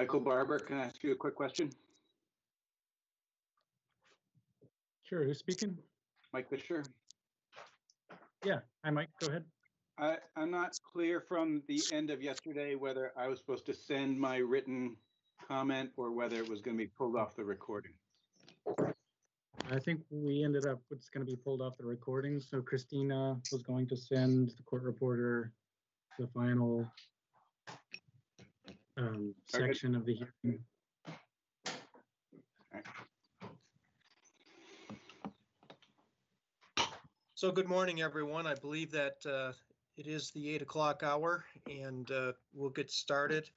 Michael Barber, can I ask you a quick question? Sure, who's speaking? Mike Fisher? Yeah, hi, Mike, go ahead. I, I'm not clear from the end of yesterday whether I was supposed to send my written comment or whether it was going to be pulled off the recording. I think we ended up, it's going to be pulled off the recording, so Christina was going to send the court reporter the final um, Okay. section of the hearing. So good morning, everyone. I believe that uh, it is the eight o'clock hour and uh, we'll get started.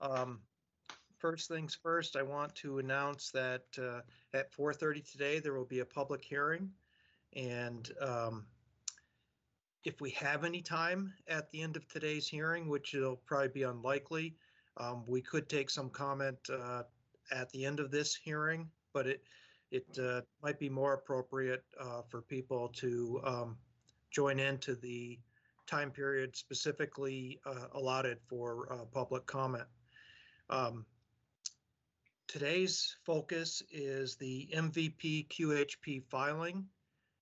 Um, First things first, I want to announce that uh, at 4:30 today, there will be a public hearing. And um, if we have any time at the end of today's hearing, which it'll probably be unlikely, um, we could take some comment uh, at the end of this hearing, but it, it uh, might be more appropriate uh, for people to um, join into the time period specifically uh, allotted for uh, public comment. Um, Today's focus is the MVP QHP filing.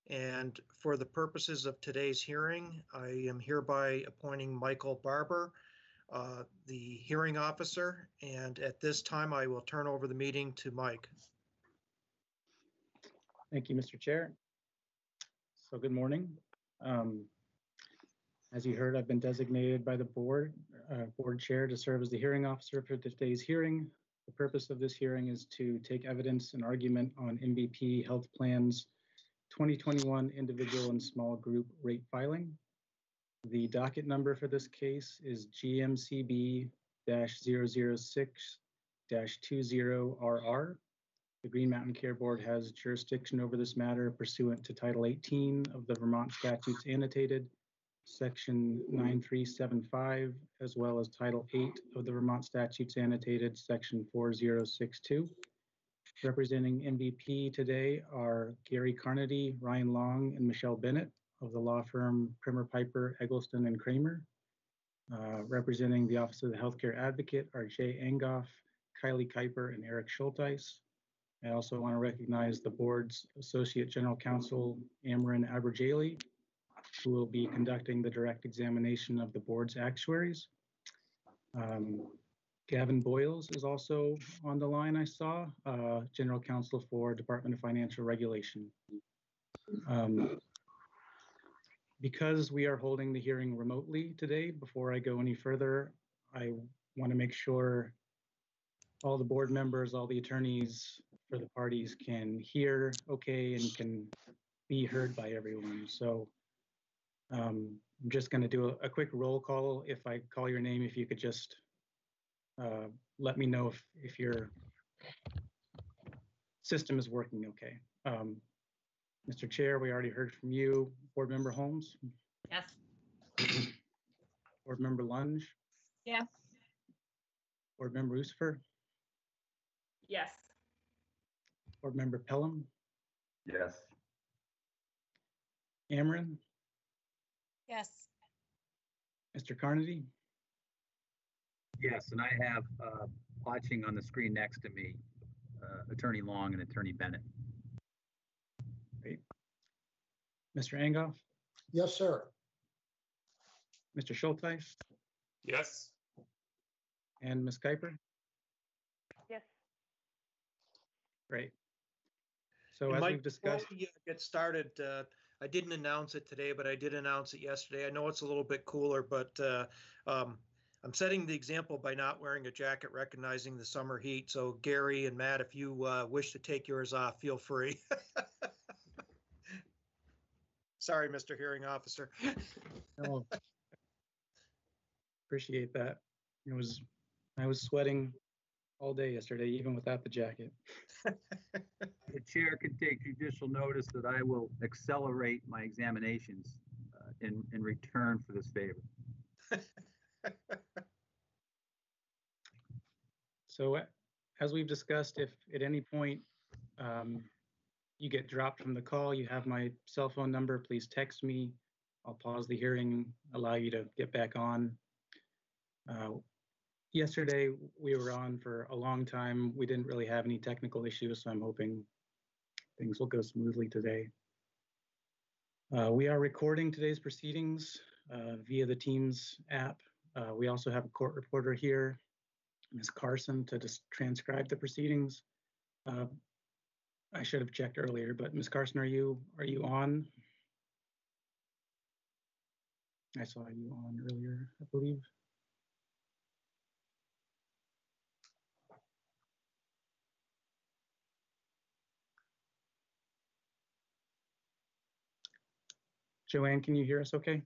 And for the purposes of today's hearing, I am hereby appointing Michael Barber, uh, the hearing officer. And at this time, I will turn over the meeting to Mike. Thank you, Mr. Chair. So good morning. Um, As you heard, I've been designated by the board, uh, board chair to serve as the hearing officer for today's hearing. The purpose of this hearing is to take evidence and argument on MVP Health Plan's 2021 individual and small group rate filing. The docket number for this case is GMCB 006 20RR. The Green Mountain Care Board has jurisdiction over this matter pursuant to Title 18 of the Vermont Statutes Annotated, Section 9375, as well as Title 8 of the Vermont Statutes Annotated, Section 4062. Representing MVP today are Gary Karnedy, Ryan Long, and Michelle Bennett of the law firm Primmer Piper, Eggleston, and Cramer. Uh, Representing the Office of the Healthcare Advocate are Jay Angoff, Kylie Kuiper, and Eric Schultheis. I also want to recognize the board's Associate General Counsel, Amerin Aborjaily, who will be conducting the direct examination of the board's actuaries. Um, Gavin Boyles is also on the line, I saw, uh, General Counsel for Department of Financial Regulation. Um, Because we are holding the hearing remotely today, before I go any further, I want to make sure all the board members, all the attorneys for the parties can hear okay and can be heard by everyone. So um, I'm just going to do a, a quick roll call. If I call your name, if you could just uh, let me know if, if your system is working okay. Um, Mr. Chair, we already heard from you. Board Member Holmes, Yes. Board Member Lunge, Yes. Board Member Usifer, Yes. Board Member Pelham, Yes. Amerin, Yes. Mr. Karnedy, Yes, and I have, uh, watching on the screen next to me, uh, Attorney Long and Attorney Bennett. Mr. Angoff, Yes, sir. Mr. Schultheis, Yes. and Ms. Kuiper. Yes. Great. So And as Mike, we've before discussed, we, uh, Get started, uh, I didn't announce it today, but I did announce it yesterday. I know it's a little bit cooler, but uh, um, I'm setting the example by not wearing a jacket, recognizing the summer heat. So Gary and Matt, if you uh, wish to take yours off, feel free. Sorry, Mr. Hearing Officer. no, appreciate that. It was, I was sweating all day yesterday, even without the jacket. The chair can take judicial notice that I will accelerate my examinations, uh, in, in return for this favor. So a- as we've discussed, if at any point um, you get dropped from the call, you have my cell phone number, please text me. I'll pause the hearing, allow you to get back on. Uh, yesterday we were on for a long time. We didn't really have any technical issues, so I'm hoping things will go smoothly today. Uh, we are recording today's proceedings uh, via the Teams app. Uh, we also have a court reporter here, Ms. Carson, to just transcribe the proceedings. I should have checked earlier, but Ms. Carson, are you are you on? I saw you on earlier, I believe. Joanne, can you hear us okay?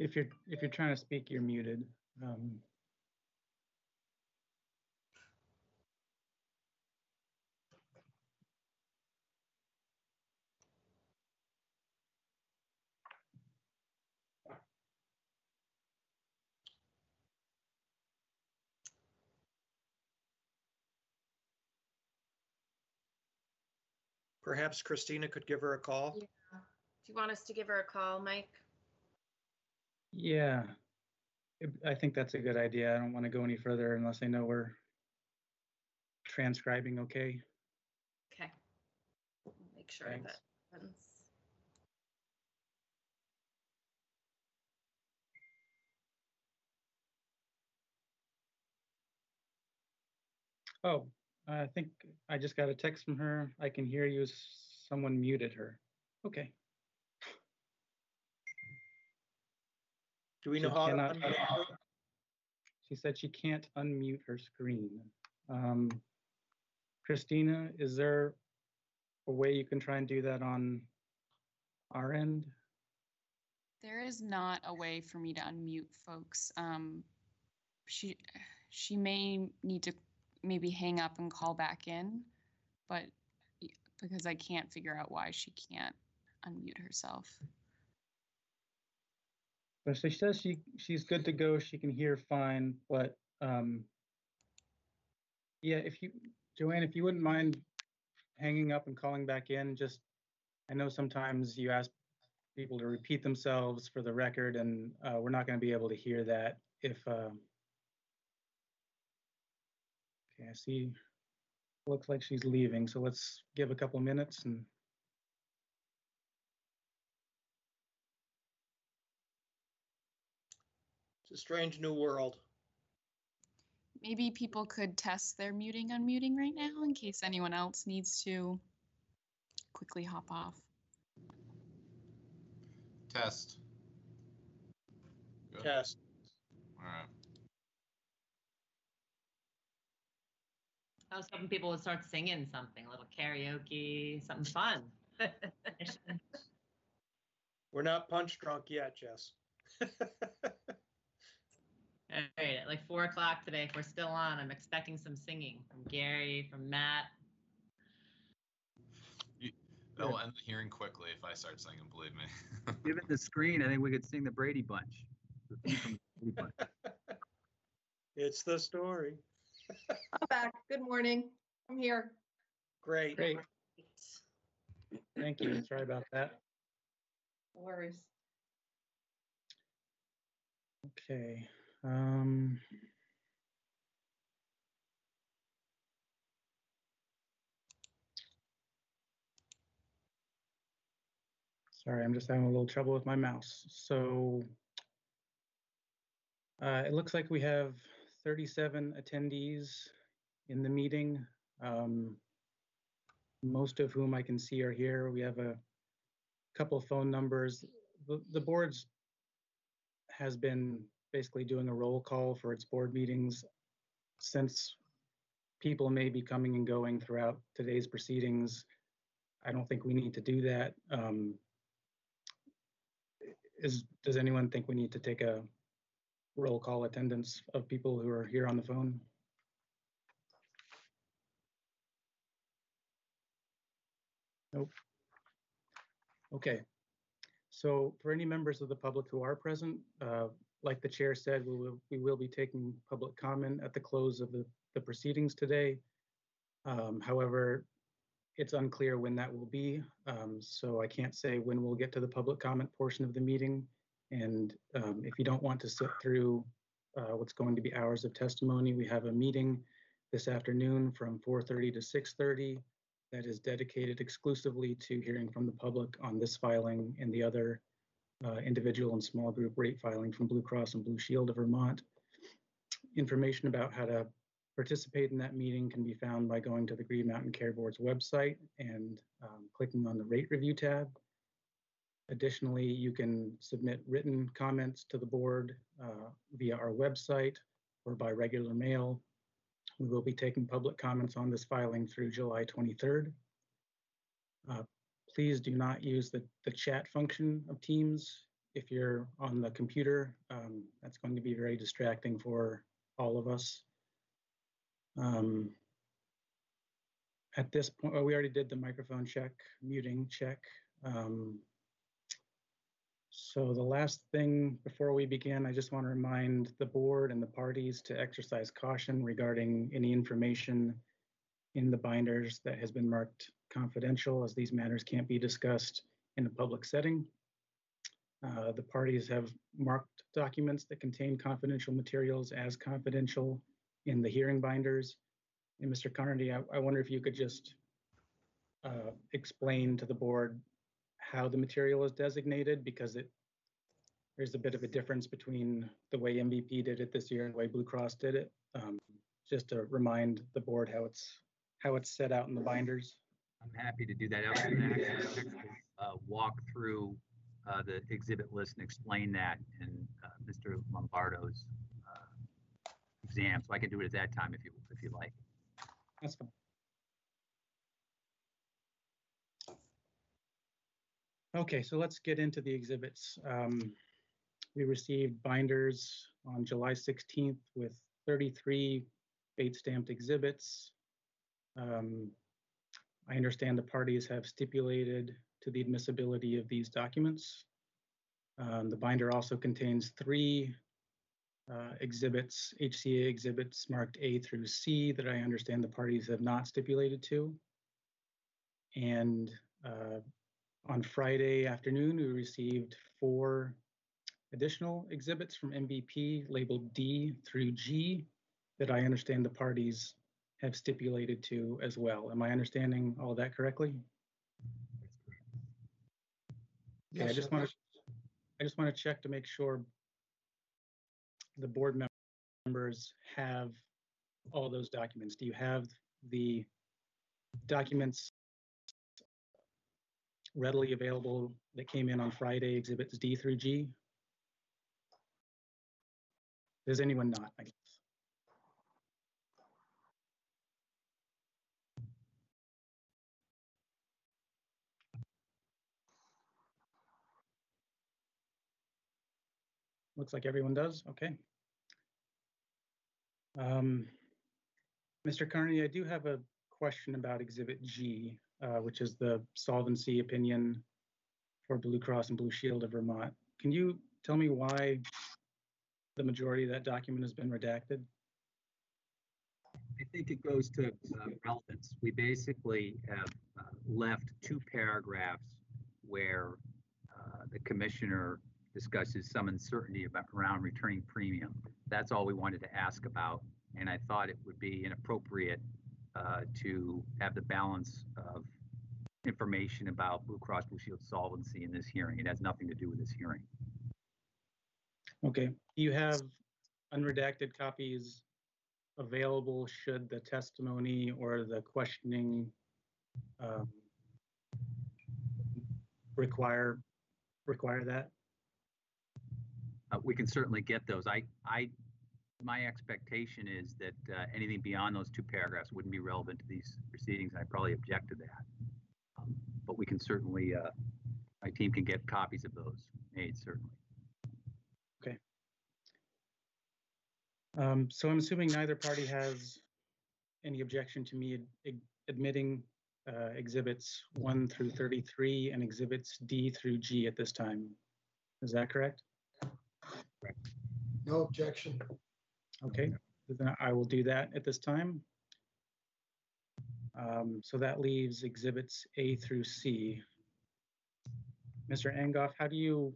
If you're if you're trying to speak, you're muted. Um, Perhaps Christina could give her a call. Yeah. Do you want us to give her a call, Mike? Yeah, I think that's a good idea. I don't want to go any further unless I know we're transcribing okay. Okay. We'll Make sure Thanks. that happens. Oh, I think I just got a text from her. I can hear you. Someone muted her. Okay. Do we She know how to unmute her? She said she can't unmute her screen. Um, Christina, is there a way you can try and do that on our end? There is not a way for me to unmute folks. Um, she, she may need to maybe hang up and call back in, but because I can't figure out why she can't unmute herself. But she says she, she's good to go. She can hear fine, but, um, yeah, if you, Joanne, if you wouldn't mind hanging up and calling back in, just, I know sometimes you ask people to repeat themselves for the record and, uh, we're not going to be able to hear that if, um, okay, I see, looks like she's leaving, so let's give a couple minutes and It's a strange new world. Maybe people could test their muting, unmuting right now in case anyone else needs to quickly hop off. Test. Good. Test. All right. I was hoping people would start singing something, a little karaoke, something fun. We're not punch drunk yet, Jess. All right, at like four o'clock today, if we're still on, I'm expecting some singing from Gary, from Matt. They'll end the hearing quickly if I start singing, believe me. Given the screen, I think we could sing the Brady Bunch. The theme from the Brady Bunch. It's the story. I'm back. Good morning. I'm here. Great. great, thank you. Sorry about that. No worries. Okay, um. Sorry, I'm just having a little trouble with my mouse. So uh, it looks like we have 37 attendees in the meeting. Um, most of whom I can see are here. We have a couple phone numbers. The, the board's has been basically doing a roll call for its board meetings since people may be coming and going throughout today's proceedings. I don't think we need to do that. Um, is, does anyone think we need to take a roll call attendance of people who are here on the phone? Nope. Okay. So for any members of the public who are present, uh, like the chair said, we will, we will be taking public comment at the close of the, the proceedings today. Um, However, it's unclear when that will be, um, so I can't say when we'll get to the public comment portion of the meeting. And um, if you don't want to sit through uh, what's going to be hours of testimony, we have a meeting this afternoon from 4:30 to 6:30 that is dedicated exclusively to hearing from the public on this filing and the other uh, individual and small group rate filing from Blue Cross and Blue Shield of Vermont. Information about how to participate in that meeting can be found by going to the Green Mountain Care Board's website and um, clicking on the rate review tab. Additionally, you can submit written comments to the board uh, via our website or by regular mail. We will be taking public comments on this filing through July 23rd. Uh, Please do not use the, the chat function of Teams if you're on the computer. Um, That's going to be very distracting for all of us. Um, At this point, oh, we already did the microphone check, muting check. Um, So the last thing before we begin, I just want to remind the board and the parties to exercise caution regarding any information in the binders that has been marked confidential as these matters can't be discussed in a public setting. Uh, The parties have marked documents that contain confidential materials as confidential in the hearing binders. And Mr. Karnedy, I, I wonder if you could just uh, explain to the board how the material is designated because it there's a bit of a difference between the way MVP did it this year and the way Blue Cross did it. Um, just to remind the board how it's how it's set out in the binders. I'm happy to do that. I was actually, uh, walk through, uh, the exhibit list and explain that in, uh, Mr. Lombardo's, uh, exam. So I can do it at that time if you, if you like. That's fine. Okay, so let's get into the exhibits. Um, we received binders on July 16th with 33 Bates stamped exhibits. Um, I understand the parties have stipulated to the admissibility of these documents. Um, the binder also contains three uh, exhibits, HCA exhibits marked A through C that I understand the parties have not stipulated to. And uh, on Friday afternoon, we received four additional exhibits from MVP labeled D through G that I understand the parties have stipulated to as well. Am I understanding all that correctly? Okay, I just want to, I just want to check to make sure the board members have all those documents. Do you have the documents readily available that came in on Friday, exhibits D through G? Does anyone not? I guess. Looks like everyone does. Okay. Um, Mr. Karnedy, I do have a question about Exhibit G, uh, which is the solvency opinion for Blue Cross and Blue Shield of Vermont. Can you tell me why the majority of that document has been redacted? I think it goes to uh, relevance. We basically have uh, left two paragraphs where uh, the commissioner discusses some uncertainty about around returning premium. That's all we wanted to ask about, and I thought it would be inappropriate uh, to have the balance of information about Blue Cross Blue Shield solvency in this hearing. It has nothing to do with this hearing. Okay, you have unredacted copies available should the testimony or the questioning um, require, require that? Uh, we can certainly get those. I, I, my expectation is that uh, anything beyond those two paragraphs wouldn't be relevant to these proceedings. I probably object to that. Um, but we can certainly, uh, my team can get copies of those made, certainly. Okay. Um, so I'm assuming neither party has any objection to me ad- ad- admitting uh, exhibits one through 33 and exhibits D through G at this time. Is that correct? No objection. Okay, then I will do that at this time. Um, So that leaves exhibits A through C. Mr. Angoff, how do you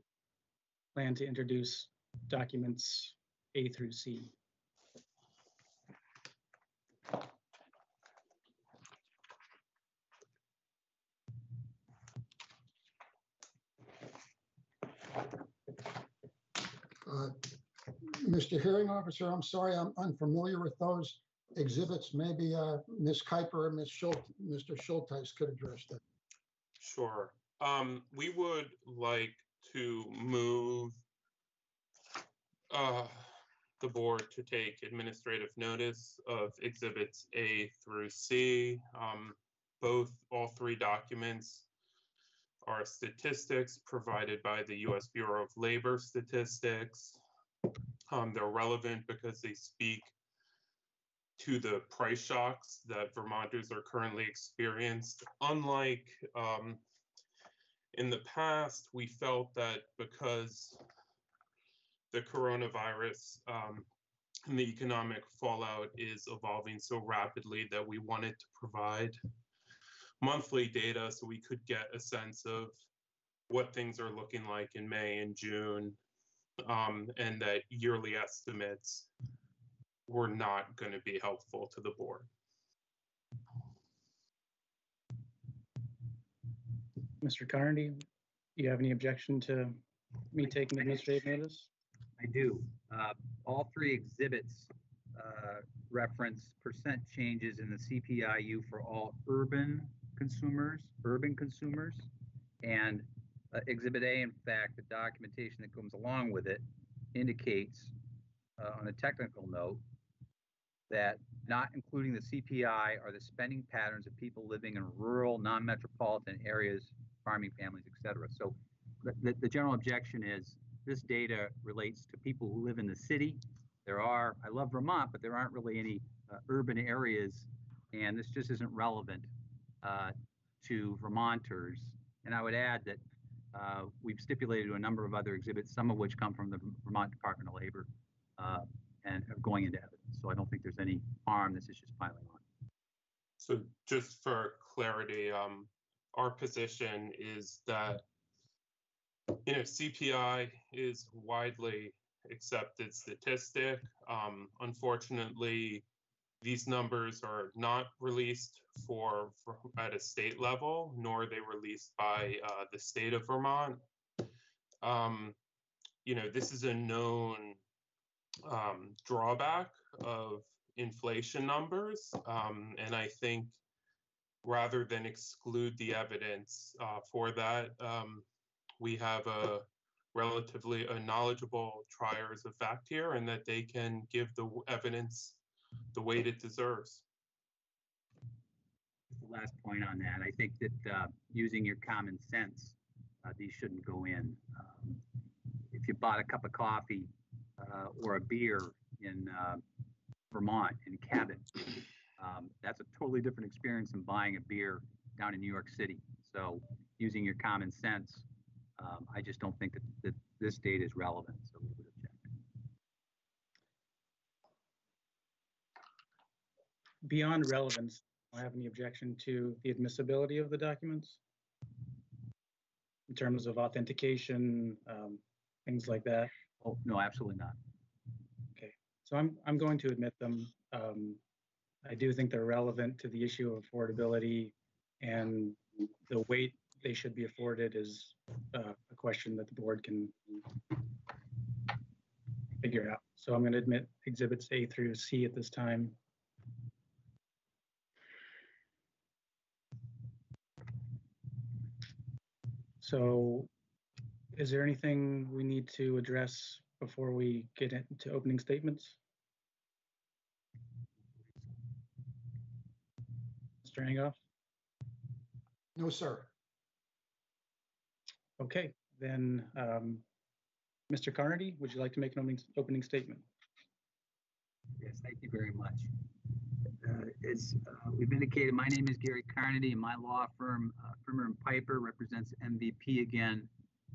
plan to introduce documents A through C? Uh, Mr. Hearing Officer, I'm sorry, I'm unfamiliar with those exhibits. Maybe uh, Ms. Kuiper or Ms. Mr. Schultheis could address that. Sure. Um, we would like to move uh, the board to take administrative notice of exhibits A through C. Um, both, all three documents are statistics provided by the US Bureau of Labor Statistics. Um, they're relevant because they speak to the price shocks that Vermonters are currently experienced. Unlike um, in the past, we felt that because the coronavirus um, and the economic fallout is evolving so rapidly that we wanted to provide monthly data so we could get a sense of what things are looking like in May and June, um, and that yearly estimates were not going to be helpful to the board. Mr. Karnedy, do you have any objection to me taking administrative notice? I do. Uh, All three exhibits uh, reference percent changes in the CPIU for all urban consumers, urban consumers. And uh, Exhibit A, in fact, the documentation that comes along with it indicates, uh, on a technical note, that not including the CPI are the spending patterns of people living in rural, non-metropolitan areas, farming families, et cetera. So the, the, general objection is this data relates to people who live in the city. There are, I love Vermont, but there aren't really any uh, urban areas, and this just isn't relevant uh, to Vermonters. And I would add that uh, we've stipulated a number of other exhibits, some of which come from the Vermont Department of Labor uh, and are going into evidence. So I don't think there's any harm. This is just piling on. So just for clarity, um, our position is that you know CPI is widely accepted statistic. Um, unfortunately, these numbers are not released for, for at a state level, nor are they released by uh, the state of Vermont. Um, you know, this is a known um, drawback of inflation numbers, um, and I think rather than exclude the evidence uh, for that, um, we have a relatively knowledgeable triers of fact here, and that they can give the evidence the weight it deserves. the last point on that. I think that uh, using your common sense, uh, these shouldn't go in. Um, if you bought a cup of coffee uh, or a beer in uh, Vermont, in Cabot, um, that's a totally different experience than buying a beer down in New York City. So using your common sense, um, I just don't think that, that this data is relevant. So we would object. Beyond relevance, do I have any objection to the admissibility of the documents? In terms of authentication, um, things like that. Oh, no, absolutely not. Okay, so I'm, I'm going to admit them. Um, I do think they're relevant to the issue of affordability and the weight they should be afforded is uh, a question that the board can figure out. So I'm going to admit exhibits A through C at this time. So is there anything we need to address before we get into opening statements? Mr. Angoff? No, sir. Okay, then, um, Mr. Karnedy, would you like to make an opening, opening statement? Yes, thank you very much. Uh, As uh, we've indicated, my name is Gary Karnedy, and my law firm, uh, Primmer and Piper, represents MVP again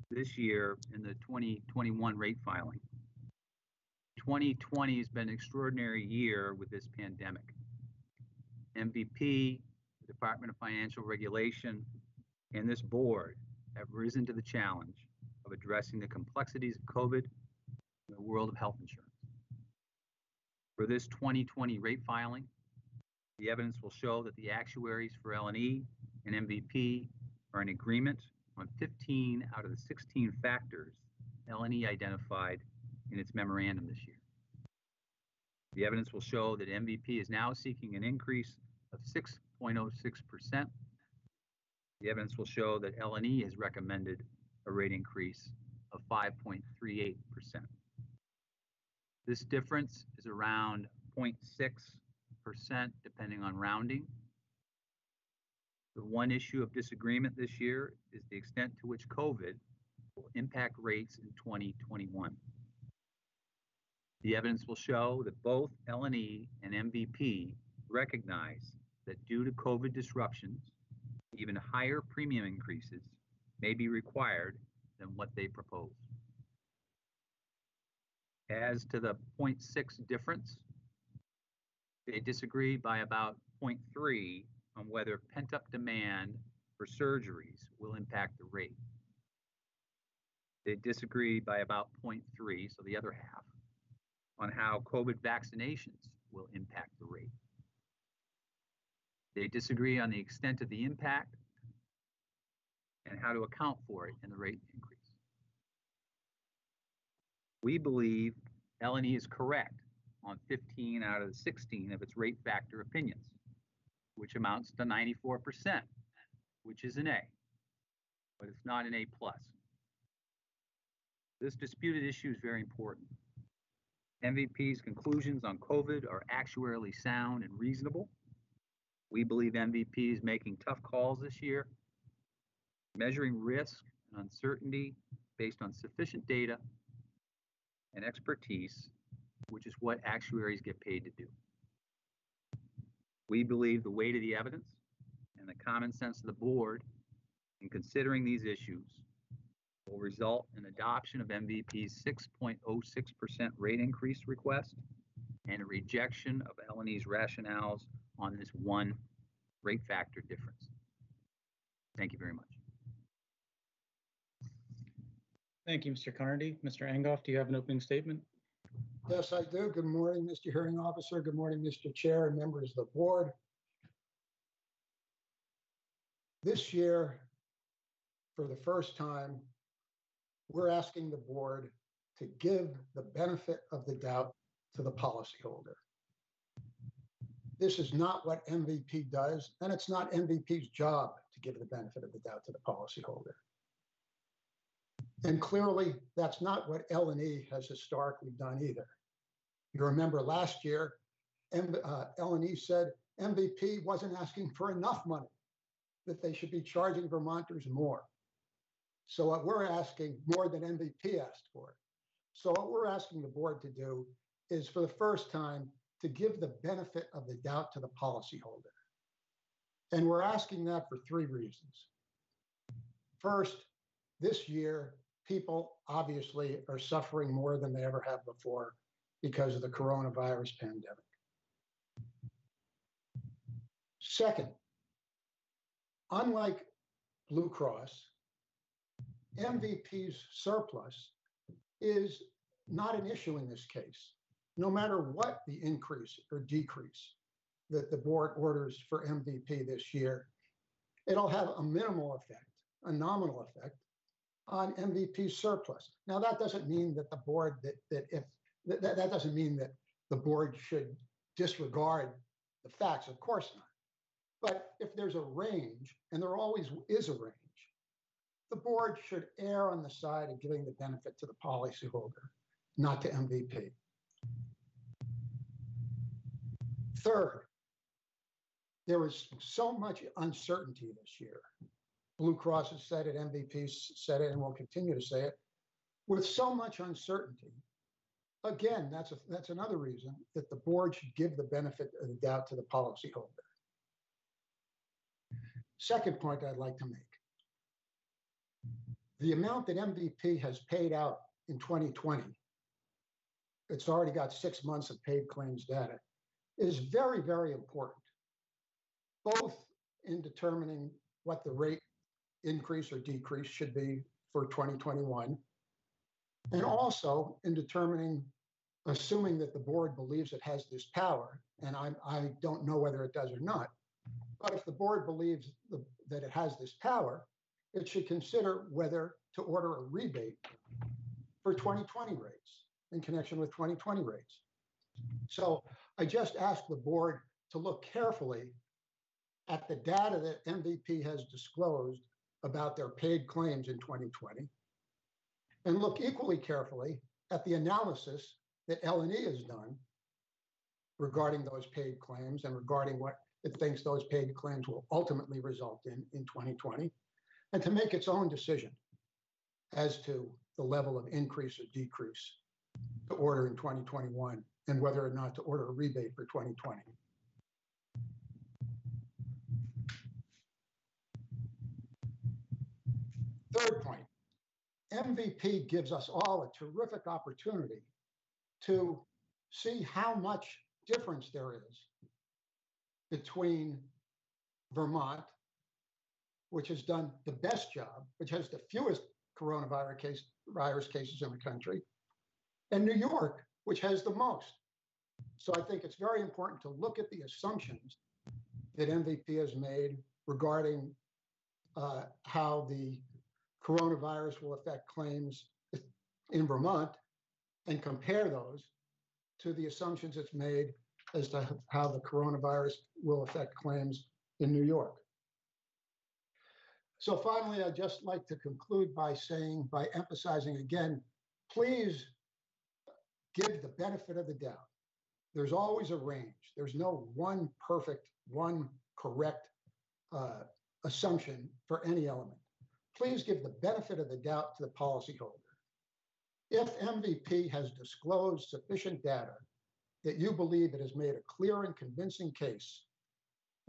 this year in the 2021 rate filing. 2020 has been an extraordinary year with this pandemic. MVP, the Department of Financial Regulation, and this board have risen to the challenge of addressing the complexities of COVID in the world of health insurance. For this 2020 rate filing, the evidence will show that the actuaries for L&E and MVP are in agreement on 15 out of the 16 factors L&E identified in its memorandum this year. The evidence will show that MVP is now seeking an increase of 6.06%. The evidence will show that L&E has recommended a rate increase of 5.38%. This difference is around 0.6% depending on rounding. The one issue of disagreement this year is the extent to which COVID will impact rates in 2021. The evidence will show that both L&E and MVP recognize that due to COVID disruptions, even higher premium increases may be required than what they propose. As to the 0.6 difference, they disagree by about 0.3 on whether pent-up demand for surgeries will impact the rate. They disagree by about 0.3, so the other half, on how COVID vaccinations will impact the rate. They disagree on the extent of the impact and how to account for it in the rate increase. We believe L&E is correct on 15 out of the 16 of its rate factor opinions, which amounts to 94%, which is an A, but it's not an A plus. This disputed issue is very important. MVP's conclusions on COVID are actuarially sound and reasonable. We believe MVP is making tough calls this year, measuring risk and uncertainty based on sufficient data and expertise, which is what actuaries get paid to do. We believe the weight of the evidence and the common sense of the board in considering these issues will result in adoption of MVP's 6.06% rate increase request and a rejection of L&E's rationales on this one rate factor difference. Thank you very much. Thank you, Mr. Karnedy. Mr. Angoff, do you have an opening statement? Yes, I do. Good morning, Mr. Hearing Officer. Good morning, Mr. Chair and members of the board. This year, for the first time, we're asking the board to give the benefit of the doubt to the policyholder. This is not what MVP does, and it's not MVP's job to give the benefit of the doubt to the policyholder. And clearly, that's not what L&E has historically done either. You remember last year, uh, L&E said MVP wasn't asking for enough money, that they should be charging Vermonters more. So what we're asking more than MVP asked for. So what we're asking the board to do is for the first time to give the benefit of the doubt to the policyholder. And we're asking that for three reasons. First, this year, people obviously are suffering more than they ever have before because of the coronavirus pandemic. Second, unlike Blue Cross, MVP's surplus is not an issue in this case no matter what the increase or decrease that the board orders for MVP this year, it'll have a minimal effect, a nominal effect on MVP surplus. Now, that doesn't mean that the board, that, that if, that, that doesn't mean that the board should disregard the facts, of course not. But if there's a range, and there always is a range, the board should err on the side of giving the benefit to the policyholder, not to MVP. Third, there was so much uncertainty this year. Blue Cross has said it, MVP said it, and will continue to say it. With so much uncertainty, again, that's a, that's another reason that the board should give the benefit of the doubt to the policyholder. Second point I'd like to make. The amount that MVP has paid out in 2020 it's already got six months of paid claims data, is very, very important. Both in determining what the rate increase or decrease should be for 2021, and mm. also in determining, assuming that the board believes it has this power, and I, I don't know whether it does or not, but if the board believes the, that it has this power, it should consider whether to order a rebate for 2020 rates in connection with 2020 rates. So I just ask the board to look carefully at the data that MVP has disclosed about their paid claims in 2020 and look equally carefully at the analysis that L&E has done regarding those paid claims and regarding what it thinks those paid claims will ultimately result in in 2020 and to make its own decision as to the level of increase or decrease to order in 2021 and whether or not to order a rebate for 2020. Third point, MVP gives us all a terrific opportunity to see how much difference there is between Vermont, which has done the best job, which has the fewest coronavirus case, virus cases in the country, and New York, which has the most. So I think it's very important to look at the assumptions that MVP has made regarding uh, how the coronavirus will affect claims in Vermont and compare those to the assumptions it's made as to how the coronavirus will affect claims in New York. So finally, I'd just like to conclude by saying, by emphasizing again, please give the benefit of the doubt. There's always a range. There's no one perfect, one correct uh, assumption for any element. Please give the benefit of the doubt to the policyholder. If MVP has disclosed sufficient data that you believe it has made a clear and convincing case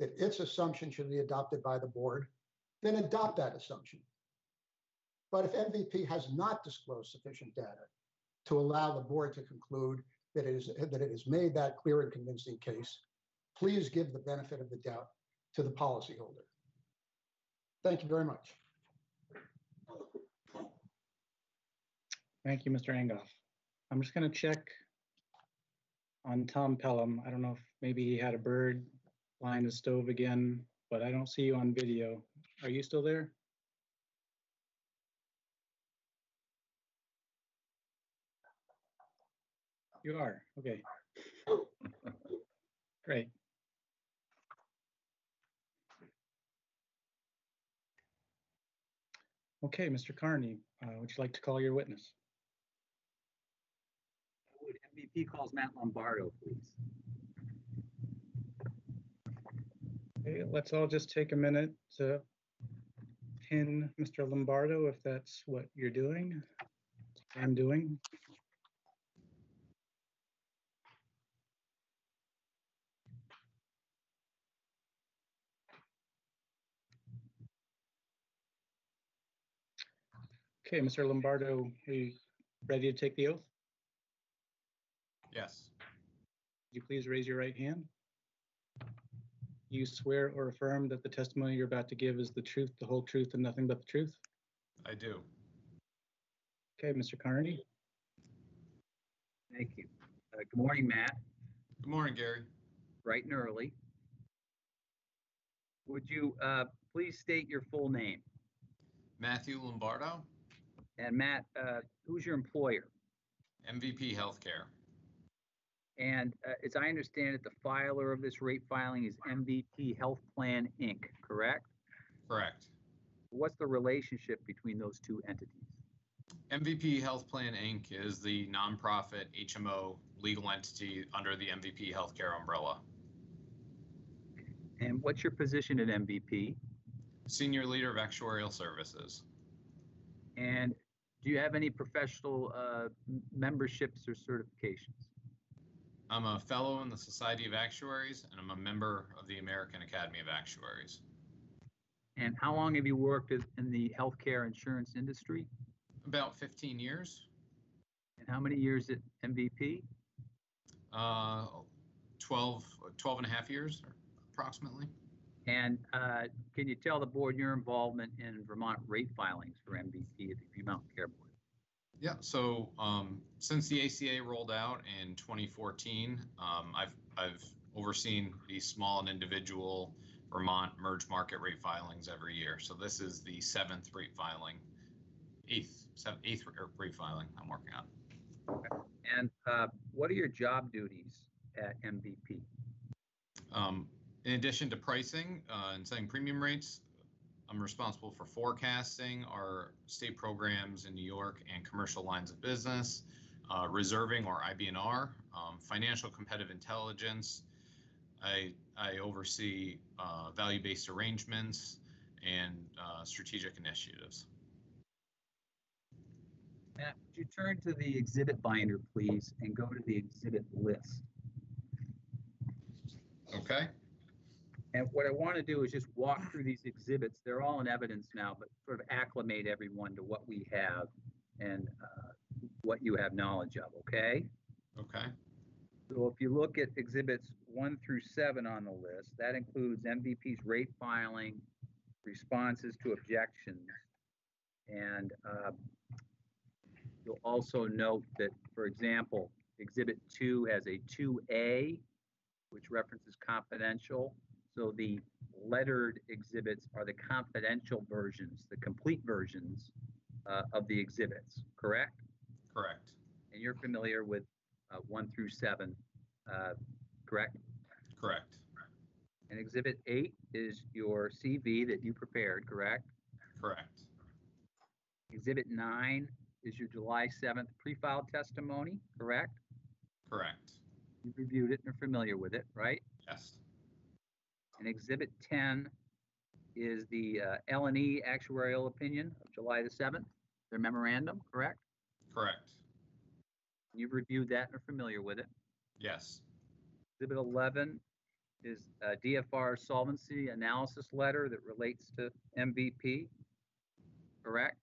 that its assumption should be adopted by the board, then adopt that assumption. But if MVP has not disclosed sufficient data to allow the board to conclude that it, is, that it has made that clear and convincing case, please give the benefit of the doubt to the policyholder. Thank you very much. Thank you, Mr. Angoff. I'm just going to check on Tom Pelham. I don't know if maybe he had a bird flying the stove again, but I don't see you on video. Are you still there? You are, okay. Great. Okay, Mr. Karnedy, uh, would you like to call your witness? MVP calls Matt Lombardo, please? Okay, let's all just take a minute to pin Mr. Lombardo if that's what you're doing. I'm doing. Okay, Mr. Lombardo, are you ready to take the oath? Yes, Would you please raise your right hand? You swear or affirm that the testimony you're about to give is the truth, the whole truth, and nothing but the truth? I do. Okay, Mr. Karnedy, Thank you. Uh, Good morning, Matt, Good morning, Gary. bright and early. Would you uh, please state your full name? Matthew Lombardo, And Matt, uh, who's your employer? MVP Healthcare. And uh, as I understand it, the filer of this rate filing is MVP Health Plan, Inc., correct? Correct. What's the relationship between those two entities? MVP Health Plan Inc. is the nonprofit HMO legal entity under the MVP Healthcare umbrella. And what's your position at MVP? Senior Leader of Actuarial Services. And do you have any professional uh, memberships or certifications? I'm a fellow in the Society of Actuaries and I'm a member of the American Academy of Actuaries. And how long have you worked in the healthcare insurance industry? About 15 years. And how many years at MVP? Uh, 12, 12 and a half years approximately. And uh, can you tell the board your involvement in Vermont rate filings for MVP at the Vermont Care Board? Yeah, so um, since the ACA rolled out in 2014, um, I've I've overseen these small and individual Vermont merge market rate filings every year. So this is the seventh rate filing, eighth, seventh, eighth rate filing I'm working on. And uh, what are your job duties at MVP? Um, in addition to pricing uh, and setting premium rates, I'm responsible for forecasting our state programs in New York and commercial lines of business, uh, reserving or IBNR, um, financial competitive intelligence. I, I oversee uh, value-based arrangements and uh, strategic initiatives. Matt, would you turn to the exhibit binder, please, and go to the exhibit list? Okay. And what I want to do is just walk through these exhibits. They're all in evidence now, but sort of acclimate everyone to what we have and uh, what you have knowledge of, okay? Okay. So if you look at exhibits one through seven on the list, that includes MVP's rate filing, responses to objections. And uh, you'll also note that, for example, exhibit two has a 2A, which references confidential. So the lettered exhibits are the confidential versions, the complete versions uh, of the exhibits, correct? Correct. And you're familiar with uh, one through seven, uh, correct? Correct. And exhibit eight is your CV that you prepared, correct? Correct. Exhibit nine is your July 7th pre-filed testimony, correct? Correct. You've reviewed it and are familiar with it, right? Yes. And exhibit 10 is the uh, L&E actuarial opinion of July the 7th, their memorandum, correct? Correct. You've reviewed that and are familiar with it. Yes. Exhibit 11 is a DFR solvency analysis letter that relates to MVP, correct?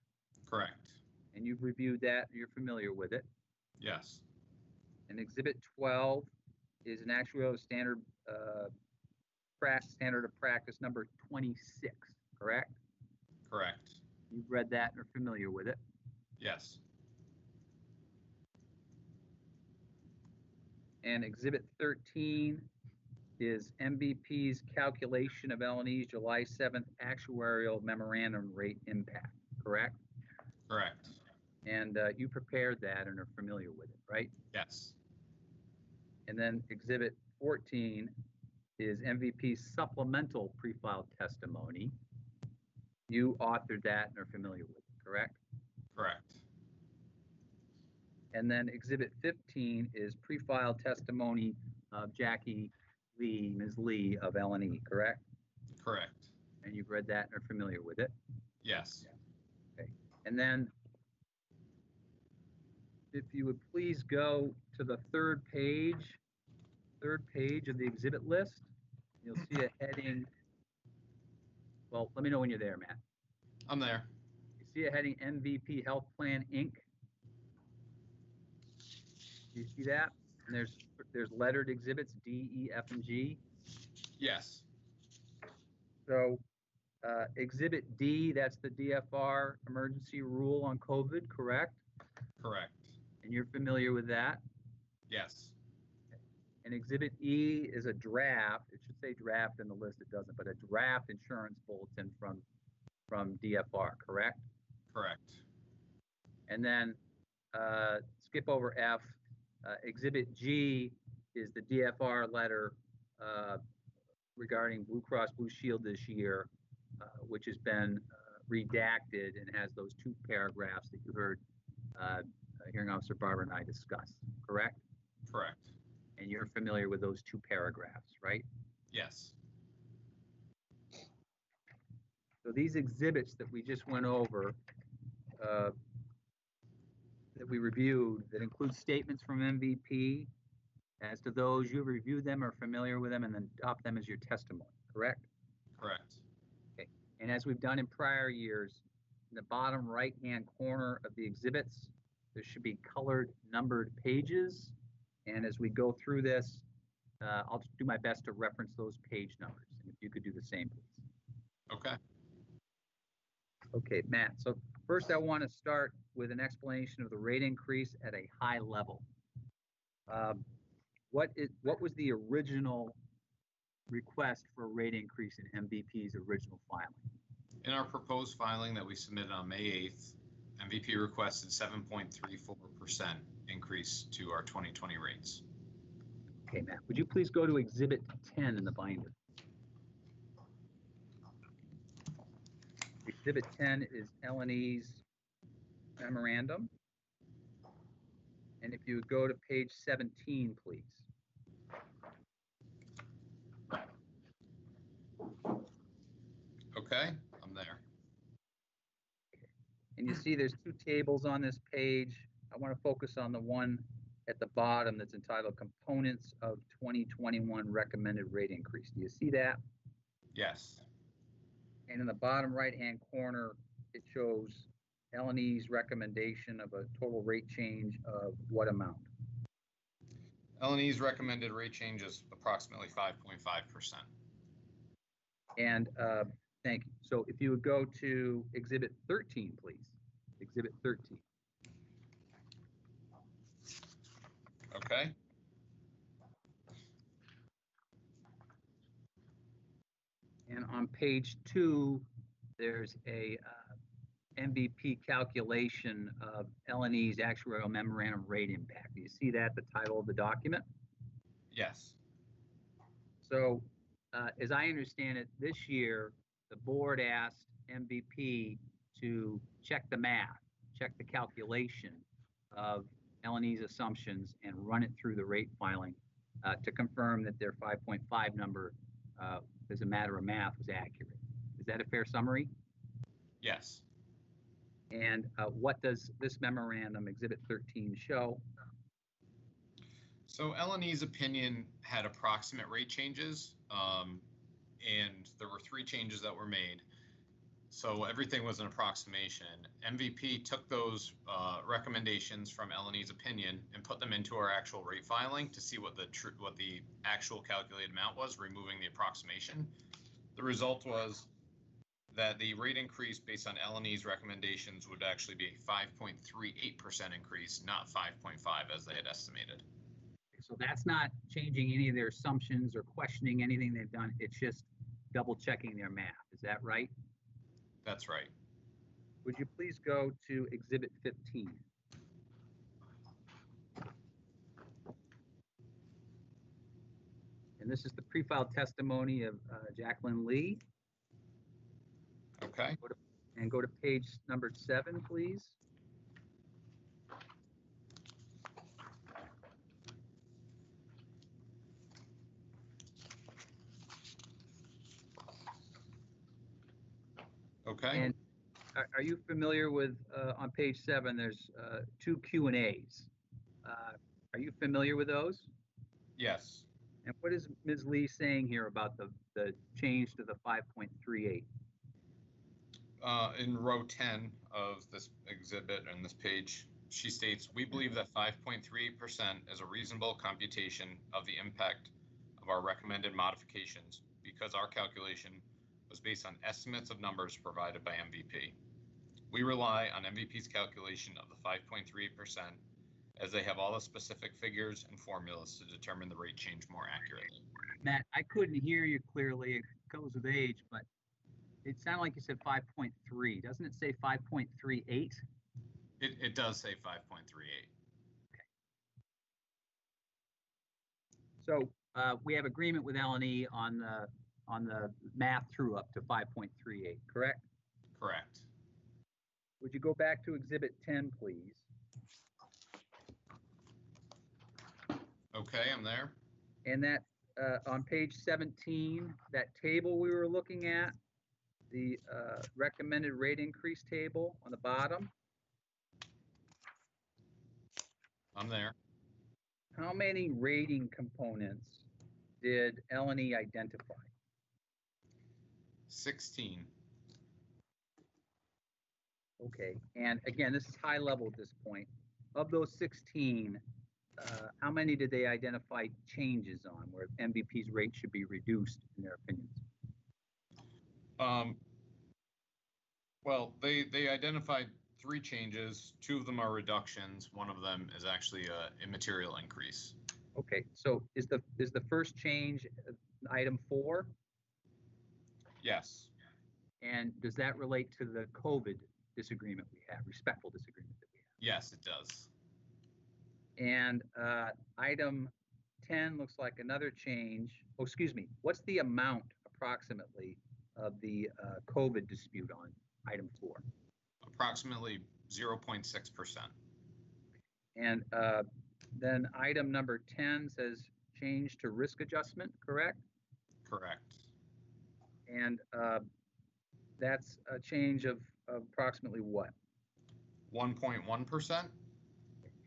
Correct. And you've reviewed that and you're familiar with it. Yes. And Exhibit 12 is an actuarial standard, uh, standard of practice number 26, correct? Correct. You've read that and are familiar with it. Yes. And Exhibit 13 is MVP's calculation of LNE's July 7th actuarial memorandum rate impact, correct? Correct. And uh, you prepared that and are familiar with it, right? Yes. And then Exhibit 14 is MVP's supplemental pre-filed testimony. You authored that and are familiar with it, correct? Correct. And then Exhibit 15 is pre-filed testimony of Jackie Lee, Ms. Lee of LNE, correct? Correct. And you've read that and are familiar with it. Yes. Okay. And then if you would please go to the third page, third page of the exhibit list, you'll see a heading. Well, let me know when you're there, Matt. I'm there. You see a heading MVP Health Plan Inc. Do you see that? And there's there's lettered exhibits D, E, F, and G. Yes. So uh, Exhibit D, that's the DFR emergency rule on COVID, correct? Correct. And you're familiar with that? Yes. And Exhibit E is a draft, it should say draft in the list, it doesn't, but a draft insurance bulletin from, from DFR, correct? Correct. And then uh, skip over F, uh, Exhibit G is the DFR letter uh, regarding Blue Cross Blue Shield this year, uh, which has been uh, redacted and has those two paragraphs that you heard uh, Hearing Officer Barber and I discuss, correct? Correct. And you're familiar with those two paragraphs, right? Yes. So these exhibits that we just went over, uh, that we reviewed, that include statements from MVP, as to those you've reviewed them, are familiar with them, and then adopt them as your testimony, correct? Correct. Okay. And as we've done in prior years, in the bottom right-hand corner of the exhibits, there should be colored numbered pages. And as we go through this, uh, I'll do my best to reference those page numbers. And if you could do the same, please. Okay. Okay, Matt, so first I want to start with an explanation of the rate increase at a high level. Um, What is, what was the original request for a rate increase in MVP's original filing? In our proposed filing that we submitted on May 8th, MVP requested 7.34% increase to our 2020 rates. Okay, Matt, would you please go to Exhibit 10 in the binder? Exhibit 10 is L and E's memorandum. And if you would go to page 17, please. Okay, I'm there. And you see there's two tables on this page. I want to focus on the one at the bottom that's entitled Components of 2021 Recommended Rate Increase. Do you see that? Yes, And in the bottom right-hand corner, it shows L and E's recommendation of a total rate change of what amount? LNE's recommended rate change is approximately 5.5%. And, uh, thank you. So if you would go to Exhibit 13, please. Exhibit 13. Okay, And on page two, there's a uh, MVP calculation of L and E's actuarial memorandum rate impact. Do you see that, the title of the document? yes, So, uh, as I understand it, this year, the board asked MVP to check the math, check the calculation of L and E's assumptions and run it through the rate filing uh, to confirm that their 5.5 number, uh, as a matter of math, was accurate. Is that a fair summary? yes. And uh, what does this memorandum, Exhibit 13, show? So LNE's opinion had approximate rate changes, um, and there were three changes that were made. So everything was an approximation. MVP took those uh, recommendations from LNE's opinion and put them into our actual rate filing to see what the tr- what the actual calculated amount was, removing the approximation. The result was that the rate increase based on LNE's recommendations would actually be a 5.38% increase, not 5.5 as they had estimated. So that's not changing any of their assumptions or questioning anything they've done. It's just double checking their math. Is that right? That's right. Would you please go to Exhibit 15? And this is the pre-filed testimony of uh, Jacqueline Lee. Okay. And go to page number seven, please. Okay. And are, are you familiar with, uh, on page seven, there's, uh, two Q and As. Uh, are you familiar with those? yes. And what is Ms. Lee saying here about the, the change to the five point three eight? Uh, in row 10 of this exhibit and this page, she states, "We believe that 5.38% is a reasonable computation of the impact of our recommended modifications because our calculation was based on estimates of numbers provided by MVP. We rely on MVP's calculation of the 5.38% as they have all the specific figures and formulas to determine the rate change more accurately." Matt, I couldn't hear you clearly. It goes with age, but it sounded like you said five point three. Doesn't it say five point three eight? It, it does say 5.38. Okay. So, uh, we have agreement with L and E on the, on the math through up to five point three eight, correct? Correct. Would you go back to exhibit ten, please? Okay, I'm there. And that, uh, on page seventeen, that table we were looking at, the, uh, recommended rate increase table on the bottom, I'm there. how many rating components did L and E identify? 16. Okay, and again, this is high level at this point. of those 16, uh, how many did they identify changes on where MVP's rate should be reduced in their opinions? Um, well, they, they identified three changes. Two of them are reductions. One of them is actually a immaterial increase. Okay, so is the, is the first change uh, item four? Yes, And does that relate to the COVID disagreement we have, respectful disagreement that we have? yes, it does. And uh, item 10 looks like another change. Oh, excuse me, what's the amount approximately of the uh, COVID dispute on item four? Approximately 0.6%. And uh, then item number 10 says change to risk adjustment, correct? Correct. And uh, that's a change of of approximately what? 1.1%?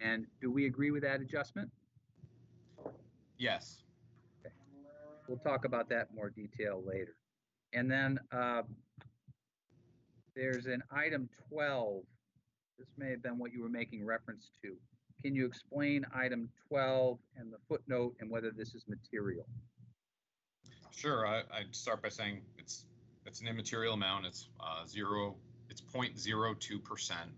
And do we agree with that adjustment? Yes. We'll talk about that in more detail later. And then uh, there's an item 12. This may have been what you were making reference to. Can you explain item 12 and the footnote and whether this is material? Sure. I, I'd start by saying it's it's an immaterial amount. It's uh, zero. It's 0.02 percent.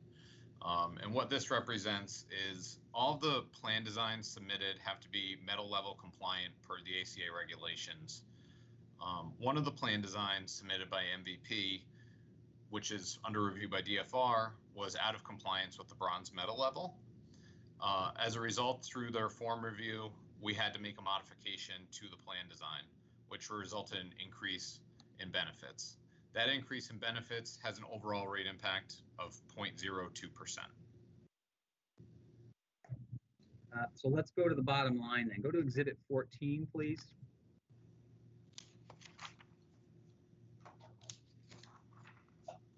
Um, and what this represents is all the plan designs submitted have to be metal level compliant per the ACA regulations. Um, one of the plan designs submitted by MVP, which is under review by DFR, was out of compliance with the bronze metal level. Uh, as a result, through their form review, we had to make a modification to the plan design, which resulted in increase in benefits. That increase in benefits has an overall rate impact of 0.02%. Uh, so let's go to the bottom line then. Go to Exhibit 14, please.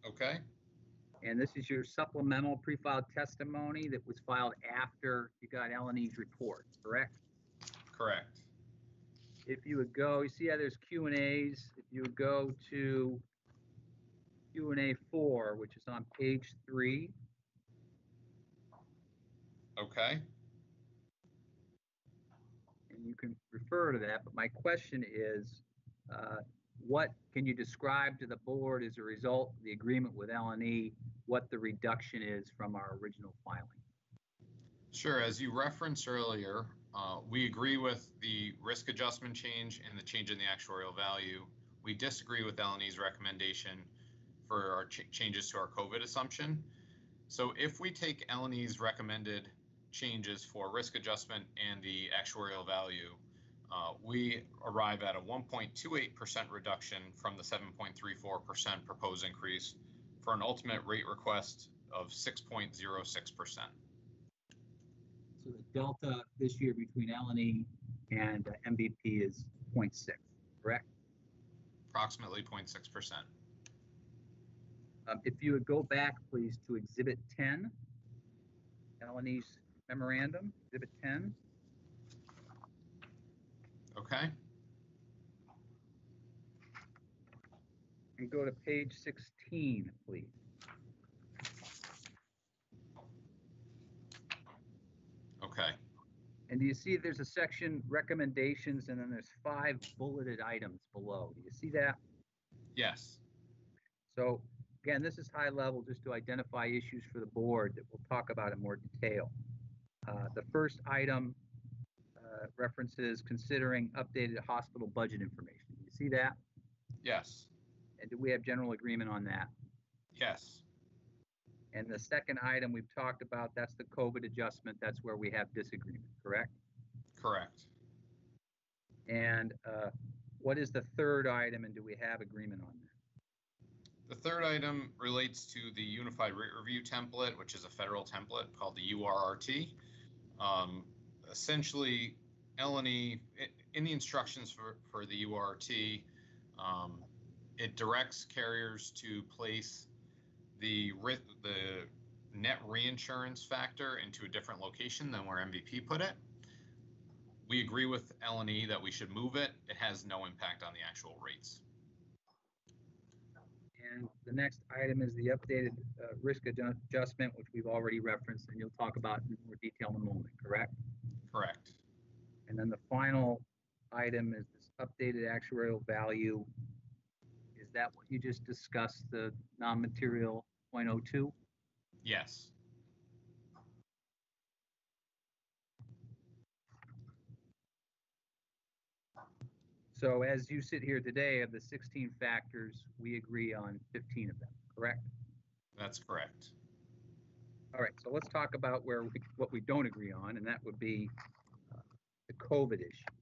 Okay, And this is your supplemental pre-filed testimony that was filed after you got LNE's report, correct? correct. If you would go, you see how there's Q and As, if you would go to Q and A four, which is on page three, Okay, and you can refer to that, but my question is, uh, what can you describe to the board as a result of the agreement with LNE, what the reduction is from our original filing? sure. As you referenced earlier, uh, we agree with the risk adjustment change and the change in the actuarial value. We disagree with LNE's recommendation for our ch- changes to our COVID assumption. So if we take LNE's recommended changes for risk adjustment and the actuarial value, uh, we arrive at a 1.28% reduction from the 7.34% proposed increase for an ultimate rate request of 6.06%. So the delta this year between LNE and MVP is 0.6, correct? Approximately 0.6%. Um, if you would go back, please, to Exhibit 10, LNE's memorandum, Exhibit 10. Okay, And go to page 16, please. okay. And do you see there's a section recommendations and then there's five bulleted items below? Do you see that? Yes, So again, this is high level just to identify issues for the board that we'll talk about in more detail. Uh, the first item uh, references considering updated hospital budget information. Do you see that? yes, And do we have general agreement on that? yes, And the second item we've talked about, that's the COVID adjustment. That's where we have disagreement, correct? correct. And uh, what is the third item and do we have agreement on that? The third item relates to the Unified Rate Review template, which is a federal template called the URRT. Um, essentially, LNE, in the instructions for, for the URT, um, it directs carriers to place the the net reinsurance factor into a different location than where MVP put it. We agree with LNE that we should move it. It has no impact on the actual rates. And the next item is the updated uh, risk adju- adjustment, which we've already referenced, and you'll talk about in more detail in a moment, correct? Correct. And then the final item is this updated actuarial value. Is that what you just discussed, the non-material .02? Yes. So as you sit here today, of the 16 factors, we agree on 15 of them, correct? That's correct. All right, so let's talk about where we, what we don't agree on, and that would be uh, the COVID issue.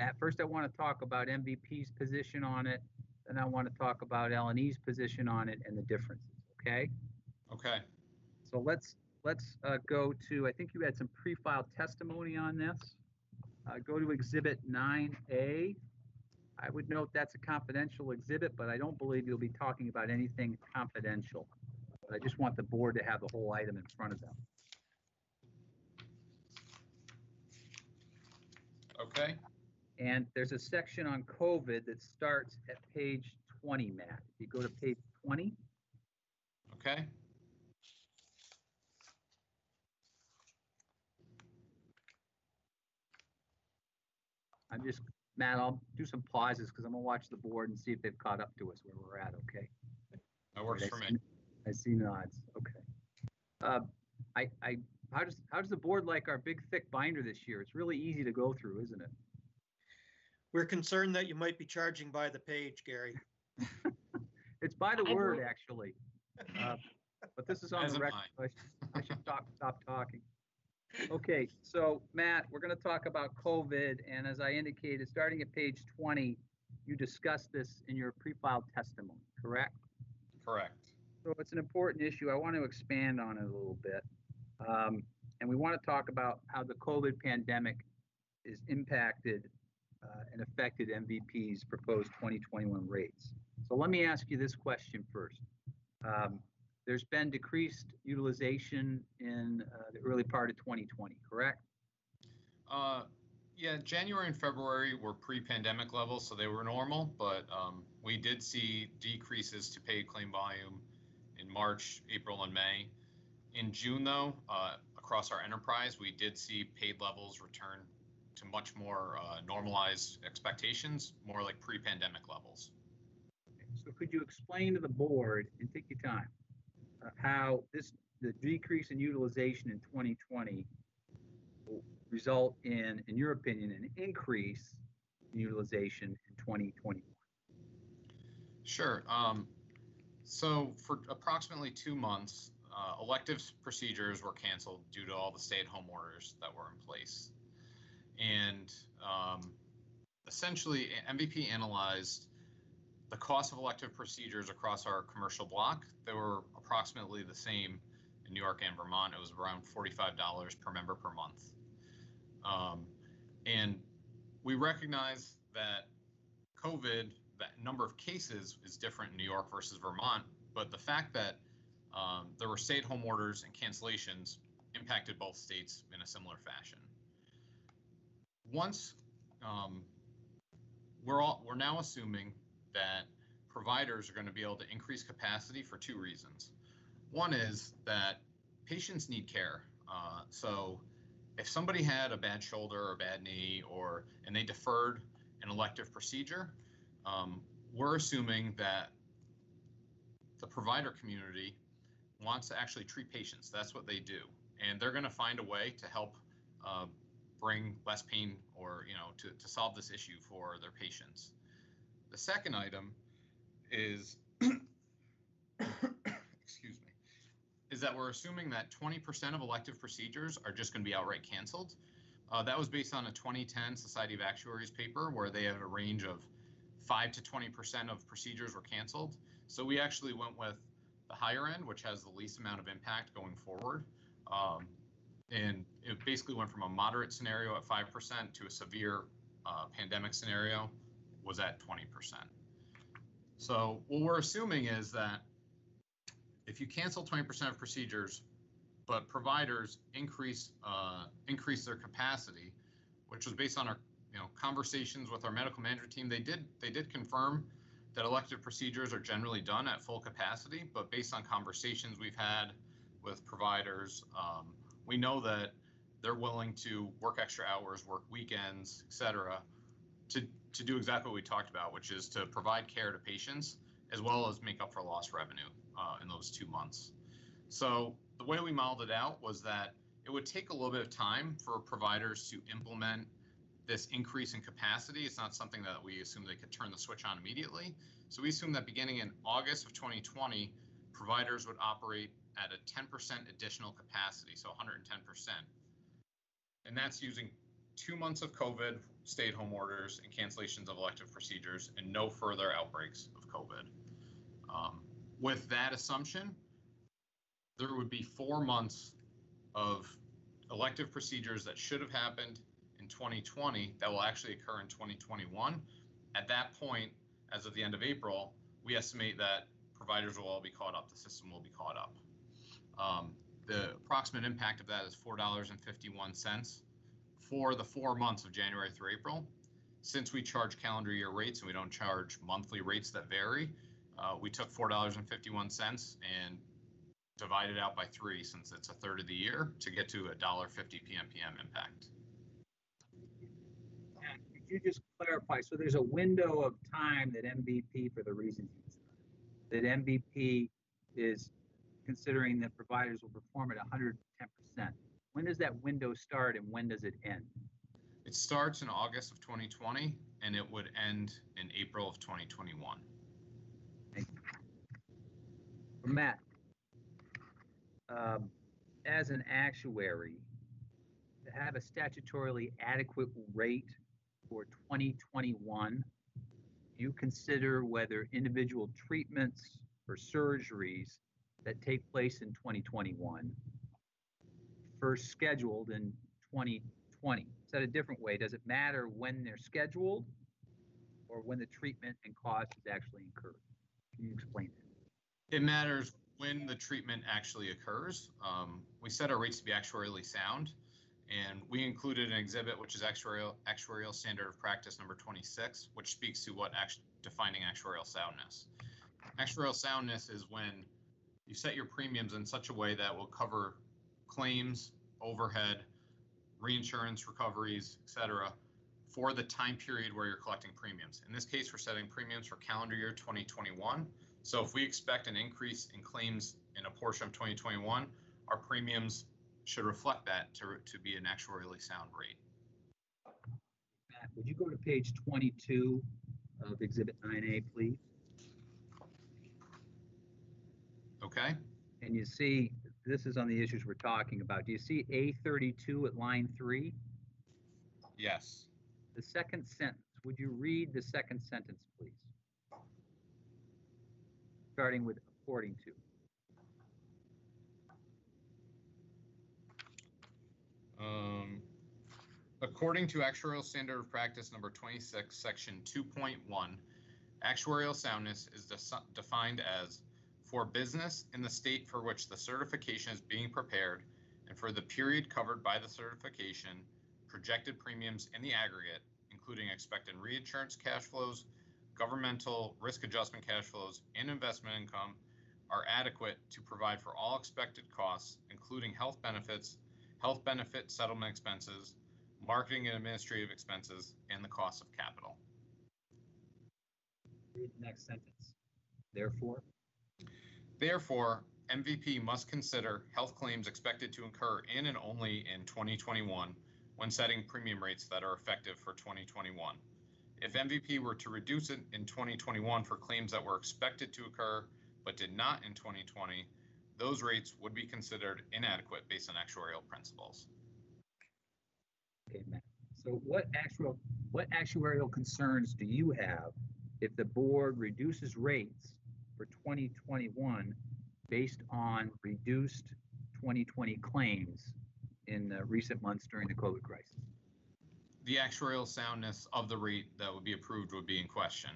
At first, I want to talk about MVP's position on it, then I want to talk about L and E's position on it and the differences, okay? Okay. So let's, let's uh, go to, I think you had some pre-filed testimony on this. Uh, Go to Exhibit 9A. I would note that's a confidential exhibit, but I don't believe you'll be talking about anything confidential. But I just want the board to have the whole item in front of them. Okay. And there's a section on COVID that starts at page 20, Matt. If you go to page 20, Okay. I'm just, Matt, I'll do some pauses because I'm gonna watch the board and see if they've caught up to us where we're at, okay? That works Right, for I me. see- I see nods, okay. Uh, I, I, how does, how does the board like our big thick binder this year? It's really easy to go through, isn't it? We're concerned that you might be charging by the page, Gary. It's by the I word, will- actually. Uh, But this is on As the am record, so I should- I should stop, stop talking. Okay, so Matt, we're gonna talk about COVID, and as I indicated, starting at page 20, you discussed this in your pre-filed testimony, correct? Correct. So it's an important issue. I want to expand on it a little bit. Um, and we want to talk about how the COVID pandemic is impacted uh, and affected MVP's proposed 2021 rates. So let me ask you this question first. Um, there's been decreased utilization in uh, the early part of 2020, correct? Uh, yeah, January and February were pre-pandemic levels, so they were normal, but um, we did see decreases to paid claim volume in March, April, and May. In June, though, uh, across our enterprise, we did see paid levels return to much more uh, normalized expectations, more like pre-pandemic levels. So could you explain to the board, and take your time, uh, how this, the decrease in utilization in 2020 will result in, in your opinion, an increase in utilization in 2021? Sure. Um, so for approximately two months, uh, elective procedures were canceled due to all the stay-at-home orders that were in place. And um, essentially, MVP analyzed the cost of elective procedures across our commercial block. They were approximately the same in New York and Vermont. It was around $45 per member per month. Um, and we recognize that COVID, that number of cases is different in New York versus Vermont, but the fact that um, there were stay-at-home orders and cancellations impacted both states in a similar fashion. Once um, we're all we're now assuming that providers are going to be able to increase capacity for two reasons. One is that patients need care. Uh, so if somebody had a bad shoulder or bad knee or and they deferred an elective procedure, um, we're assuming that the provider community wants to actually treat patients. That's what they do, and they're going to find a way to help uh, bring less pain or you know to, to solve this issue for their patients. The second item is excuse me is that we're assuming that 20% of elective procedures are just going to be outright canceled. Uh, that was based on a 2010 Society of Actuaries paper where they had a range of 5 to 20% of procedures were canceled. So we actually went with the higher end, which has the least amount of impact going forward. Um, and it basically went from a moderate scenario at 5% to a severe uh, pandemic scenario was at 20%. So what we're assuming is that if you cancel 20% of procedures, but providers increase uh, increase their capacity, which was based on our you know conversations with our medical management team, they did they did confirm that elective procedures are generally done at full capacity, but based on conversations we've had with providers, um, we know that they're willing to work extra hours, work weekends, et cetera, to, to do exactly what we talked about, which is to provide care to patients as well as make up for lost revenue uh, in those two months. So the way we modeled it out was that it would take a little bit of time for providers to implement this increase in capacity. It's not something that we assume they could turn the switch on immediately. So we assume that beginning in August of 2020, providers would operate at a 10% additional capacity, so 110%. And that's using two months of COVID, stay at home orders, and cancellations of elective procedures, and no further outbreaks of COVID. Um, with that assumption, there would be four months of elective procedures that should have happened in 2020 that will actually occur in 2021. At that point, as of the end of April, we estimate that providers will all be caught up, the system will be caught up. Um, the approximate impact of that is $4.51 for the four months of January through April. Since we charge calendar year rates and we don't charge monthly rates that vary, uh, we took $4.51 and divided out by three since it's a third of the year to get to a $1.50 PMPM impact. Could you just clarify, so there's a window of time that MVP, for the reasons you that MVP is considering that providers will perform at 110%. When does that window start and when does it end? It starts in August of 2020 and it would end in April of 2021. Matt, um, as an actuary, to have a statutorily adequate rate for 2021, you consider whether individual treatments or surgeries that take place in 2021 first scheduled in 2020. Said a different way, does it matter when they're scheduled or when the treatment and cost is actually incurred? Can you explain that? It matters when the treatment actually occurs. Um, we set our rates to be actuarially sound, and we included an exhibit which is actuarial actuarial standard of practice number 26, which speaks to what act- defining actuarial soundness. Actuarial soundness is when you set your premiums in such a way that will cover claims, overhead, reinsurance recoveries, et cetera, for the time period where you're collecting premiums. In this case, we're setting premiums for calendar year 2021. So if we expect an increase in claims in a portion of 2021, our premiums should reflect that to, to be an actuarially sound rate. Matt, would you go to page 22 of Exhibit 9A, please? Okay? And you see, this is on the issues we're talking about. Do you see A32 at line three? Yes. The second sentence, would you read the second sentence, please? Starting with according to. Um, according to actuarial standard of practice number 26, section 2.1, actuarial soundness is de- defined as for business in the state for which the certification is being prepared and for the period covered by the certification, projected premiums in the aggregate, including expected reinsurance cash flows, governmental risk adjustment cash flows, and investment income, are adequate to provide for all expected costs, including health benefits, health benefit settlement expenses, marketing and administrative expenses, and the cost of capital. Read the next sentence. Therefore, Therefore, MVP must consider health claims expected to incur in and only in 2021 when setting premium rates that are effective for 2021. If MVP were to reduce it in 2021 for claims that were expected to occur but did not in 2020, those rates would be considered inadequate based on actuarial principles. okay, Matt. So what actual, what actuarial concerns do you have if the board reduces rates for 2021 based on reduced 2020 claims in the recent months during the COVID crisis? The actuarial soundness of the rate that would be approved would be in question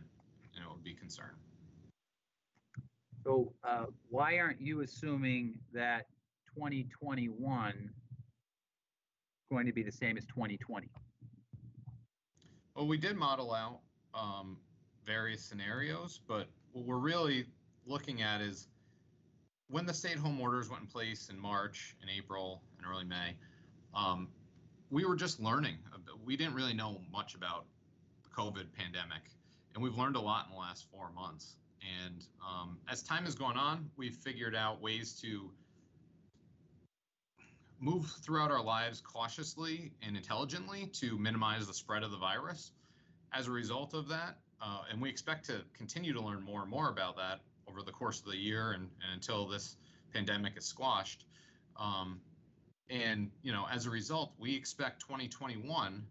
and it would be concerned. So uh, why aren't you assuming that 2021 is going to be the same as 2020? Well, we did model out um, various scenarios, but what we're really looking at is when the stay-at-home orders went in place in March and April and early May, um, we were just learning. We didn't really know much about the COVID pandemic, and we've learned a lot in the last four months. And um, as time has gone on, we've figured out ways to move throughout our lives cautiously and intelligently to minimize the spread of the virus. As a result of that, uh, and we expect to continue to learn more and more about that over the course of the year and, and until this pandemic is squashed. Um, and you know, as a result, we expect 2021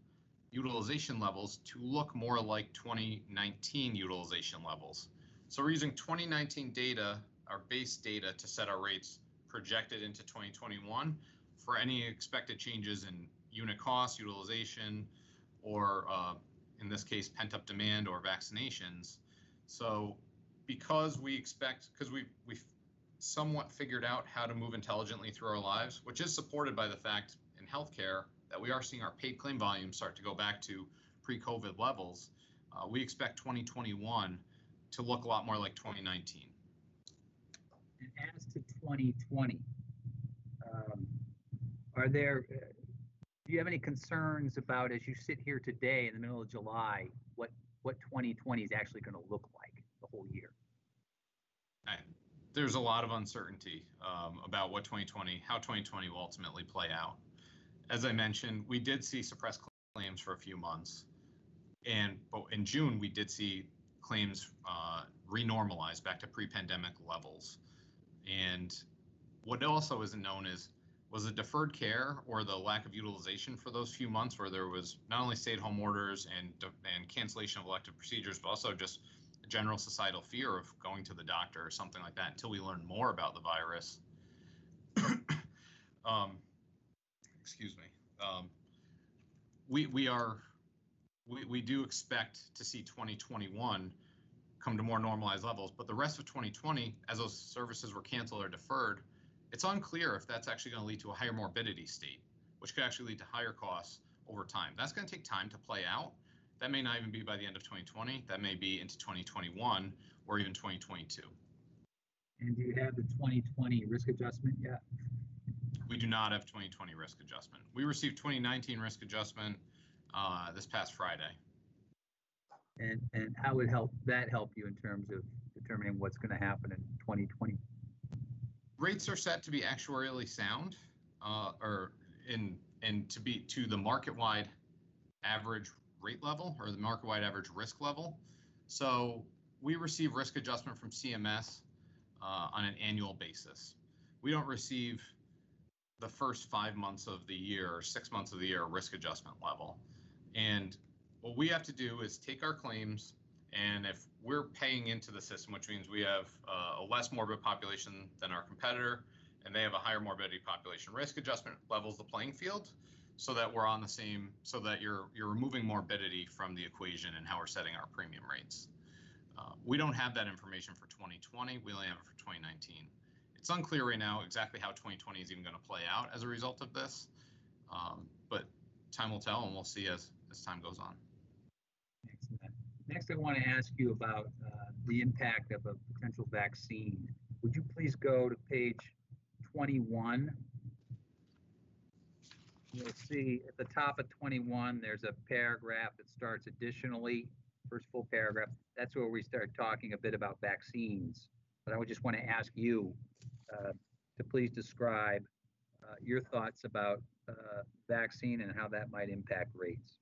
utilization levels to look more like 2019 utilization levels. So we're using 2019 data, our base data, to set our rates projected into 2021 for any expected changes in unit cost, utilization, or uh, in this case, pent up demand or vaccinations. So because we expect, because we we've somewhat figured out how to move intelligently through our lives, which is supported by the fact in healthcare that we are seeing our paid claim volume start to go back to pre-COVID levels. Uh, we expect 2021 to look a lot more like 2019. And as to 2020, um, are there, do you have any concerns about, as you sit here today in the middle of July, what, what 2020 is actually going to look like the whole year? I, there's a lot of uncertainty um, about what 2020, how 2020 will ultimately play out. As I mentioned, we did see suppressed claims for a few months, and but in June we did see claims uh, renormalize back to pre-pandemic levels. And what also isn't known is was the deferred care or the lack of utilization for those few months where there was not only stay-at-home orders and and cancellation of elective procedures, but also just general societal fear of going to the doctor or something like that until we learn more about the virus. um, excuse me. Um, we we are we, we do expect to see 2021 come to more normalized levels, but the rest of 2020, as those services were canceled or deferred, it's unclear if that's actually going to lead to a higher morbidity state, which could actually lead to higher costs over time. That's going to take time to play out. That may not even be by the end of 2020. That may be into 2021 or even 2022. And do you have the 2020 risk adjustment yet? We do not have 2020 risk adjustment. We received 2019 risk adjustment uh, this past Friday. And, and how would help that help you in terms of determining what's going to happen in 2020? Rates are set to be actuarially sound, uh, or in and to be to the market-wide average rate level or the market-wide average risk level. So we receive risk adjustment from CMS uh, on an annual basis. We don't receive the first five months of the year or six months of the year risk adjustment level. And what we have to do is take our claims, and if we're paying into the system, which means we have uh, a less morbid population than our competitor, and they have a higher morbidity population, risk adjustment levels the playing field so that we're on the same, so that you're you're removing morbidity from the equation and how we're setting our premium rates. Uh, we don't have that information for 2020. We only have it for 2019. It's unclear right now exactly how 2020 is even going to play out as a result of this, um, but time will tell, and we'll see as as time goes on. Next, I want to ask you about uh, the impact of a potential vaccine. Would you please go to page 21? You'll see at the top of 21, there's a paragraph that starts additionally, first full paragraph. That's where we start talking a bit about vaccines. But I would just want to ask you uh, to please describe uh, your thoughts about uh, vaccine and how that might impact rates.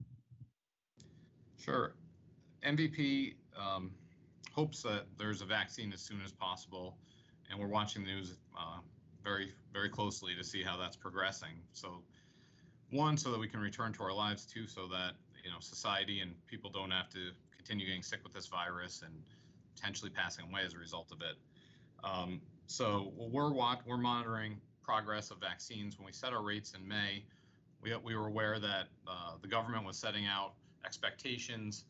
Sure. MVP um, hopes that there's a vaccine as soon as possible, and we're watching the news uh, very, very closely to see how that's progressing. So, one, so that we can return to our lives. Two, so that you know society and people don't have to continue getting sick with this virus and potentially passing away as a result of it. Um, so we're we're monitoring progress of vaccines. When we set our rates in May, we we were aware that uh, the government was setting out expectations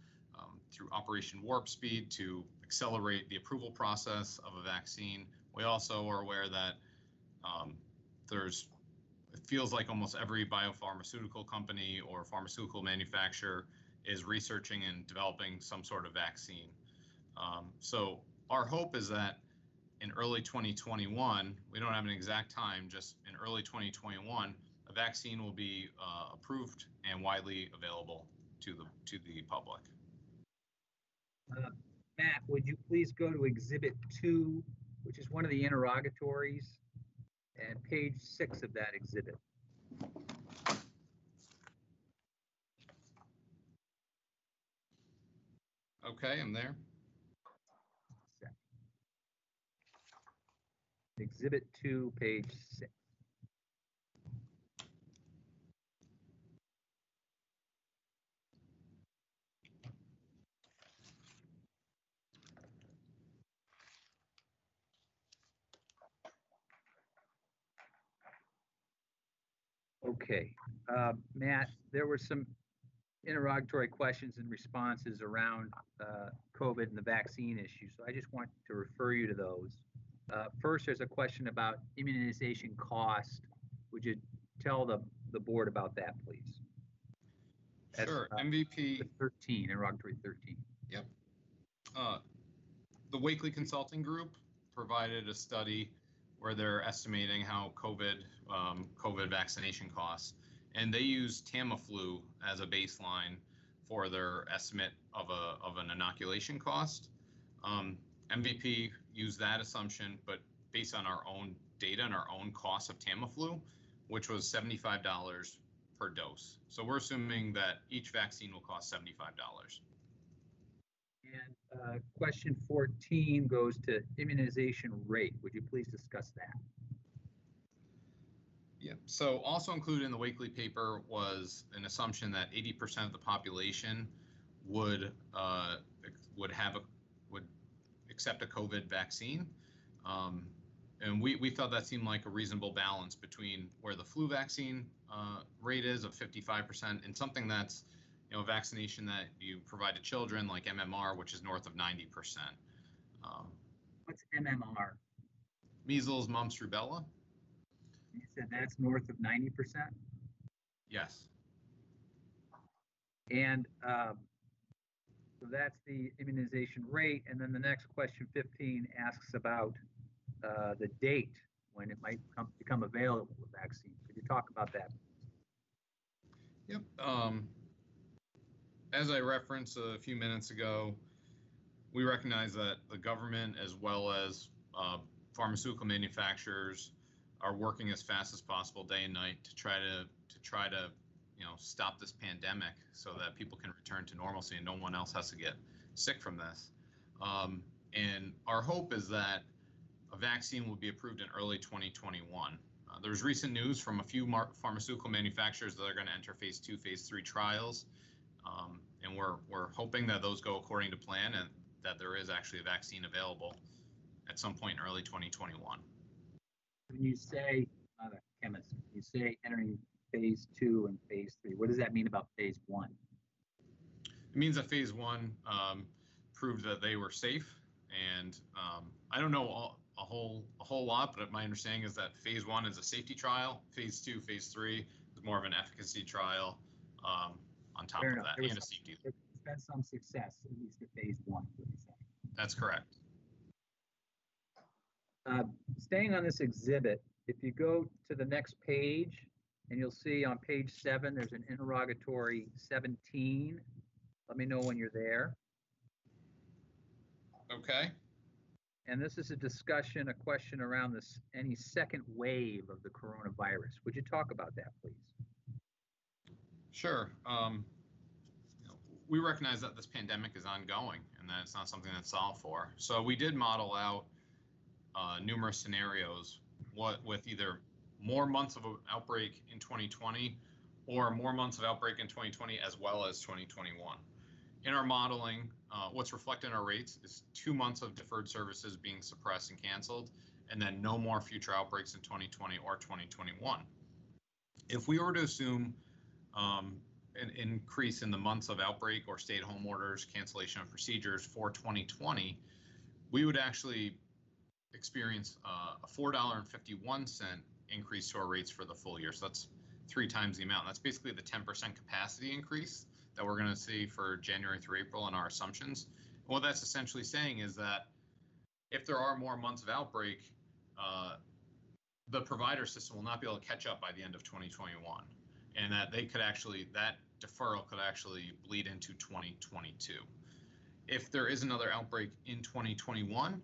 through Operation Warp Speed to accelerate the approval process of a vaccine. We also are aware that um, there's, it feels like almost every biopharmaceutical company or pharmaceutical manufacturer is researching and developing some sort of vaccine. Um, so our hope is that in early 2021, we don't have an exact time, just in early 2021, a vaccine will be uh, approved and widely available to the to the public. Uh, Matt, would you please go to Exhibit 2, which is one of the interrogatories, and page 6 of that exhibit? Okay, I'm there. Exhibit 2, page 6. Okay, uh, Matt, there were some interrogatory questions and responses around uh, COVID and the vaccine issue, so I just want to refer you to those. Uh, First, there's a question about immunization cost. Would you tell the, the board about that, please? That's, Sure, uh, MVP. the 13, interrogatory 13. Yep. Uh, The Wakely Consulting Group provided a study where they're estimating how COVID, um, COVID vaccination costs. And they use Tamiflu as a baseline for their estimate of a, of an inoculation cost. Um, MVP used that assumption, but based on our own data and our own cost of Tamiflu, which was $75 per dose. So we're assuming that each vaccine will cost $75. And uh, question 14 goes to immunization rate. Would you please discuss that? Yeah. So also included in the Wakely paper was an assumption that 80% of the population would uh, would have a would accept a COVID vaccine. Um, and we, we thought that seemed like a reasonable balance between where the flu vaccine uh, rate is of 55% and something that's you know vaccination that you provide to children like MMR, which is north of 90%. Um, What's MMR? measles, mumps, rubella. You said that's north of 90%? Yes. And um, so that's the immunization rate. And then the next question 15 asks about uh, the date when it might come, become available, the vaccine. Could you talk about that? Yep. Um, as I referenced a few minutes ago, we recognize that the government as well as uh, pharmaceutical manufacturers are working as fast as possible day and night to try to to try to you know stop this pandemic so that people can return to normalcy and no one else has to get sick from this. Um, and our hope is that a vaccine will be approved in early 2021. Uh, there's recent news from a few mar- pharmaceutical manufacturers that are going to enter phase two, phase three trials. Um, and we're, we're hoping that those go according to plan and that there is actually a vaccine available at some point in early 2021. When you say, I'm not a chemist, you say entering phase two and phase three, what does that mean about phase one? It means that phase one um, proved that they were safe. And um, I don't know all, a whole a whole lot, but my understanding is that phase one is a safety trial. Phase two, phase three is more of an efficacy trial um, on top Fair of enough. that There was and a some- safety. There's been some success, at least at phase one. is what you're saying. That's correct. Uh, Staying on this exhibit, if you go to the next page, and you'll see on page seven, there's an interrogatory 17. Let me know when you're there. Okay. And this is a discussion, a question around this, any second wave of the coronavirus. Would you talk about that, please? Sure. Um, we recognize that this pandemic is ongoing and that it's not something that's solved for. So we did model out uh, numerous scenarios, what with either more months of outbreak in 2020 or more months of outbreak in 2020 as well as 2021. In our modeling, uh, what's reflected in our rates is two months of deferred services being suppressed and canceled, and then no more future outbreaks in 2020 or 2021. If we were to assume um, an increase in the months of outbreak or stay-at-home orders, cancellation of procedures for 2020, we would actually experience uh, a $4.51 increase to our rates for the full year. So that's three times the amount. That's basically the 10% capacity increase that we're going to see for January through April in our assumptions. what that's essentially saying is that if there are more months of outbreak, uh, the provider system will not be able to catch up by the end of 2021, and that they could actually that deferral could actually bleed into 2022. If there is another outbreak in 2021,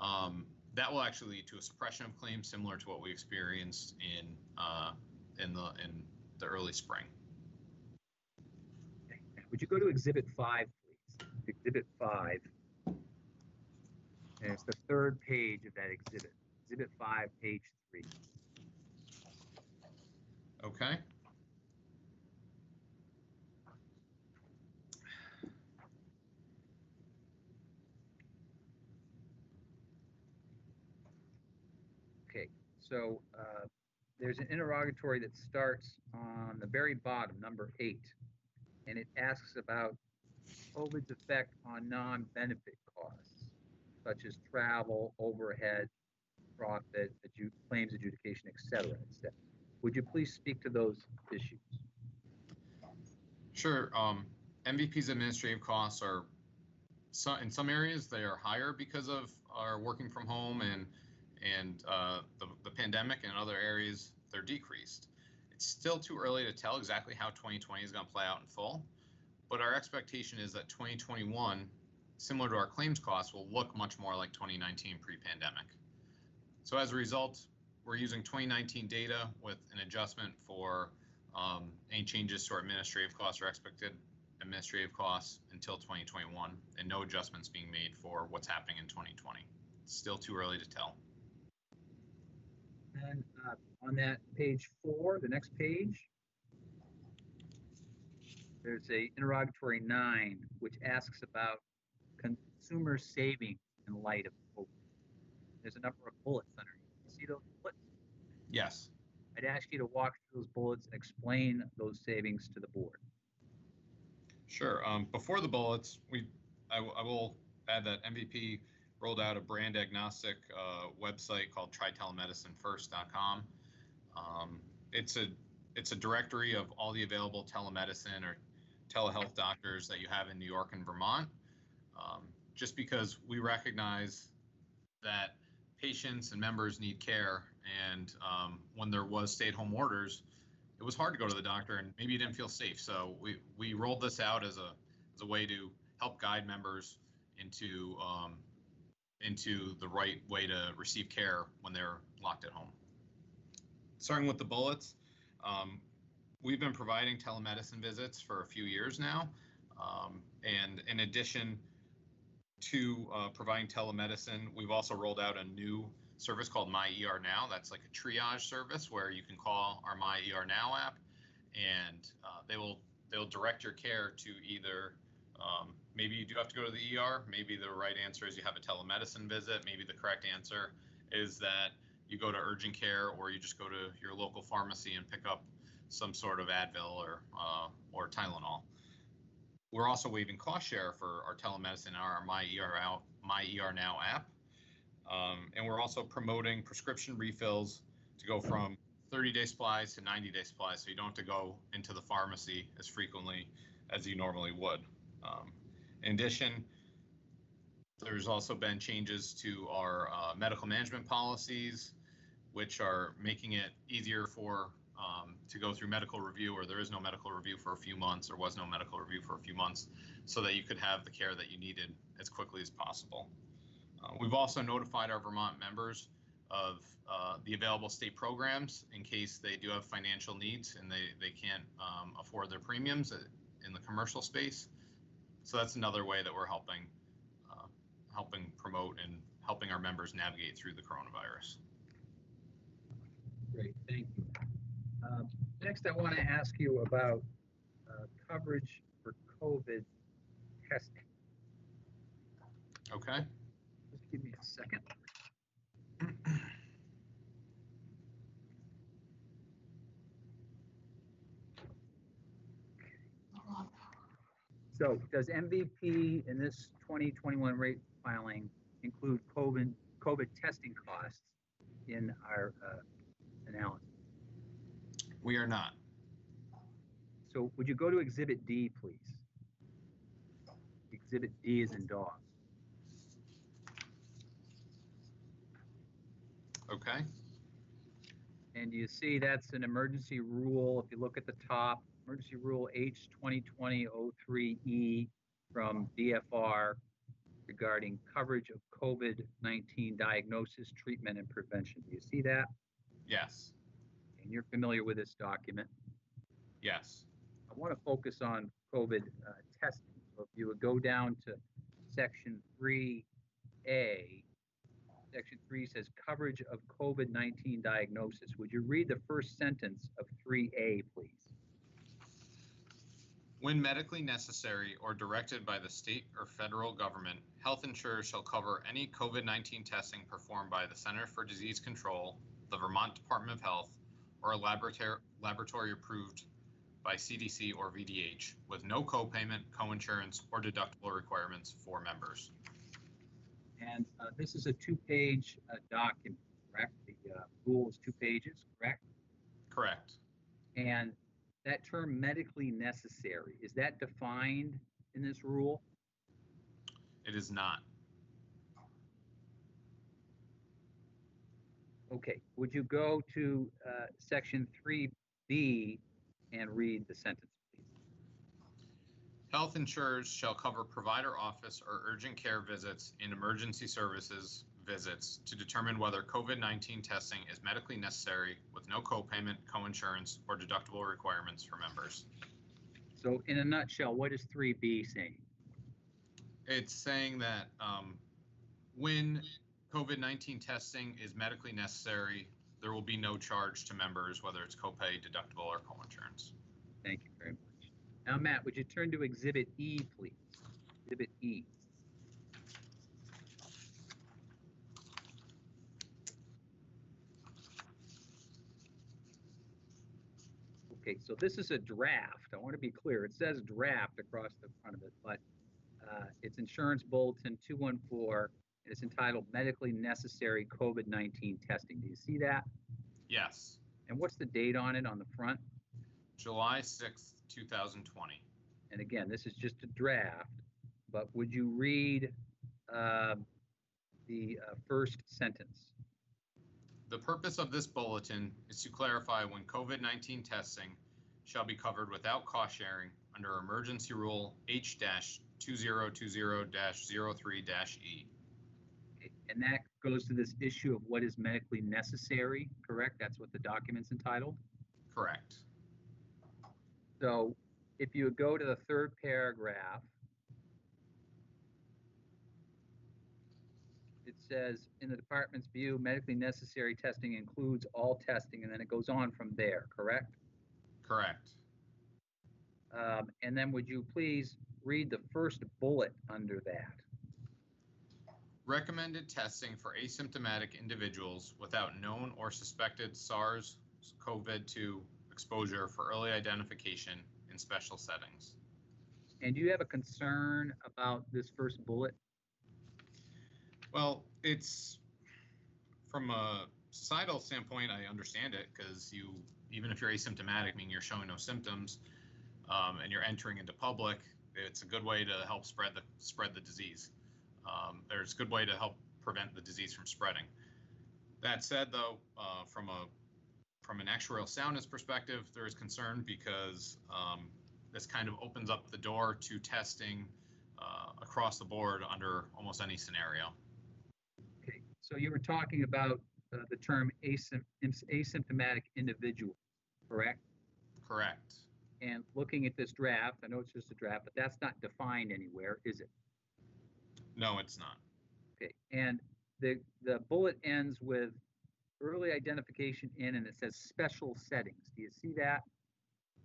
um, that will actually lead to a suppression of claims similar to what we experienced in uh, in the in the early spring. Would you go to Exhibit 5, please? Exhibit 5. And it's the third page of that exhibit. Exhibit 5, page 3. Okay. Okay, so uh, there's an interrogatory that starts on the very bottom, number eight, and it asks about COVID's effect on non-benefit costs, such as travel, overhead, profit, adju- claims adjudication, et cetera, et cetera. Would you please speak to those issues? Sure. Um, MVP's administrative costs are so in some areas they are higher because of our working from home and and uh, the, the pandemic and other areas they're decreased. It's still too early to tell exactly how 2020 is going to play out in full, but our expectation is that 2021, similar to our claims costs, will look much more like 2019 pre-pandemic. So as a result, we're using 2019 data with an adjustment for um, any changes to our administrative costs or expected administrative costs until 2021, and no adjustments being made for what's happening in 2020. It's still too early to tell. And uh, on that page four, the next page, there's a interrogatory nine, which asks about consumer saving in light of COVID. There's a number of bullets under. You see those bullets? Yes. I'd ask you to walk through those bullets and explain those savings to the board. Sure. Um, before the bullets, we I, I will add that MVP rolled out a brand agnostic uh, website called trytelemedicinefirst.com. Um, it's a it's a directory of all the available telemedicine or telehealth doctors that you have in New York and Vermont. Um, just because we recognize that patients and members need care, and um, when there was stay-at-home orders, it was hard to go to the doctor, and maybe you didn't feel safe. So we we rolled this out as a as a way to help guide members into um, into the right way to receive care when they're locked at home. Starting with the bullets, um, we've been providing telemedicine visits for a few years now. Um, and in addition to uh, providing telemedicine, we've also rolled out a new service called My ER Now. That's like a triage service where you can call our My ER Now app, and uh, they will they'll direct your care to either um, maybe you do have to go to the ER. Maybe the right answer is you have a telemedicine visit. Maybe the correct answer is that you go to urgent care or you just go to your local pharmacy and pick up some sort of Advil or uh, or Tylenol. We're also waiving cost share for our telemedicine and our My ER out My ER Now app, um, and we're also promoting prescription refills to go from 30 day supplies to 90 day supplies, so you don't have to go into the pharmacy as frequently as you normally would. Um, in addition, there's also been changes to our uh, medical management policies, which are making it easier for um, to go through medical review, or there is no medical review for a few months, or was no medical review for a few months, so that you could have the care that you needed as quickly as possible. Uh, we've also notified our Vermont members of uh, the available state programs in case they do have financial needs and they, they can't um, afford their premiums in the commercial space. So that's another way that we're helping uh, helping promote and helping our members navigate through the coronavirus. Great, thank you. Uh, next, I want to ask you about uh, coverage for COVID testing. Okay. Just give me a second. So does MVP in this 2021 rate filing include COVID, COVID testing costs in our uh, analysis? We are not. So would you go to Exhibit D, please? Exhibit D is in dog. Okay, And you see that's an emergency rule. If you look at the top, emergency rule H 2020-03E E from DFR regarding coverage of COVID-19 diagnosis, treatment, and prevention. Do you see that? yes, And you're familiar with this document. yes, I want to focus on COVID uh, testing. So if you would go down to section 3A, section 3 says coverage of COVID-19 diagnosis. Would you read the first sentence of 3A, please? When medically necessary or directed by the state or federal government, health insurers shall cover any COVID-19 testing performed by the Center for Disease Control, the Vermont Department of Health, or a laboratory, laboratory approved by CDC or VDH with no co-payment, co-insurance, or deductible requirements for members. And uh, this is a two-page uh, document, correct? The uh, rule is two pages, correct? Correct. And that term medically necessary, is that defined in this rule? It is not. Okay, would you go to uh, section 3B and read the sentence, please? Health insurers shall cover provider office or urgent care visits and emergency services visits to determine whether COVID-19 testing is medically necessary with no co-payment, co-insurance, or deductible requirements for members. So in a nutshell, what is 3B saying? It's saying that um, when COVID-19 testing is medically necessary, there will be no charge to members, whether it's copay, deductible, or co-insurance. Thank you very much. Now, Matt, would you turn to Exhibit E, please? Exhibit E. Okay, so this is a draft. I want to be clear. It says draft across the front of it, but uh, it's Insurance Bulletin 214. and It's entitled Medically Necessary COVID-19 Testing. Do you see that? Yes, And what's the date on it on the front? July 6th, 2020. and again, this is just a draft, but would you read um, the uh, first sentence? The purpose of this bulletin is to clarify when COVID-19 testing shall be covered without cost sharing under Emergency Rule H-2020-03-E. And that goes to this issue of what is medically necessary, correct? That's what the document's entitled. Correct. So if you go to the third paragraph, says, in the department's view, medically necessary testing includes all testing, and then it goes on from there, correct? Correct. Um, and then would you please read the first bullet under that? Recommended testing for asymptomatic individuals without known or suspected SARS-CoV-2 exposure for early identification in special settings. And do you have a concern about this first bullet? Well, it's from a societal standpoint, I understand it because you, even if you're asymptomatic, meaning you're showing no symptoms, um, and you're entering into public, it's a good way to help spread the spread the disease. Um, there's a good way to help prevent the disease from spreading. That said, though, uh, from a from an actuarial soundness perspective, there is concern because um, this kind of opens up the door to testing uh, across the board under almost any scenario. So you were talking about uh, the term asym- asymptomatic individual, correct? Correct. And looking at this draft, I know it's just a draft, but that's not defined anywhere, is it? No, it's not. Okay, and the, the bullet ends with early identification in, and it says special settings. Do you see that?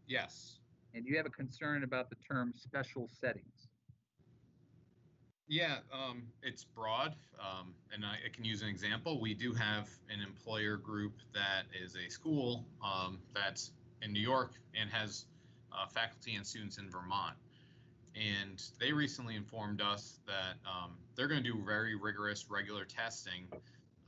Yes. And do you have a concern about the term special settings? Yeah, um, it's broad, um, and I, I can use an example. We do have an employer group that is a school um, that's in New York and has uh, faculty and students in Vermont. And they recently informed us that um, they're going to do very rigorous, regular testing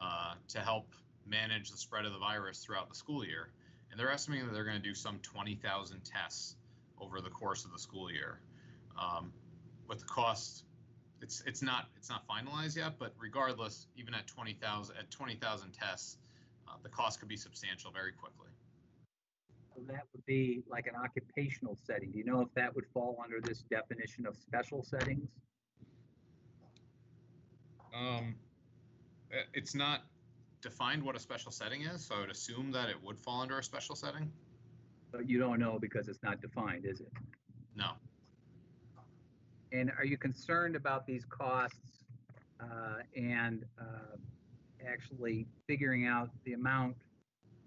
uh, to help manage the spread of the virus throughout the school year. And they're estimating that they're going to do some 20,000 tests over the course of the school year. Um, with the cost it's, it's not, it's not finalized yet, but regardless, even at 20,000, at 20,000 tests, uh, the cost could be substantial very quickly. So that would be like an occupational setting. Do you know if that would fall under this definition of special settings? Um, it's not defined what a special setting is, so I would assume that it would fall under a special setting. But you don't know because it's not defined, is it? No, And are you concerned about these costs uh, and uh, actually figuring out the amount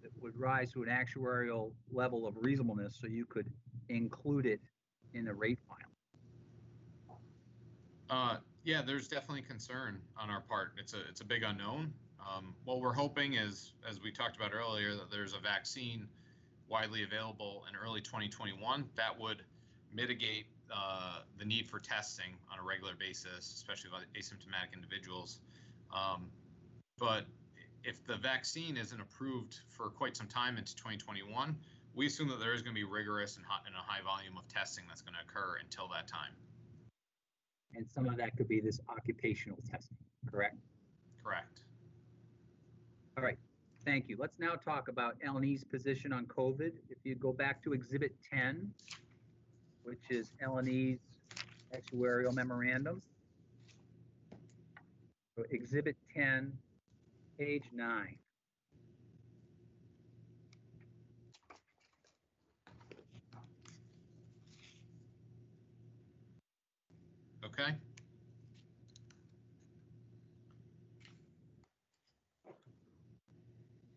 that would rise to an actuarial level of reasonableness so you could include it in a rate file? Uh, yeah, there's definitely concern on our part. It's a it's a big unknown. Um, what we're hoping is, as we talked about earlier, that there's a vaccine widely available in early 2021 that would mitigate uh, the need for testing on a regular basis, especially by asymptomatic individuals. Um, but if the vaccine isn't approved for quite some time into 2021, we assume that there is going to be rigorous and, hot, and a high volume of testing that's going to occur until that time. And some of that could be this occupational testing, correct? Correct. All right, thank you. Let's now talk about LNE's position on COVID. If you go back to Exhibit 10, which is LNE's actuarial memorandum. So Exhibit 10, page 9. Okay.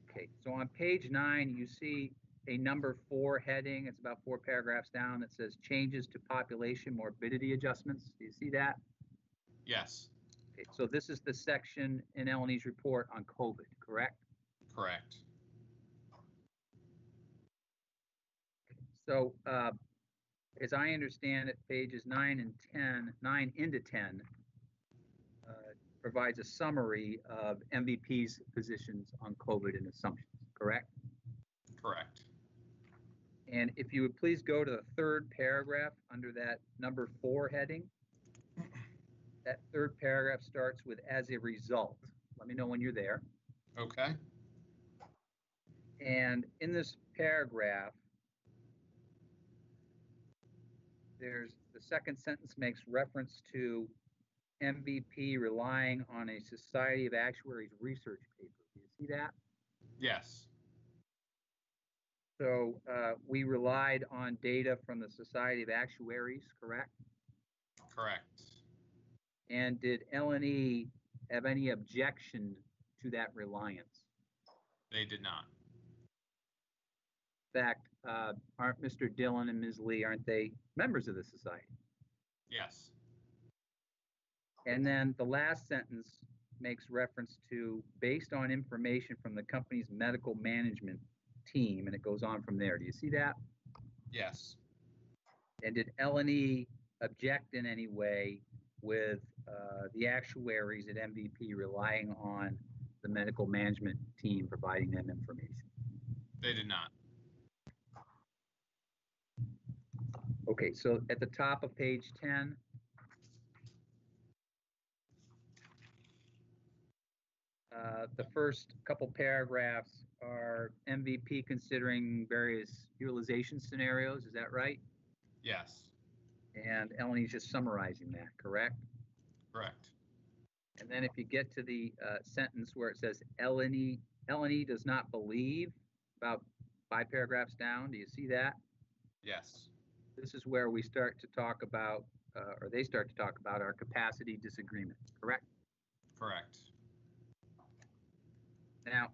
Okay, so on page nine, you see a number four heading. It's about four paragraphs down that says changes to population morbidity adjustments. Do you see that? Yes. Okay, so this is the section in LNE's report on COVID, correct? Correct. So, uh, as I understand it, pages nine and 10, nine into 10, uh, provides a summary of MVP's positions on COVID and assumptions, correct? Correct. And if you would please go to the third paragraph under that number four heading. That third paragraph starts with as a result. Let me know when you're there. Okay. And in this paragraph, there's the second sentence makes reference to MVP relying on a Society of Actuaries research paper. Do you see that? Yes. So uh, we relied on data from the Society of Actuaries, correct? Correct. And did LNE have any objection to that reliance? They did not. In fact, uh, aren't Mr. Dillon and Ms. Lee, aren't they members of the society? Yes. And then the last sentence makes reference to based on information from the company's medical management team, and it goes on from there. Do you see that? Yes. And did LNE object in any way with uh, the actuaries at MVP relying on the medical management team providing them information? They did not. Okay, so at the top of page 10, uh, the first couple paragraphs are MVP considering various utilization scenarios, is that right? Yes. And LNE's just summarizing that, correct? Correct. And then if you get to the uh, sentence where it says LNE, LNE does not believe, about five paragraphs down, do you see that? Yes. This is where we start to talk about, uh, or they start to talk about our capacity disagreement? Correct. Now,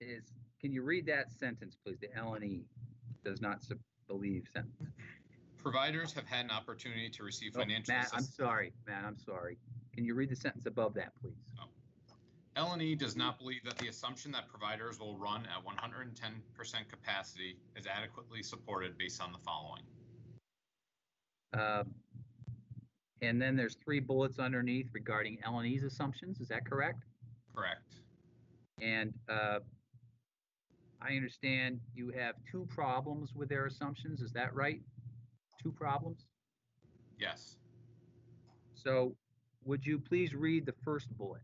is, can you read that sentence, please? The LNE does not believe sentence. Providers have had an opportunity to receive Oh, financial Matt, I'm assistance. sorry, Matt, I'm sorry. Can you read the sentence above that, please? LNE does not believe that the assumption that providers will run at 110% capacity is adequately supported based on the following. Um, And then there's three bullets underneath regarding LNE's assumptions, is that correct? Correct. And uh, I understand you have two problems with their assumptions, is that right? Two problems? Yes. So would you please read the first bullet?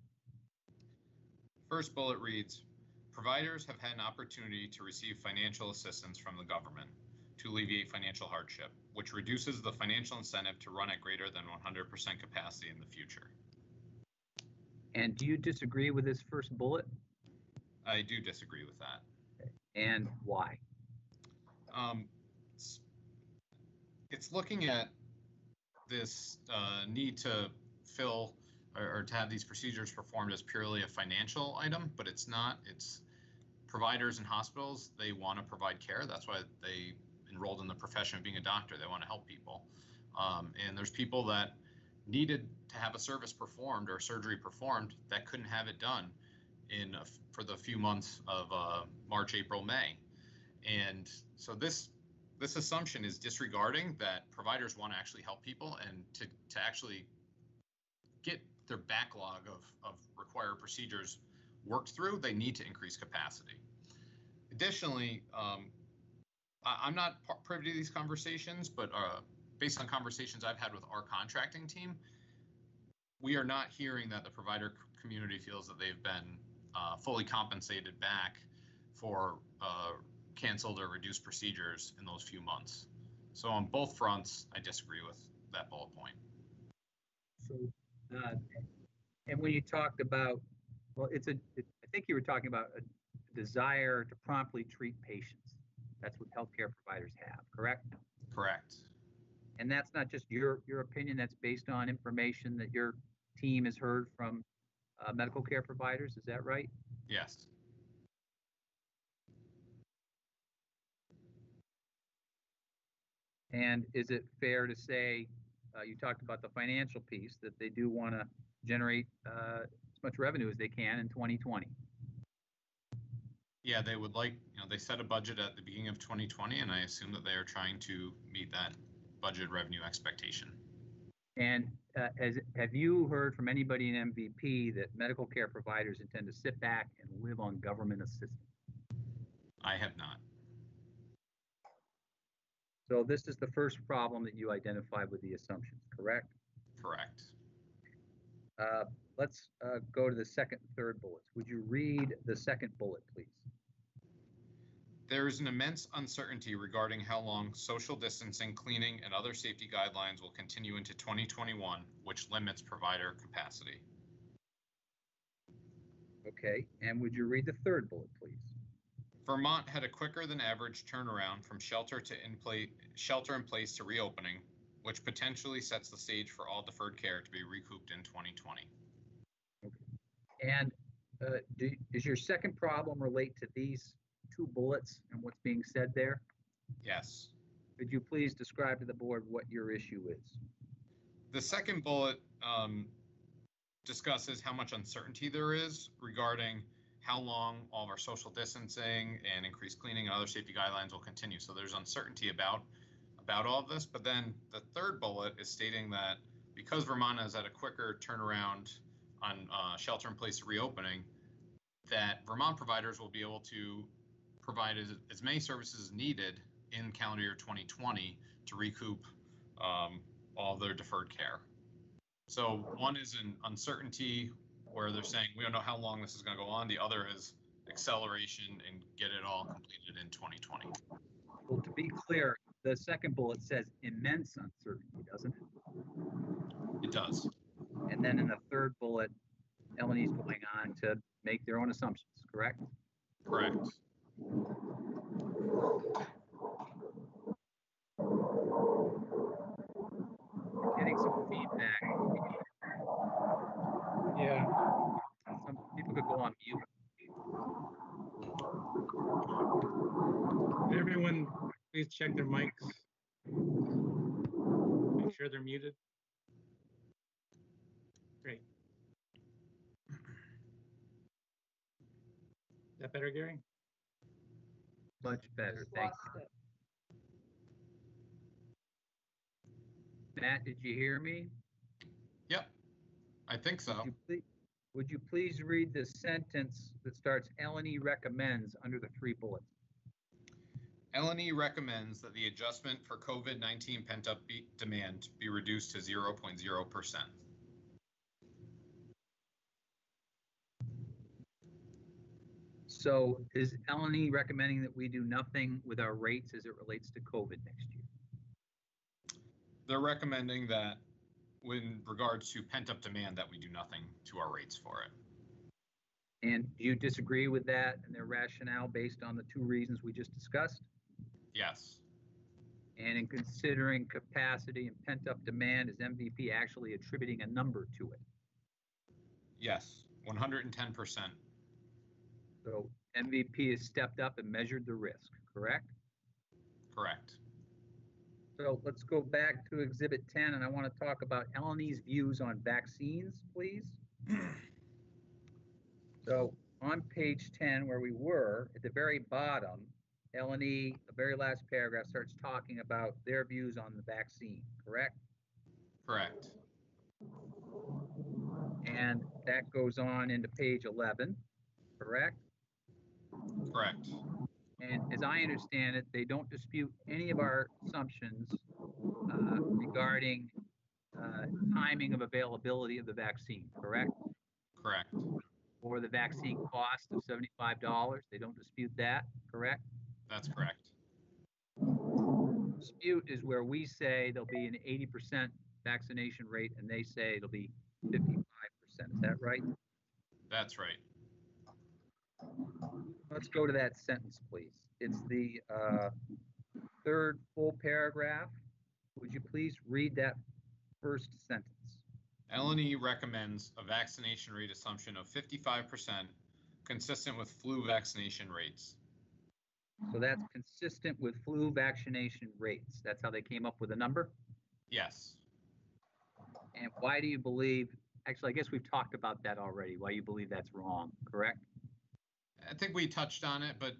First bullet reads, providers have had an opportunity to receive financial assistance from the government to alleviate financial hardship, which reduces the financial incentive to run at greater than 100% capacity in the future. And do you disagree with this first bullet? I do disagree with that. And why? Um, it's, it's looking at this uh, need to fill or, or to have these procedures performed as purely a financial item, but it's not. It's providers and hospitals, they want to provide care. That's why they enrolled in the profession of being a doctor. They want to help people. Um, and there's people that needed to have a service performed or surgery performed that couldn't have it done in a, for the few months of uh, March, April, May. And so this this assumption is disregarding that providers want to actually help people and to, to actually get their backlog of, of required procedures worked through, they need to increase capacity. Additionally, um, I, am not privy to these conversations, but uh, based on conversations I've had with our contracting team, we are not hearing that the provider community feels that they've been uh, fully compensated back for uh, canceled or reduced procedures in those few months. So on both fronts, I disagree with that bullet point. So, uh, and when you talked about, well, it's a, it, I think you were talking about a desire to promptly treat patients. That's what healthcare providers have, correct? Correct. And that's not just your your opinion. That's based on information that your team has heard from uh, medical care providers. Is that right? Yes. And is it fair to say, uh, you talked about the financial piece, that they do want to generate uh, as much revenue as they can in 2020? Yeah, they would like, you know, they set a budget at the beginning of 2020, and I assume that they are trying to meet that budget revenue expectation. And as, have you heard from anybody in MVP that medical care providers intend to sit back and live on government assistance? I have not. So this is the first problem that you identified with the assumptions, correct? Correct. Uh, let's uh, go to the second and third bullets. Would you read the second bullet, please? There is an immense uncertainty regarding how long social distancing, cleaning, and other safety guidelines will continue into 2021, which limits provider capacity. Okay, and would you read the third bullet, please? Vermont had a quicker than average turnaround from shelter to in place, shelter in place to reopening, which potentially sets the stage for all deferred care to be recouped in 2020. Okay. And uh, do, does your second problem relate to these two bullets and what's being said there? Yes. Could you please describe to the board what your issue is? The second bullet um, discusses how much uncertainty there is regarding how long all of our social distancing and increased cleaning and other safety guidelines will continue. So there's uncertainty about about all of this. But then the third bullet is stating that because Vermont is at a quicker turnaround on uh, shelter in place reopening, that Vermont providers will be able to provide as, many services as needed in calendar year 2020 to recoup um, all their deferred care. So one is an uncertainty where they're saying we don't know how long this is going to go on. The other is acceleration and get it all completed in 2020. Well, to be clear, the second bullet says immense uncertainty, doesn't it? It does. And then in the third bullet, L&E's going on to make their own assumptions, correct? Correct. Getting some feedback. Yeah. Some people could go on mute. Everyone, please check their mics. Make sure they're muted. Great. Is that better, Gary? Much better, thank you. Matt, did you hear me? Yep, I think so. Would you please, would you please read the sentence that starts L&E recommends under the three bullets? L&E recommends that the adjustment for COVID-19 pent-up demand be reduced to 0.0%. So is LNE recommending that we do nothing with our rates as it relates to COVID next year? They're recommending that in regards to pent-up demand, that we do nothing to our rates for it. And do you disagree with that and their rationale based on the two reasons we just discussed? Yes, And in considering capacity and pent-up demand, is MVP actually attributing a number to it? yes, 110%. So MVP has stepped up and measured the risk, correct? Correct. So let's go back to Exhibit 10, and I want to talk about LNE's views on vaccines, please. So on page 10, where we were, at the very bottom, Eleni, the very last paragraph, starts talking about their views on the vaccine, correct? Correct. And that goes on into page 11, correct? Correct. And as I understand it, they don't dispute any of our assumptions uh, regarding uh, timing of availability of the vaccine, correct? Correct. Or the vaccine cost of $75. They don't dispute that, correct? That's correct. Dispute is where we say there'll be an 80% vaccination rate and they say it'll be 55%. Is that right? That's right. Let's go to that sentence, please. It's the uh, third full paragraph. Would you please read that first sentence? LNE recommends a vaccination rate assumption of 55%, consistent with flu vaccination rates. So that's consistent with flu vaccination rates. That's how they came up with the number? Yes. And why do you believe, actually, I guess we've talked about that already, why you believe that's wrong, correct? I think we touched on it, but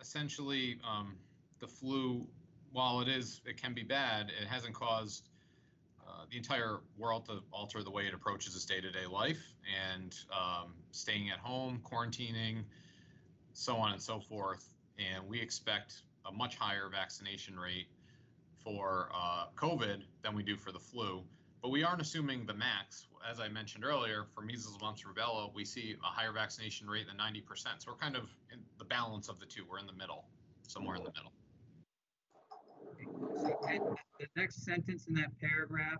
essentially, um, the flu, while it is, it can be bad, it hasn't caused uh, the entire world to alter the way it approaches its day-to-day life and um, staying at home, quarantining, so on and so forth. And we expect a much higher vaccination rate for uh, COVID than we do for the flu. But we aren't assuming the max. As I mentioned earlier, for measles, mumps, rubella, we see a higher vaccination rate than 90%. So we're kind of in the balance of the two. We're in the middle, somewhere in the middle. So the next sentence in that paragraph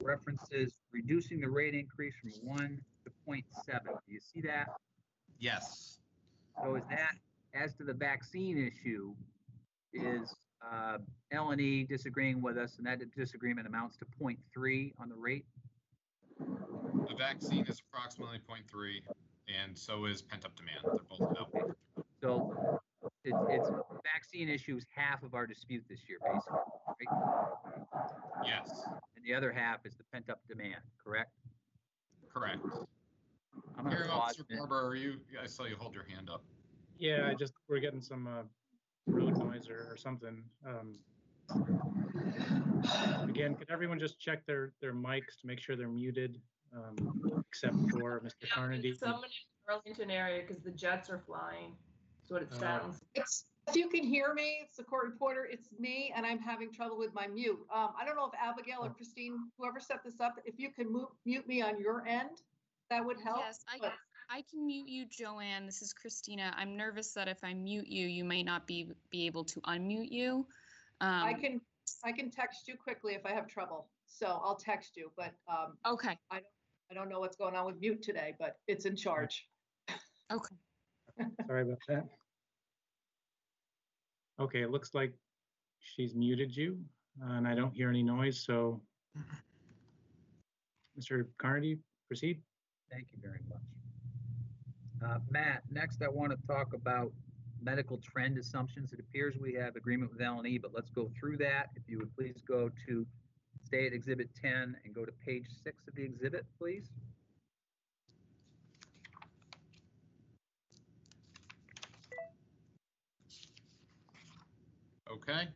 references reducing the rate increase from one to 0.7. Do you see that? Yes. So is that, as to the vaccine issue, is uh, L and E disagreeing with us, and that disagreement amounts to 0.3 on the rate? The vaccine is approximately 0.3, and so is pent-up demand. They're both about. So it, it's vaccine issue is half of our dispute this year, basically, right? Yes, And the other half is the pent-up demand, correct? correct. I'm gonna Hearing pause Officer. Barber, are you, I saw you hold your hand up. Yeah, I just, we're getting some uh, road noise or or something. Um, Again, could everyone just check their, their mics to make sure they're muted, um, except for Mr. Karnedy? Someone in Burlington area because the jets are flying. That's what it Uh, sounds. It's, if you can hear me, it's the court reporter, it's me, and I'm having trouble with my mute. Um, I don't know if Abigail or Christine, whoever set this up, if you can mute, mute me on your end, that would help. Yes, I, but- I can mute you, Joanne. This is Christina. I'm nervous that if I mute you, you may not be, be able to unmute you. I Um, can, I can text you quickly if I have trouble, so I'll text you, but, um, Okay, I don't know what's going on with mute today, but it's in charge. okay. Sorry about that. Okay, it looks like she's muted you, uh, and I don't hear any noise, so Mr. Karnedy, proceed. Thank you very much. Uh, Matt, next I want to talk about medical trend assumptions. It appears we have agreement with LNE, but let's go through that. If you would please go to, stay at Exhibit 10 and go to page six of the exhibit, please. Okay,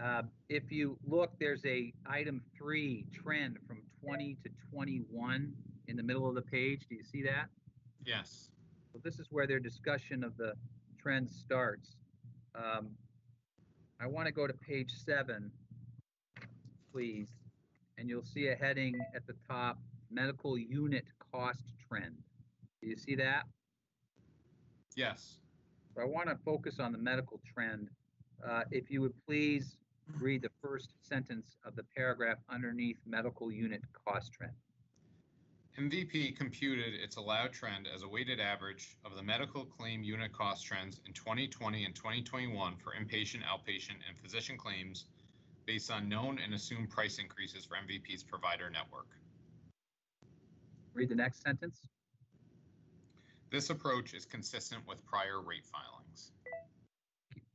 Uh, If you look, there's a item three trend from 20 to 21 in the middle of the page. Do you see that? yes, So this is where their discussion of the trend starts. Um, I want to go to page seven, please, and you'll see a heading at the top, medical unit cost trend. Do you see that? Yes. So I want to focus on the medical trend. Uh, If you would please read the first sentence of the paragraph underneath medical unit cost trend. MVP computed its allowed trend as a weighted average of the medical claim unit cost trends in 2020 and 2021 for inpatient, outpatient, and physician claims based on known and assumed price increases for MVP's provider network. Read the next sentence. This approach is consistent with prior rate filings.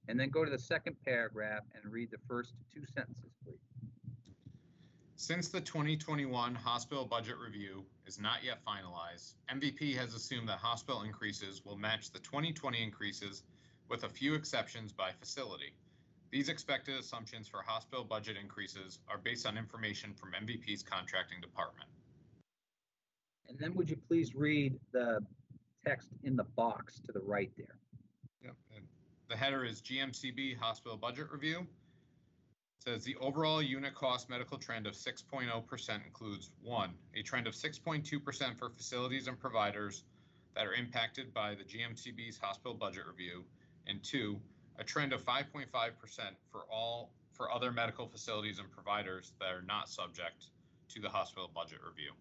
And then go to the second paragraph and read the first two sentences, please. Since the 2021 hospital budget review is not yet finalized, MVP has assumed that hospital increases will match the 2020 increases with a few exceptions by facility. These expected assumptions for hospital budget increases are based on information from MVP's contracting department. And then would you please read the text in the box to the right there? Yep. and The header is GMCB Hospital Budget Review. Says the overall unit cost medical trend of 6.0% includes one, a trend of 6.2% for facilities and providers that are impacted by the GMCB's hospital budget review, and two, a trend of 5.5% for all for other medical facilities and providers that are not subject to the hospital budget review.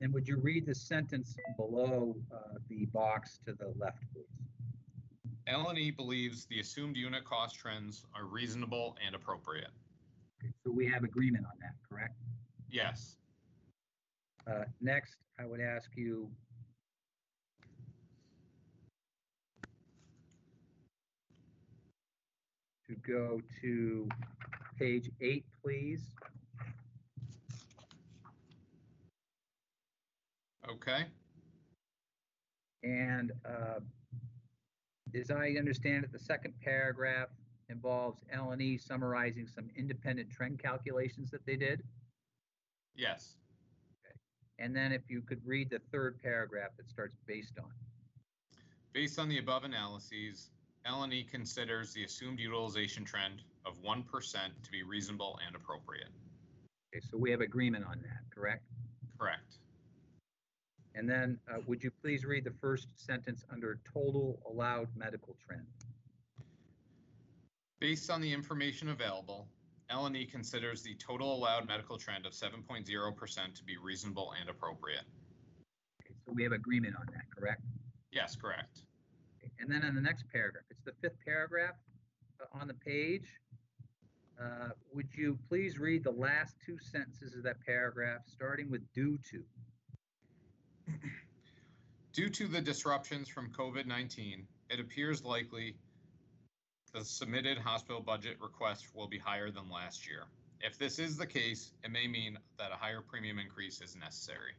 And would you read the sentence below uh, the box to the left, please? LNE believes the assumed unit cost trends are reasonable and appropriate. Okay, So we have agreement on that, correct? Yes. Uh, Next, I would ask you to go to page eight, please. Okay. And uh, as I understand it, the second paragraph involves L and E summarizing some independent trend calculations that they did. Yes. Okay. And then if you could read the third paragraph that starts based on. Based on the above analyses, LNE considers the assumed utilization trend of 1% to be reasonable and appropriate. Okay, so we have agreement on that, correct? Correct. And then uh, would you please read the first sentence under total allowed medical trend? Based on the information available, LNE considers the total allowed medical trend of 7.0% to be reasonable and appropriate. Okay, so we have agreement on that, correct? Yes, correct. Okay, And then in the next paragraph, it's the fifth paragraph uh, on the page. Uh, Would you please read the last two sentences of that paragraph, starting with due to? Due to the disruptions from COVID-19, it appears likely the submitted hospital budget request will be higher than last year. If this is the case, it may mean that a higher premium increase is necessary.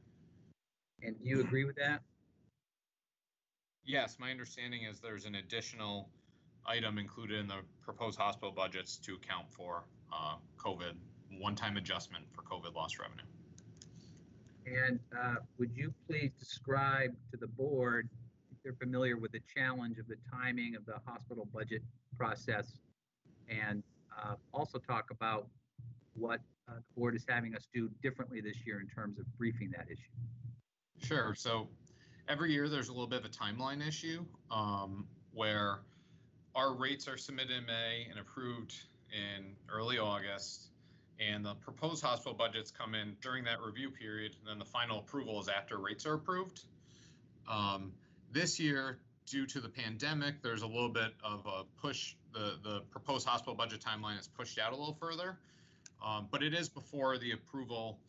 And do you agree with that? Yes, my understanding is there's an additional item included in the proposed hospital budgets to account for uh, COVID, one-time adjustment for COVID lost revenue. And uh, would you please describe to the board, if they're familiar with the challenge of the timing of the hospital budget process, and uh, also talk about what uh, the board is having us do differently this year in terms of briefing that issue? Sure. So every year there's a little bit of a timeline issue um, where our rates are submitted in May and approved in early August. And the proposed hospital budgets come in during that review period. And then the final approval is after rates are approved. Um, this year, due to the pandemic, there's a little bit of a push. The, the proposed hospital budget timeline is pushed out a little further. Um, but it is before the approval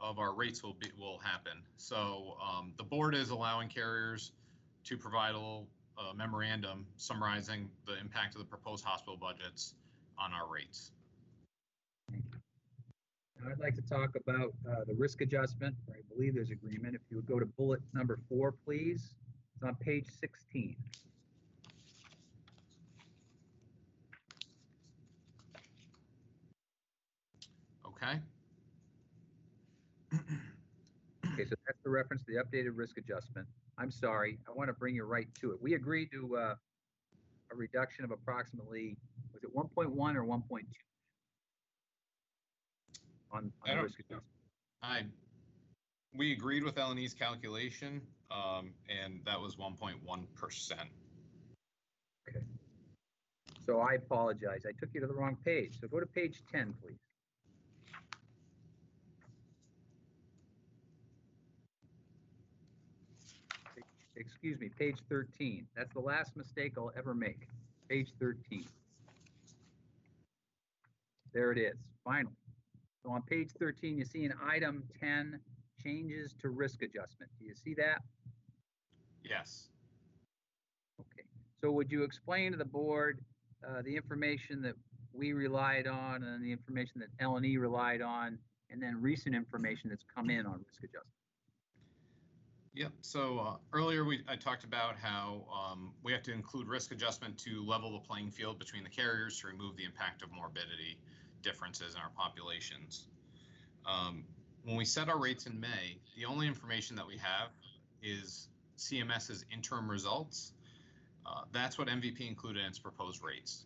of our rates will be, will happen. So um, the board is allowing carriers to provide a little uh, memorandum summarizing the impact of the proposed hospital budgets on our rates. I'd like to talk about uh, the risk adjustment, I believe there's agreement. If you would go to bullet number four, please. It's on page 16. Okay. Okay, so that's the reference to the updated risk adjustment. I'm sorry, I want to bring you right to it. We agreed to uh, a reduction of approximately, was it 1.1 or 1.2? On, on the risk adjustment. I We agreed with LNE's calculation, um, and that was 1.1%. Okay. So I apologize. I took you to the wrong page. So go to page 10, please. Excuse me, page 13. That's the last mistake I'll ever make. Page 13. There it is, finally. So on page 13, you see an item 10, changes to risk adjustment. Do you see that? Yes. Okay, so would you explain to the board uh, the information that we relied on and the information that L and E relied on, and then recent information that's come in on risk adjustment? Yep. So uh, earlier we I talked about how um, we have to include risk adjustment to level the playing field between the carriers to remove the impact of morbidity differences in our populations. Um, when we set our rates in May, the only information that we have is CMS's interim results. Uh, that's what MVP included in its proposed rates.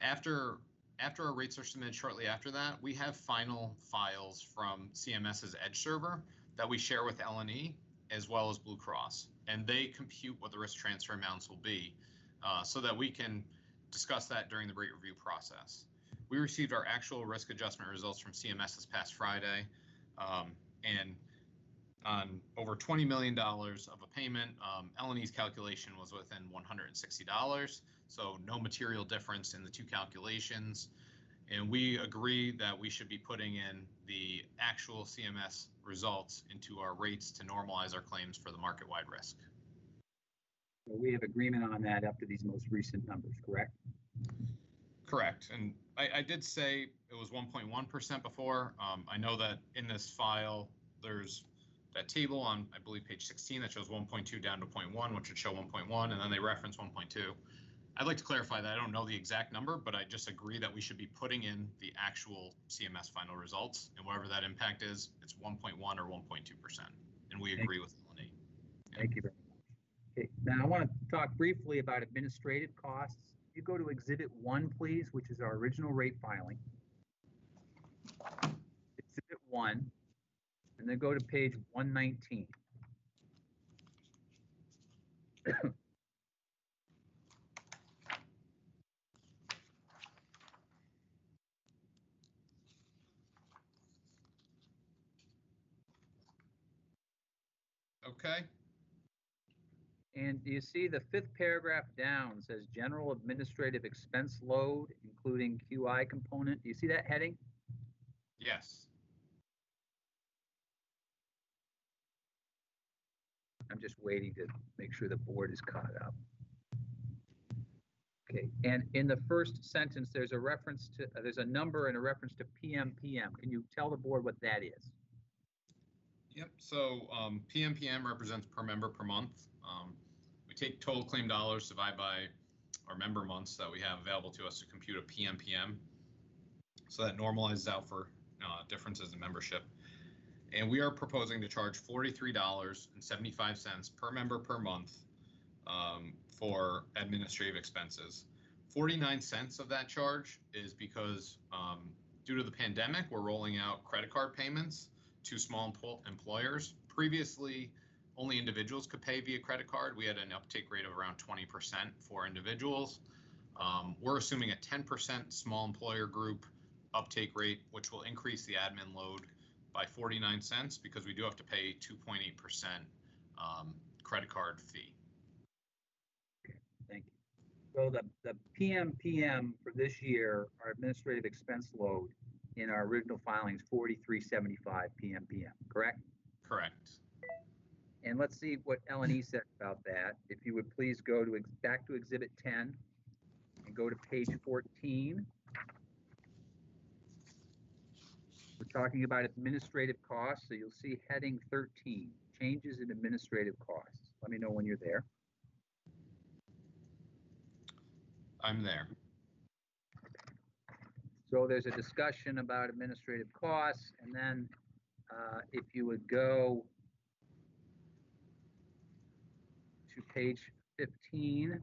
After after our rates are submitted shortly after that, we have final files from CMS's Edge server that we share with LNE as well as Blue Cross, and they compute what the risk transfer amounts will be, uh, so that we can discuss that during the rate review process. We received our actual risk adjustment results from CMS this past Friday, um, and on over $20 million of a payment, um, LNE's calculation was within $160, so no material difference in the two calculations. And we agree that we should be putting in the actual CMS results into our rates to normalize our claims for the market-wide risk. We have agreement on that up to these most recent numbers, correct? Correct. And I, I did say it was 1.1% before. Um, I know that in this file, there's that table on, I believe, page 16 that shows 1.2 down to 0.1, which would show 1.1, and then they reference 1.2. I'd like to clarify that I don't know the exact number, but I just agree that we should be putting in the actual CMS final results, and whatever that impact is, it's 1.1 or 1.2%. And we agree with LNE. Thank you very much. Okay, now I want to talk briefly about administrative costs. You go to Exhibit 1, please, which is our original rate filing. Exhibit 1, and then go to page 119. Okay. And do you see the fifth paragraph down says general administrative expense load, including QI component? Do you see that heading? Yes. I'm just waiting to make sure the board is caught up. Okay, and in the first sentence, there's a reference to, uh, there's a number and a reference to PMPM. Can you tell the board what that is? Yep. So um, PMPM represents per member per month. Um, we take total claim dollars divided by our member months that we have available to us to compute a PMPM. So that normalizes out for uh, differences in membership. And we are proposing to charge $43.75 per member per month um, for administrative expenses. 49 cents of that charge is because um, due to the pandemic, we're rolling out credit card payments to small employers. Previously, only individuals could pay via credit card. We had an uptake rate of around 20% for individuals. Um, we're assuming a 10% small employer group uptake rate, which will increase the admin load by 49 cents because we do have to pay 2.8% um, credit card fee. Okay, thank you. So the, the PMPM for this year, our administrative expense load in our original filings, 4375 PMPM, correct? Correct. And let's see what LNE said about that. If you would please go to, back to Exhibit 10 and go to page 14. We're talking about administrative costs, so you'll see heading 13, changes in administrative costs. Let me know when you're there. I'm there. So there's a discussion about administrative costs, and then uh, if you would go to page 15.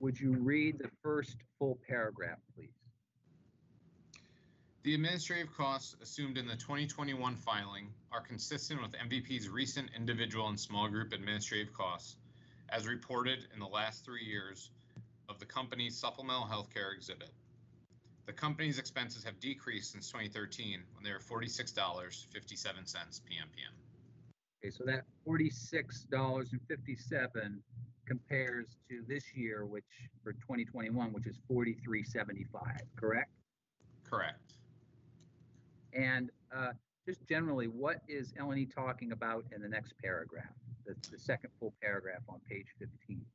Would you read the first full paragraph, please? The administrative costs assumed in the 2021 filing are consistent with MVP's recent individual and small group administrative costs as reported in the last three years of the company's supplemental healthcare exhibit. The company's expenses have decreased since 2013 when they were $46.57 PMPM. Okay, so that $46.57 compares to this year, which for twenty twenty-one, which is forty-three seventy-five, correct? Correct. And uh, just generally, what is LNE talking about in the next paragraph? The, the second full paragraph on page fifteen.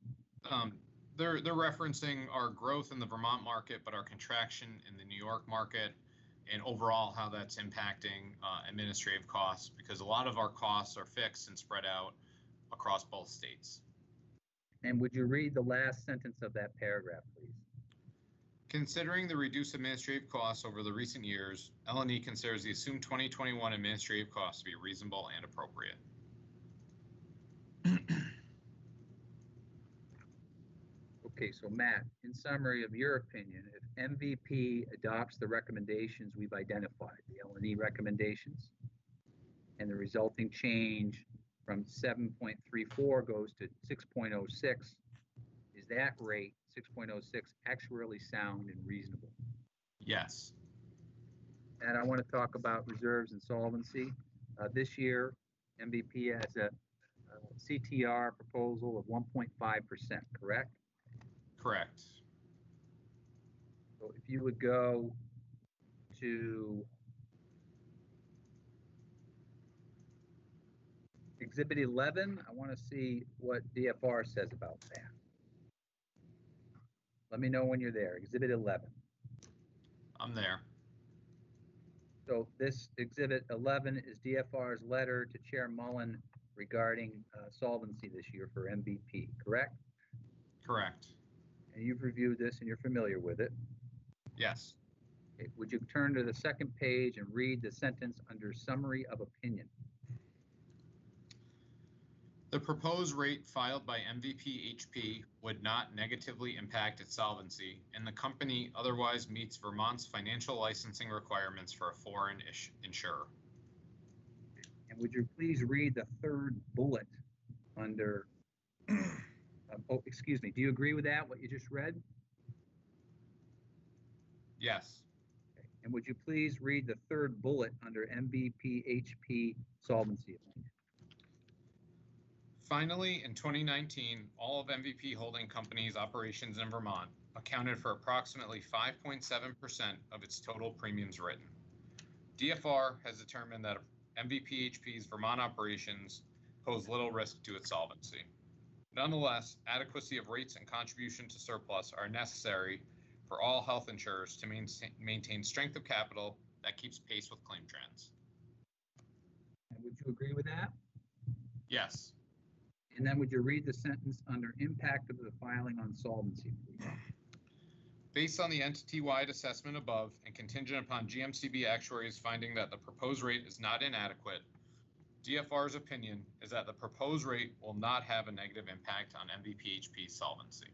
Um, they're they're referencing our growth in the Vermont market, but our contraction in the New York market, and overall how that's impacting uh, administrative costs because a lot of our costs are fixed and spread out across both states. And would you read the last sentence of that paragraph, please? Considering the reduced administrative costs over the recent years, LNE considers the assumed 2021 administrative costs to be reasonable and appropriate. Okay, so Matt, in summary of your opinion, if MVP adopts the recommendations we've identified, the L and E recommendations, and the resulting change from seven point three four goes to six point oh six, is that rate, six point oh six, actuarially sound and reasonable? Yes. And I want to talk about reserves and solvency. Uh, this year, MVP has a uh, CTR proposal of one point five percent, correct? Correct. So if you would go to Exhibit 11, I want to see what DFR says about that. Let me know when you're there. Exhibit 11. I'm there. So this Exhibit 11 is DFR's letter to Chair Mullin regarding uh, solvency this year for MVP, correct? Correct. And you've reviewed this and you're familiar with it. Yes. Okay, Would you turn to the second page and read the sentence under summary of opinion? The proposed rate filed by MVP HP would not negatively impact its solvency, and the company otherwise meets Vermont's financial licensing requirements for a foreign ish- insurer. And would you please read the third bullet under, uh, oh, excuse me, do you agree with that, what you just read? Yes. Okay. And would you please read the third bullet under MVP HP solvency? Finally, in 2019, all of MVP Holding Company's operations in Vermont accounted for approximately 5.7% of its total premiums written. DFR has determined that MVP HP's Vermont operations pose little risk to its solvency. Nonetheless, adequacy of rates and contribution to surplus are necessary for all health insurers to maintain, maintain strength of capital that keeps pace with claim trends. And would you agree with that? Yes. And then would you read the sentence under impact of the filing on solvency. Based on the entity-wide assessment above and contingent upon GMCB actuaries finding that the proposed rate is not inadequate, DFR's opinion is that the proposed rate will not have a negative impact on MVPHP's solvency.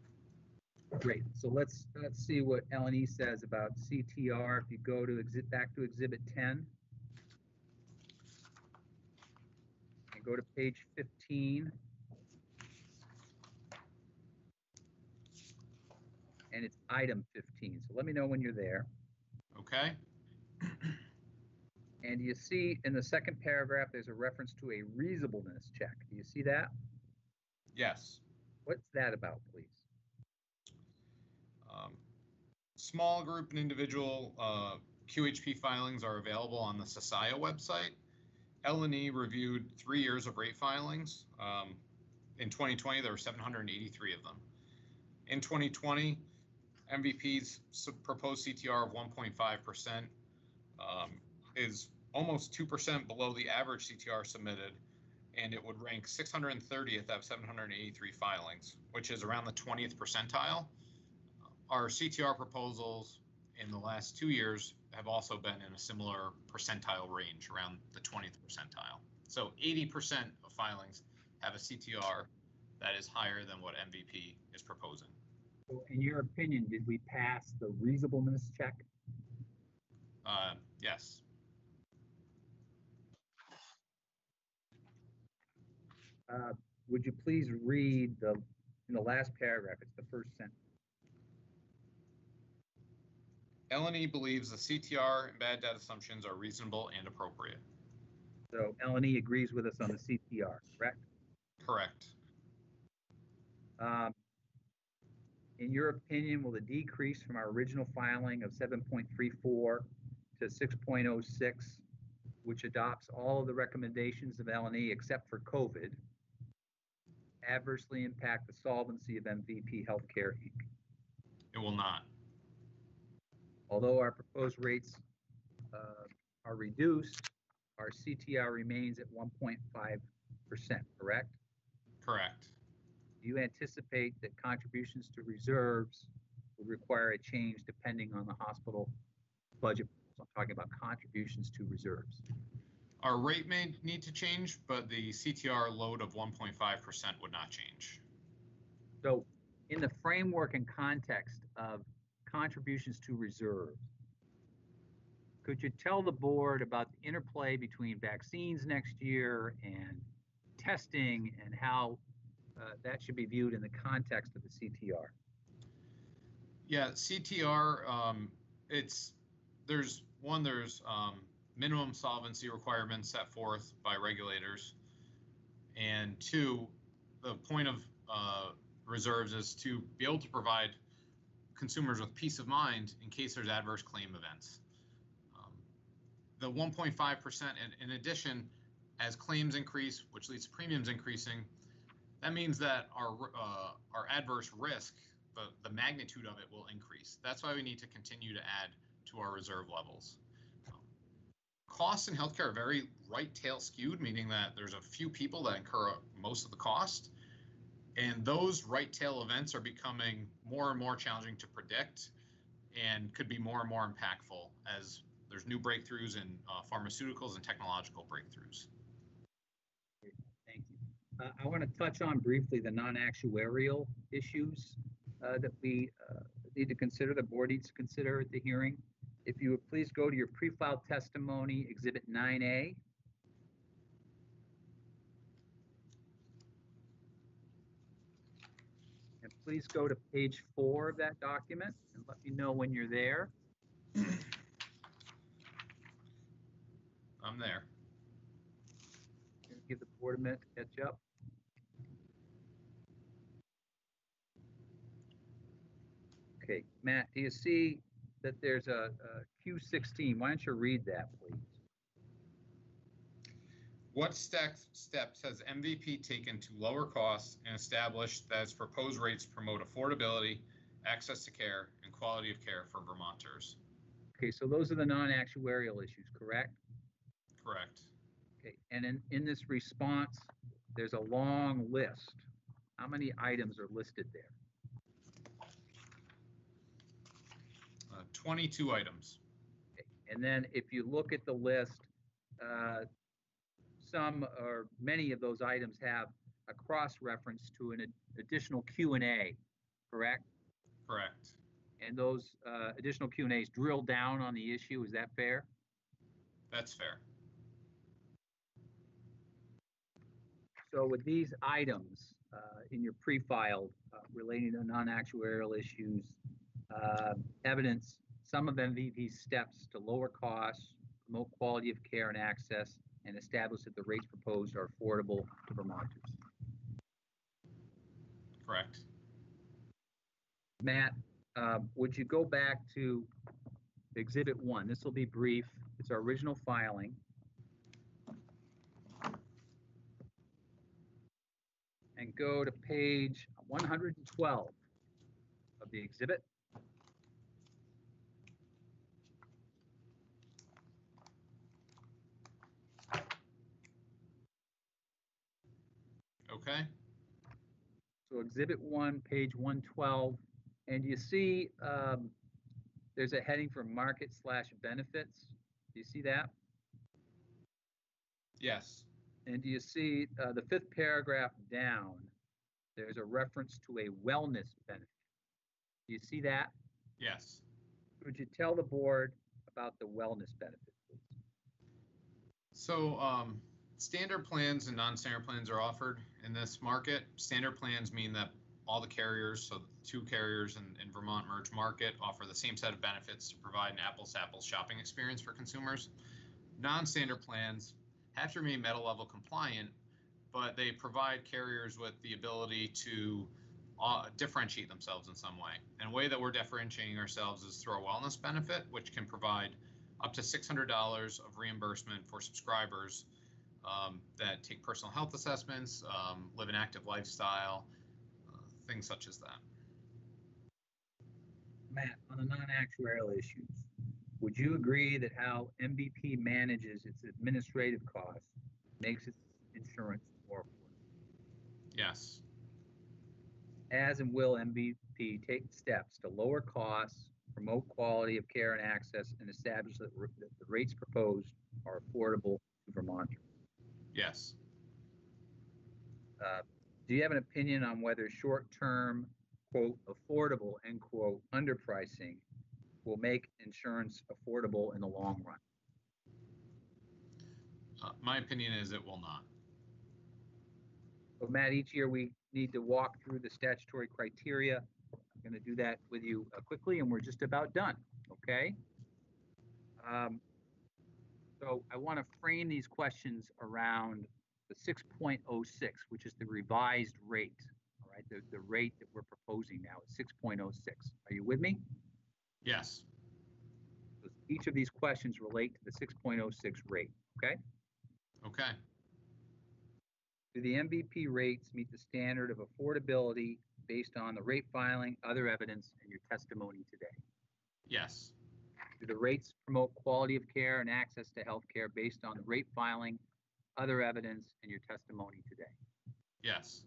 Great. So let's, let's see what Ellen E says about CTR. If you go to exit, back to exhibit 10. And go to page 15. And it's item 15. So let me know when you're there. Okay? And you see in the second paragraph, there's a reference to a reasonableness check. Do you see that? Yes. What's that about, please? Um, small group and individual uh, QHP filings are available on the CCIIO website. L&E reviewed three years of rate filings. Um, in 2020, there were 783 of them. In 2020, MVP's proposed CTR of 1.5% um, is almost 2% below the average CTR submitted, and it would rank 630th out of 783 filings, which is around the 20th percentile. Our CTR proposals in the last two years have also been in a similar percentile range, around the 20th percentile. So 80% of filings have a CTR that is higher than what MVP is proposing. So in your opinion, did we pass the reasonableness check? Uh, yes. Uh, Would you please read the, in the last paragraph, it's the first sentence. LNE believes the CTR and bad debt assumptions are reasonable and appropriate. So LNE agrees with us on the CTR, correct? Correct. Um, In your opinion, will the decrease from our original filing of 7.34 to 6.06, which adopts all of the recommendations of LNE except for COVID, adversely impact the solvency of MVP Healthcare Inc.? It will not. Although our proposed rates uh, are reduced, our CTR remains at 1.5%, correct? Correct. Do you anticipate that contributions to reserves would require a change depending on the hospital budget? So I'm talking about contributions to reserves. Our rate may need to change, but the CTR load of 1.5% would not change. So in the framework and context of contributions to reserves, could you tell the board about the interplay between vaccines next year and testing and how uh, that should be viewed in the context of the CTR? Yeah, CTR, um, it's, there's, one, there's, um, minimum solvency requirements set forth by regulators. And two, the point of, uh, reserves is to be able to provide consumers with peace of mind in case there's adverse claim events. Um, The 1.5%, in, in addition, as claims increase, which leads to premiums increasing, that means that our, uh, our adverse risk, the, the magnitude of it will increase. That's why we need to continue to add to our reserve levels. Costs in healthcare are very right tail skewed, meaning that there's a few people that incur most of the cost. And those right tail events are becoming more and more challenging to predict and could be more and more impactful as there's new breakthroughs in uh, pharmaceuticals and technological breakthroughs. Thank you. Uh, I want to touch on briefly the non-actuarial issues uh, that we uh, need to consider, the board needs to consider at the hearing. If you would please go to your pre-filed testimony, Exhibit 9A. And please go to page four of that document and let me know when you're there. I'm there. Give the board a minute to catch up. Okay, Matt, do you see that there's a, a Q16? Why don't you read that, please? What steps, steps has MVP taken to lower costs and establish that its proposed rates promote affordability, access to care, and quality of care for Vermonters? Okay, so those are the non-actuarial issues, correct? Correct. Okay, and in, in this response, there's a long list. How many items are listed there? 22 items. And then if you look at the list, uh, some or many of those items have a cross-reference to an additional Q and A, correct? Correct. And those uh, additional Q and As drill down on the issue, is that fair? That's fair. So with these items uh, in your pre-filed uh, relating to non-actuarial issues, uh, evidence some of MVP's steps to lower costs, promote quality of care and access, and establish that the rates proposed are affordable to Vermonters. Correct. Matt, uh, would you go back to Exhibit 1? This will be brief. It's our original filing. And go to page 112 of the exhibit. Okay. So Exhibit 1, page 112, and you see um, there's a heading for market slash benefits. Do you see that? Yes. And do you see uh, the fifth paragraph down? There's a reference to a wellness benefit. Do you see that? Yes. Would you tell the board about the wellness benefit, please? So, um, standard plans and non-standard plans are offered in this market. Standard plans mean that all the carriers, so the two carriers in, in Vermont merge market, offer the same set of benefits to provide an apples-to-apples shopping experience for consumers. Non-standard plans have to remain metal level compliant, but they provide carriers with the ability to uh, differentiate themselves in some way. And a way that we're differentiating ourselves is through a wellness benefit, which can provide up to $600 of reimbursement for subscribers um, that take personal health assessments, um, live an active lifestyle, uh, things such as that. Matt, on the non-actuarial issues, would you agree that how MVP manages its administrative costs makes its insurance more affordable? Yes, As and will MVP take steps to lower costs, promote quality of care and access, and establish that that the rates proposed are affordable to Vermonters? Yes, Uh, Do you have an opinion on whether short-term, quote, affordable, end quote, underpricing will make insurance affordable in the long run? uh, my opinion is it will not. So Matt, each year we need to walk through the statutory criteria. I'm going to do that with you uh, quickly, and we're just about done, okay? Um, So I want to frame these questions around the 6.06, which is the revised rate, all right? The, the rate that we're proposing now is 6.06. Are you with me? Yes, So Each of these questions relate to the 6.06 rate, okay? okay, Do the MVP rates meet the standard of affordability based on the rate filing, other evidence, and your testimony today? yes, Do the rates promote quality of care and access to health care based on the rate filing, other evidence, and your testimony today? yes,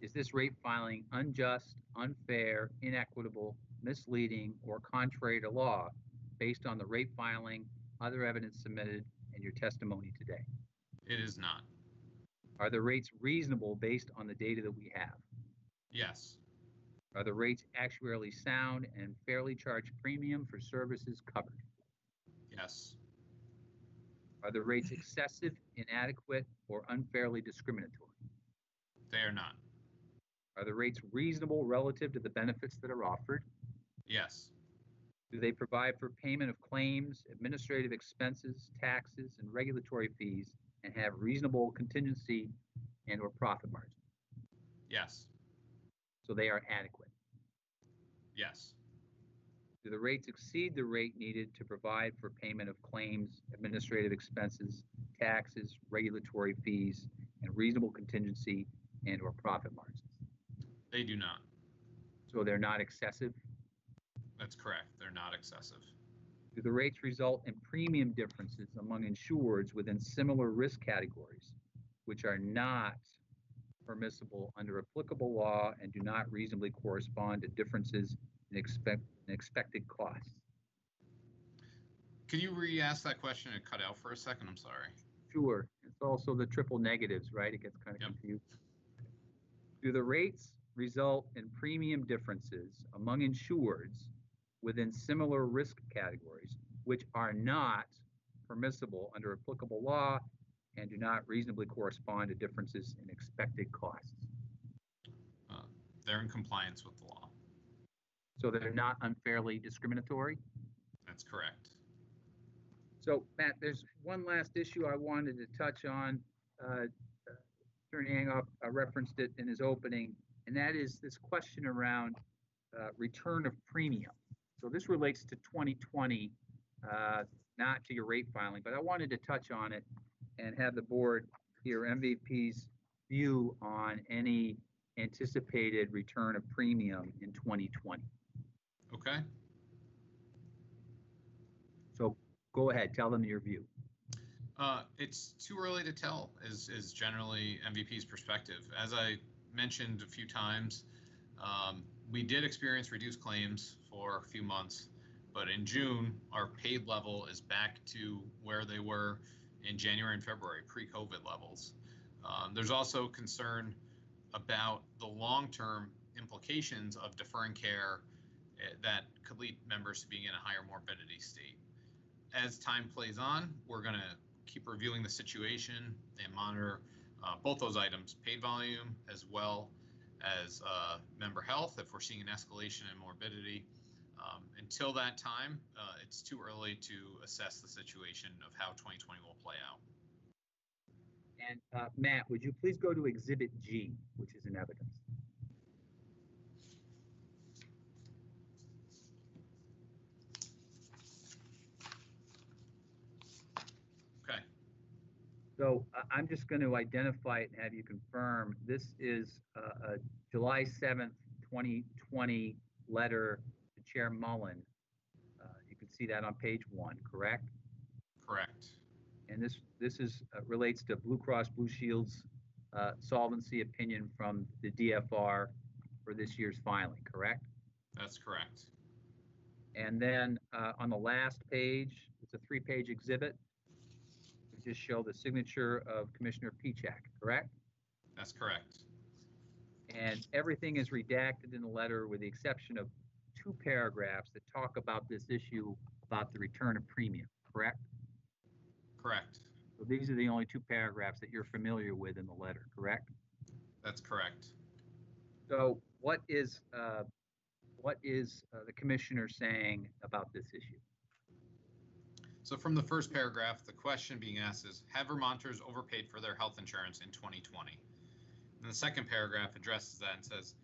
Is this rate filing unjust, unfair, inequitable, misleading, or contrary to law based on the rate filing, other evidence submitted, and your testimony today? it is not. Are the rates reasonable based on the data that we have? Yes, Are the rates actuarially sound and fairly charged premium for services covered? yes, Are the rates excessive, inadequate, or unfairly discriminatory? they are not. Are the rates reasonable relative to the benefits that are offered? Yes, Do they provide for payment of claims, administrative expenses, taxes, and regulatory fees, and have reasonable contingency and or profit margin? yes, So they are adequate. yes, Do the rates exceed the rate needed to provide for payment of claims, administrative expenses, taxes, regulatory fees, and reasonable contingency and or profit margins? they do not. So they're not excessive? That's correct. They're not excessive. Do the rates result in premium differences among insureds within similar risk categories, which are not permissible under applicable law and do not reasonably correspond to differences in expect, in expected costs? Could you re-ask that question and cut out for a second? I'm sorry. Sure. It's also the triple negatives, right? It gets kind of Yep. confused. Do the rates result in premium differences among insureds within similar risk categories, which are not permissible under applicable law and do not reasonably correspond to differences in expected costs? Uh, they're in compliance with the law. So they're not unfairly discriminatory? That's correct. So, Matt, there's one last issue I wanted to touch on. Uh, Attorney Angoff uh, referenced it in his opening, and that is this question around uh, return of premium. So this relates to 2020, uh, not to your rate filing, but I wanted to touch on it and have the board hear MVP's view on any anticipated return of premium in 2020. Okay. So go ahead, tell them your view. Uh, it's too early to tell is, is generally MVP's perspective. As I mentioned a few times, um, we did experience reduced claims for a few months, but in June, our paid level is back to where they were in January and February, pre-COVID levels. Um, there's also concern about the long-term implications of deferring care eh, that could lead members to being in a higher morbidity state. as time plays on, we're going to keep reviewing the situation and monitor uh, both those items, paid volume as well as uh, member health, if we're seeing an escalation in morbidity. Um, until that time, uh, it's too early to assess the situation of how 2020 will play out. And uh, Matt, would you please go to Exhibit G, which is in evidence? Okay. So uh, I'm just going to identify it and have you confirm. This is uh, a July 7th, 2020 letter Chair Mullin. Uh, You can see that on page one, correct? Correct. And this, this is, uh, relates to Blue Cross Blue Shield's uh, solvency opinion from the DFR for this year's filing, correct? That's correct. And then uh, on the last page, it's a three-page exhibit. We just show the signature of Commissioner Pieciak, correct? That's correct. And everything is redacted in the letter with the exception of two paragraphs that talk about this issue about the return of premium, correct? Correct. So these are the only two paragraphs that you're familiar with in the letter, correct? That's correct. So what is, uh, what is uh, the commissioner saying about this issue? So from the first paragraph, the question being asked is, have Vermonters overpaid for their health insurance in 2020? And the second paragraph addresses that and says,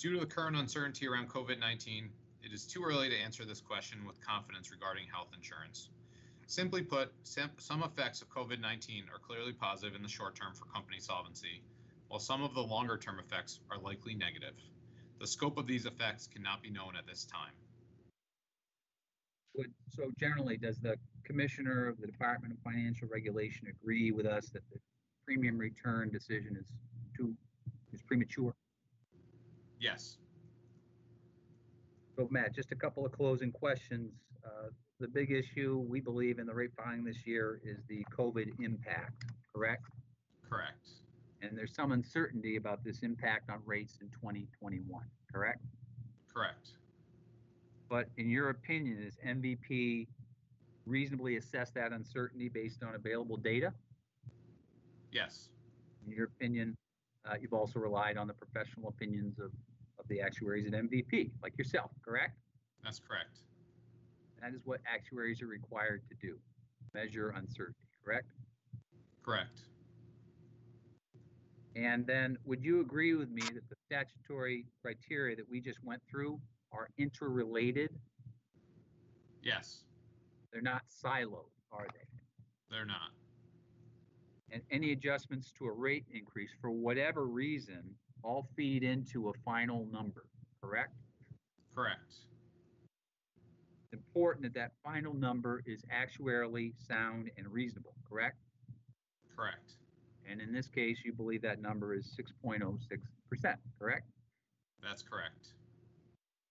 due to the current uncertainty around COVID-19, it is too early to answer this question with confidence regarding health insurance. Simply put, some effects of COVID-19 are clearly positive in the short term for company solvency, while some of the longer term effects are likely negative. The scope of these effects cannot be known at this time. So generally, does the commissioner of the Department of Financial Regulation agree with us that the premium return decision is too, is premature? Yes. So Matt, just a couple of closing questions. Uh, The big issue, we believe in the rate filing this year is the COVID impact, correct? Correct. And there's some uncertainty about this impact on rates in 2021, correct? Correct. But in your opinion, is MVP reasonably assess that uncertainty based on available data? Yes. In your opinion, uh, you've also relied on the professional opinions of, the actuaries at MVP, like yourself, correct? That's correct. That is what actuaries are required to do, measure uncertainty, correct? Correct. And then would you agree with me that the statutory criteria that we just went through are interrelated? Yes, They're not siloed, are they? they're not. And any adjustments to a rate increase for whatever reason all feed into a final number, correct? Correct. It's important that that final number is actuarially sound and reasonable, correct? Correct. And in this case, you believe that number is 6.06%, correct? That's correct.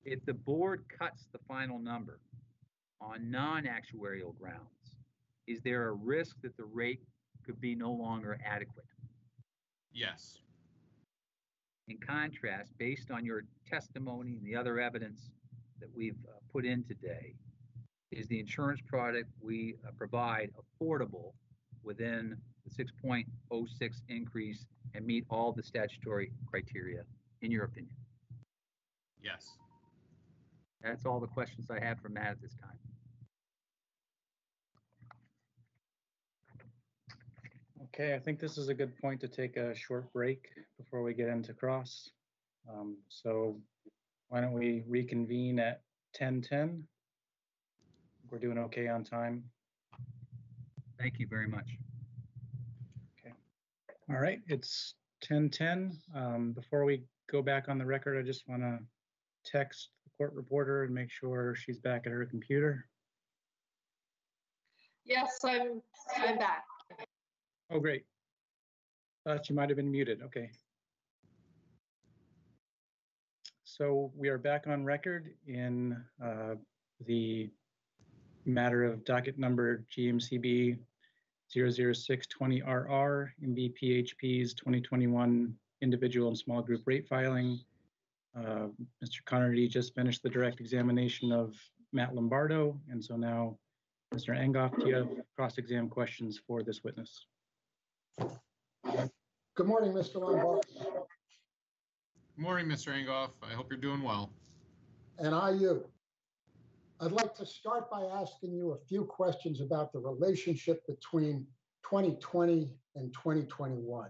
If the board cuts the final number on non-actuarial grounds, is there a risk that the rate could be no longer adequate? Yes. In contrast, based on your testimony and the other evidence that we've uh, put in today, is the insurance product we uh, provide affordable within the 6.06 increase and meet all the statutory criteria, in your opinion? Yes. That's all the questions I have for Matt at this time. Okay, I think this is a good point to take a short break before we get into cross. Um, So why don't we reconvene at 10:10? We're doing okay on time. Thank you very much. Okay. All right, it's 10:10. Um, Before we go back on the record, I just want to text the court reporter and make sure she's back at her computer. Yes, I'm, I'm back. Oh, great. Thought you might have been muted. Okay. So we are back on record in uh, the matter of docket number GMCB 00620RR in MVPHP's 2021 individual and small group rate filing. Uh, Mr. Karnedy just finished the direct examination of Matt Lombardo, and so now Mr. Angoff, do you have cross-exam questions for this witness? Good morning, Mr. Lombardo. Good Morning, Mr. Angoff. I hope you're doing well. And I you. I'd like to start by asking you a few questions about the relationship between 2020 and 2021.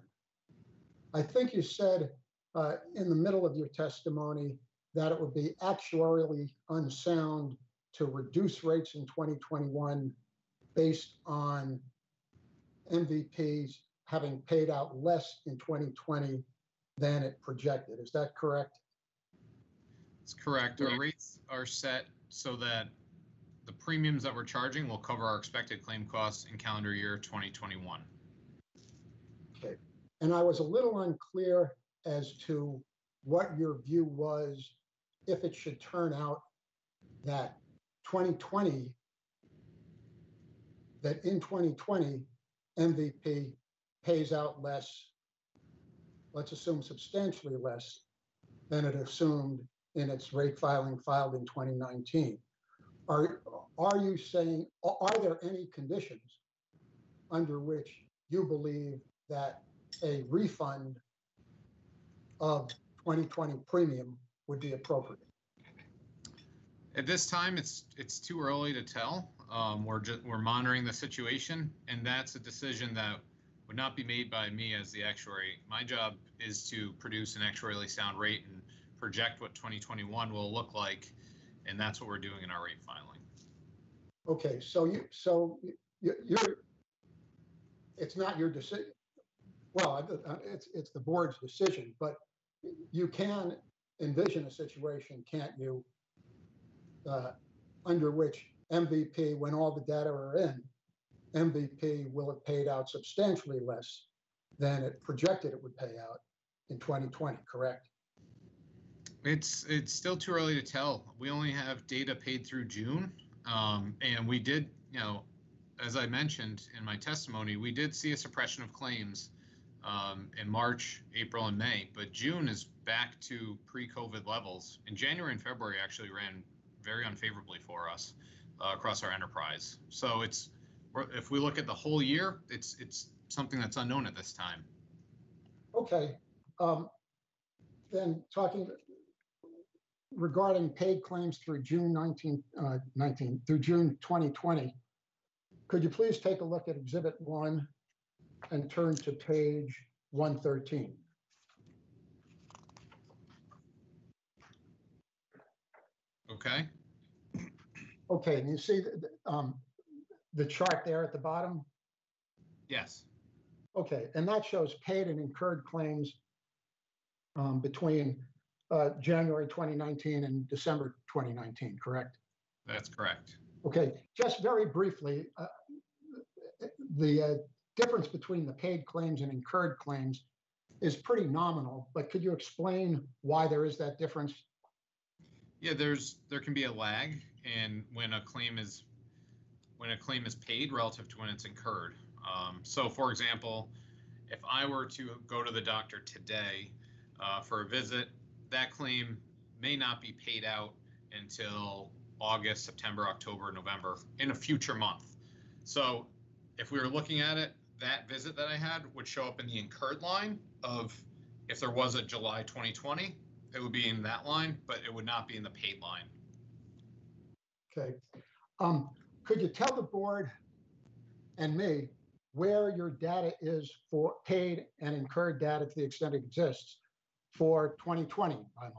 I think you said uh, in the middle of your testimony that it would be actuarially unsound to reduce rates in 2021 based on MVPs having paid out less in 2020 than it projected. Is that correct? That's correct. Our rates are set so that the premiums that we're charging will cover our expected claim costs in calendar year 2021. Okay. And I was a little unclear as to what your view was if it should turn out that 2020, that in 2020, MVP pays out less, let's assume substantially less than it assumed in its rate filing filed in 2019. Are, are you saying, are there any conditions under which you believe that a refund of 2020 premium would be appropriate? At this time, it's it's too early to tell. Um, we're just we're monitoring the situation, and that's a decision that would not be made by me as the actuary. My job is to produce an actuarially sound rate and project what 2021 will look like, and that's what we're doing in our rate filing. Okay, so you, so you, you're, it's not your decision. Well, it's, it's the board's decision, but you can envision a situation, can't you? Uh, under which MVP, when all the data are in, MVP will have paid out substantially less than it projected it would pay out in 2020, correct? It's it's still too early to tell. We only have data paid through June, um, and we did, you know, as I mentioned in my testimony, we did see a suppression of claims um, in March, April, and May, but June is back to pre-COVID levels. In January and February, actually ran very unfavorably for us uh, across our enterprise. So it's if we look at the whole year, it's it's something that's unknown at this time. Okay. Um, then talking regarding paid claims through June 19, uh, 19 through June 2020, could you please take a look at Exhibit 1 and turn to page 113? Okay. Okay, and you see um, the chart there at the bottom? Yes. Okay, and that shows paid and incurred claims um, between uh, January 2019 and December 2019, correct? That's correct. Okay, just very briefly, uh, the uh, difference between the paid claims and incurred claims is pretty nominal, but could you explain why there is that difference? Yeah, there's there can be a lag and when a claim is when a claim is paid relative to when it's incurred. Um, so, for example, if I were to go to the doctor today uh, for a visit, that claim may not be paid out until August, September, October, November in a future month. So, if we were looking at it, that visit that I had would show up in the incurred line of if there was a July 2020, it would be in that line, but it would not be in the paid line. Okay. Um, could you tell the board and me where your data is for paid and incurred data to the extent it exists for 2020 by month?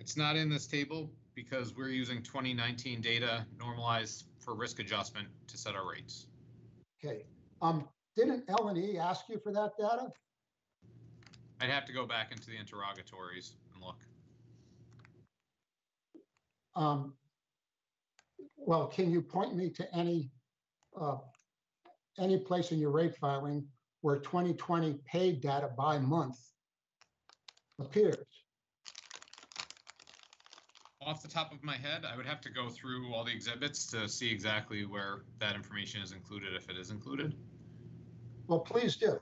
It's not in this table because we're using 2019 data normalized for risk adjustment to set our rates. Okay. Um, didn't L and E ask you for that data? I'd have to go back into the interrogatories and look. Um, well, can you point me to any uh, any place in your rate filing where 2020 paid data by month appears? Off the top of my head, I would have to go through all the exhibits to see exactly where that information is included, if it is included. Well, please do.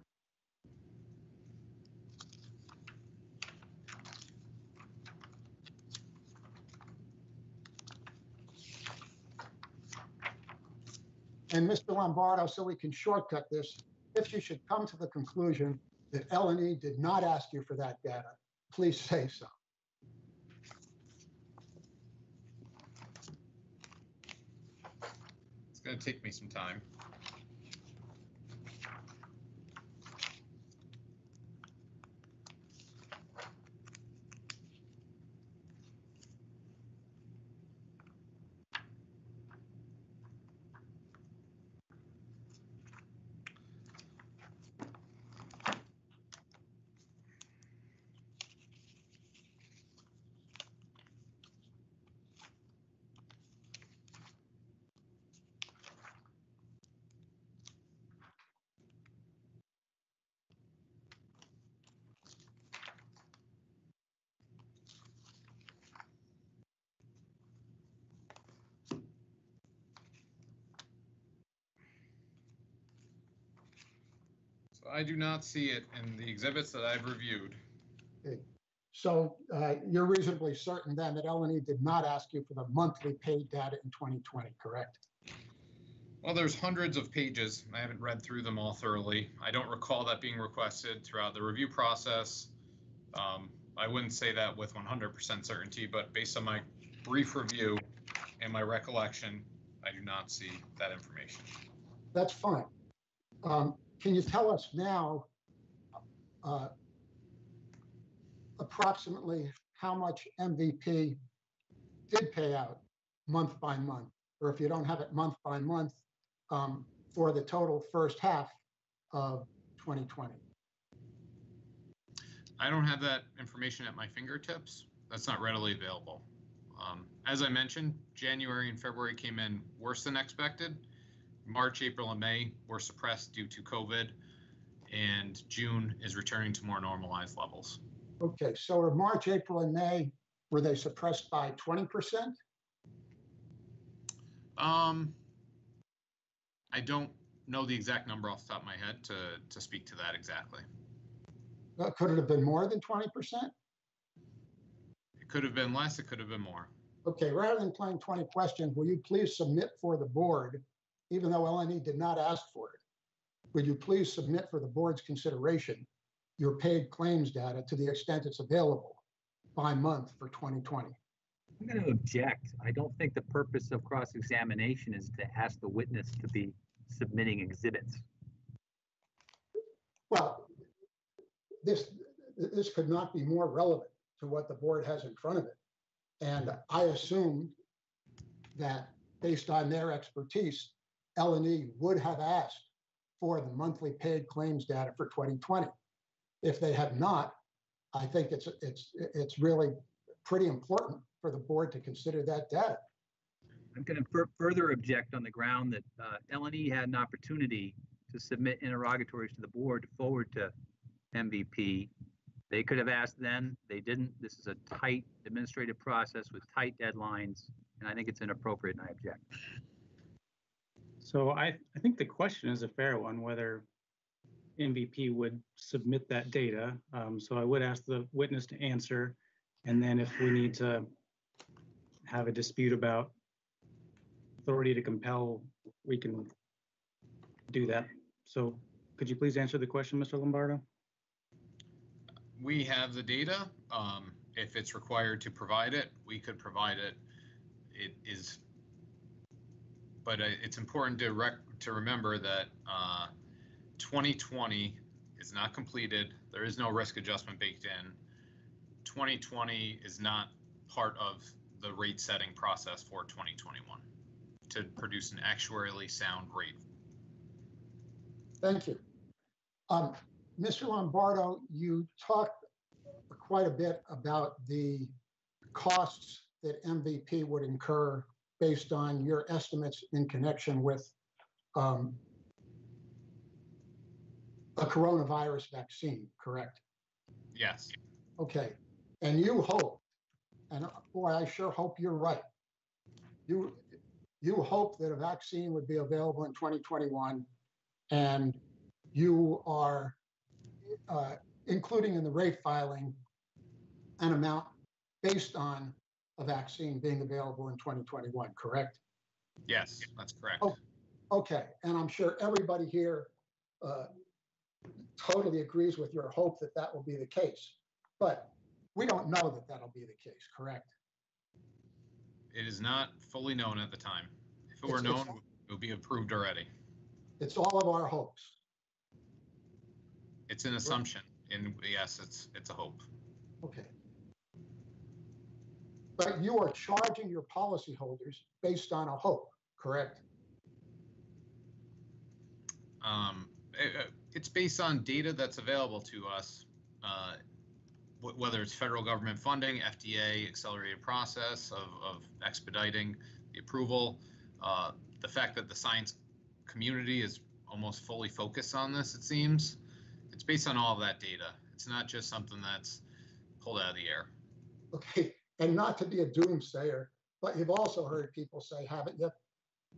And Mr. Lombardo, so we can shortcut this, if you should come to the conclusion that L and E did not ask you for that data, please say so. It's gonna take me some time. I do not see it in the exhibits that I've reviewed. Okay. So uh, you're reasonably certain then that L and E did not ask you for the monthly paid data in 2020, correct? Well, there's hundreds of pages. I haven't read through them all thoroughly. I don't recall that being requested throughout the review process. Um, I wouldn't say that with 100% certainty, but based on my brief review and my recollection, I do not see that information. That's fine. Um, Can you tell us now uh, approximately how much MVP did pay out month by month? Or if you don't have it month by month, um, for the total first half of 2020? I don't have that information at my fingertips. That's not readily available. Um, as I mentioned, January and February came in worse than expected. March, April, and May were suppressed due to COVID, and June is returning to more normalized levels. Okay, so in March, April, and May, were they suppressed by 20%? Um, I don't know the exact number off the top of my head to to speak to that exactly. Uh, Could it have been more than 20%? It could have been less. It could have been more. Okay, rather than playing 20 questions, will you please submit for the board, even though LNE did not ask for it? Would you please submit for the board's consideration your paid claims data to the extent it's available by month for 2020? I'm going to object. I don't think the purpose of cross-examination is to ask the witness to be submitting exhibits. Well, this, this could not be more relevant to what the board has in front of it. And I assumed that based on their expertise, L and E would have asked for the monthly paid claims data for 2020. If they have not, I think it's, it's, it's really pretty important for the board to consider that data. I'm going to further object on the ground that uh, LNE had an opportunity to submit interrogatories to the board to forward to MVP. They could have asked then, they didn't. This is a tight administrative process with tight deadlines, and I think it's inappropriate and I object. So I, I think the question is a fair one, whether MVP would submit that data. Um, so I would ask the witness to answer. And then if we need to have a dispute about authority to compel, we can do that. So could you please answer the question, Mr. Lombardo? We have the data. Um, if it's required to provide it, we could provide it. It is, but uh, it's important to rec to remember that uh, 2020 is not completed. There is no risk adjustment baked in. 2020 is not part of the rate setting process for 2021 to produce an actuarially sound rate. Thank you. Um, Mr. Lombardo, you talked quite a bit about the costs that MVP would incur based on your estimates in connection with um, a coronavirus vaccine, correct? Yes. Okay. And you hope, and boy, I sure hope you're right. You you hope that a vaccine would be available in 2021, and you are uh, including in the rate filing an amount based on a vaccine being available in 2021, correct? Yes, that's correct. Oh, Okay, and I'm sure everybody here uh, totally agrees with your hope that that will be the case. But we don't know that that'll be the case, correct? It is not fully known at the time. If it were It's- it's- known, it would be approved already. It's all of our hopes. It's an assumption, and yes, it's, it's a hope. Okay. But you are charging your policyholders based on a hope, correct? Um, it- uh, it's based on data that's available to us, uh, wh- whether it's federal government funding, FDA, accelerated process of, of expediting the approval, uh, the fact that the science community is almost fully focused on this, it seems. It's based on all of that data. It's not just something that's pulled out of the air. Okay, and not to be a doomsayer, but you've also heard people say, haven't you?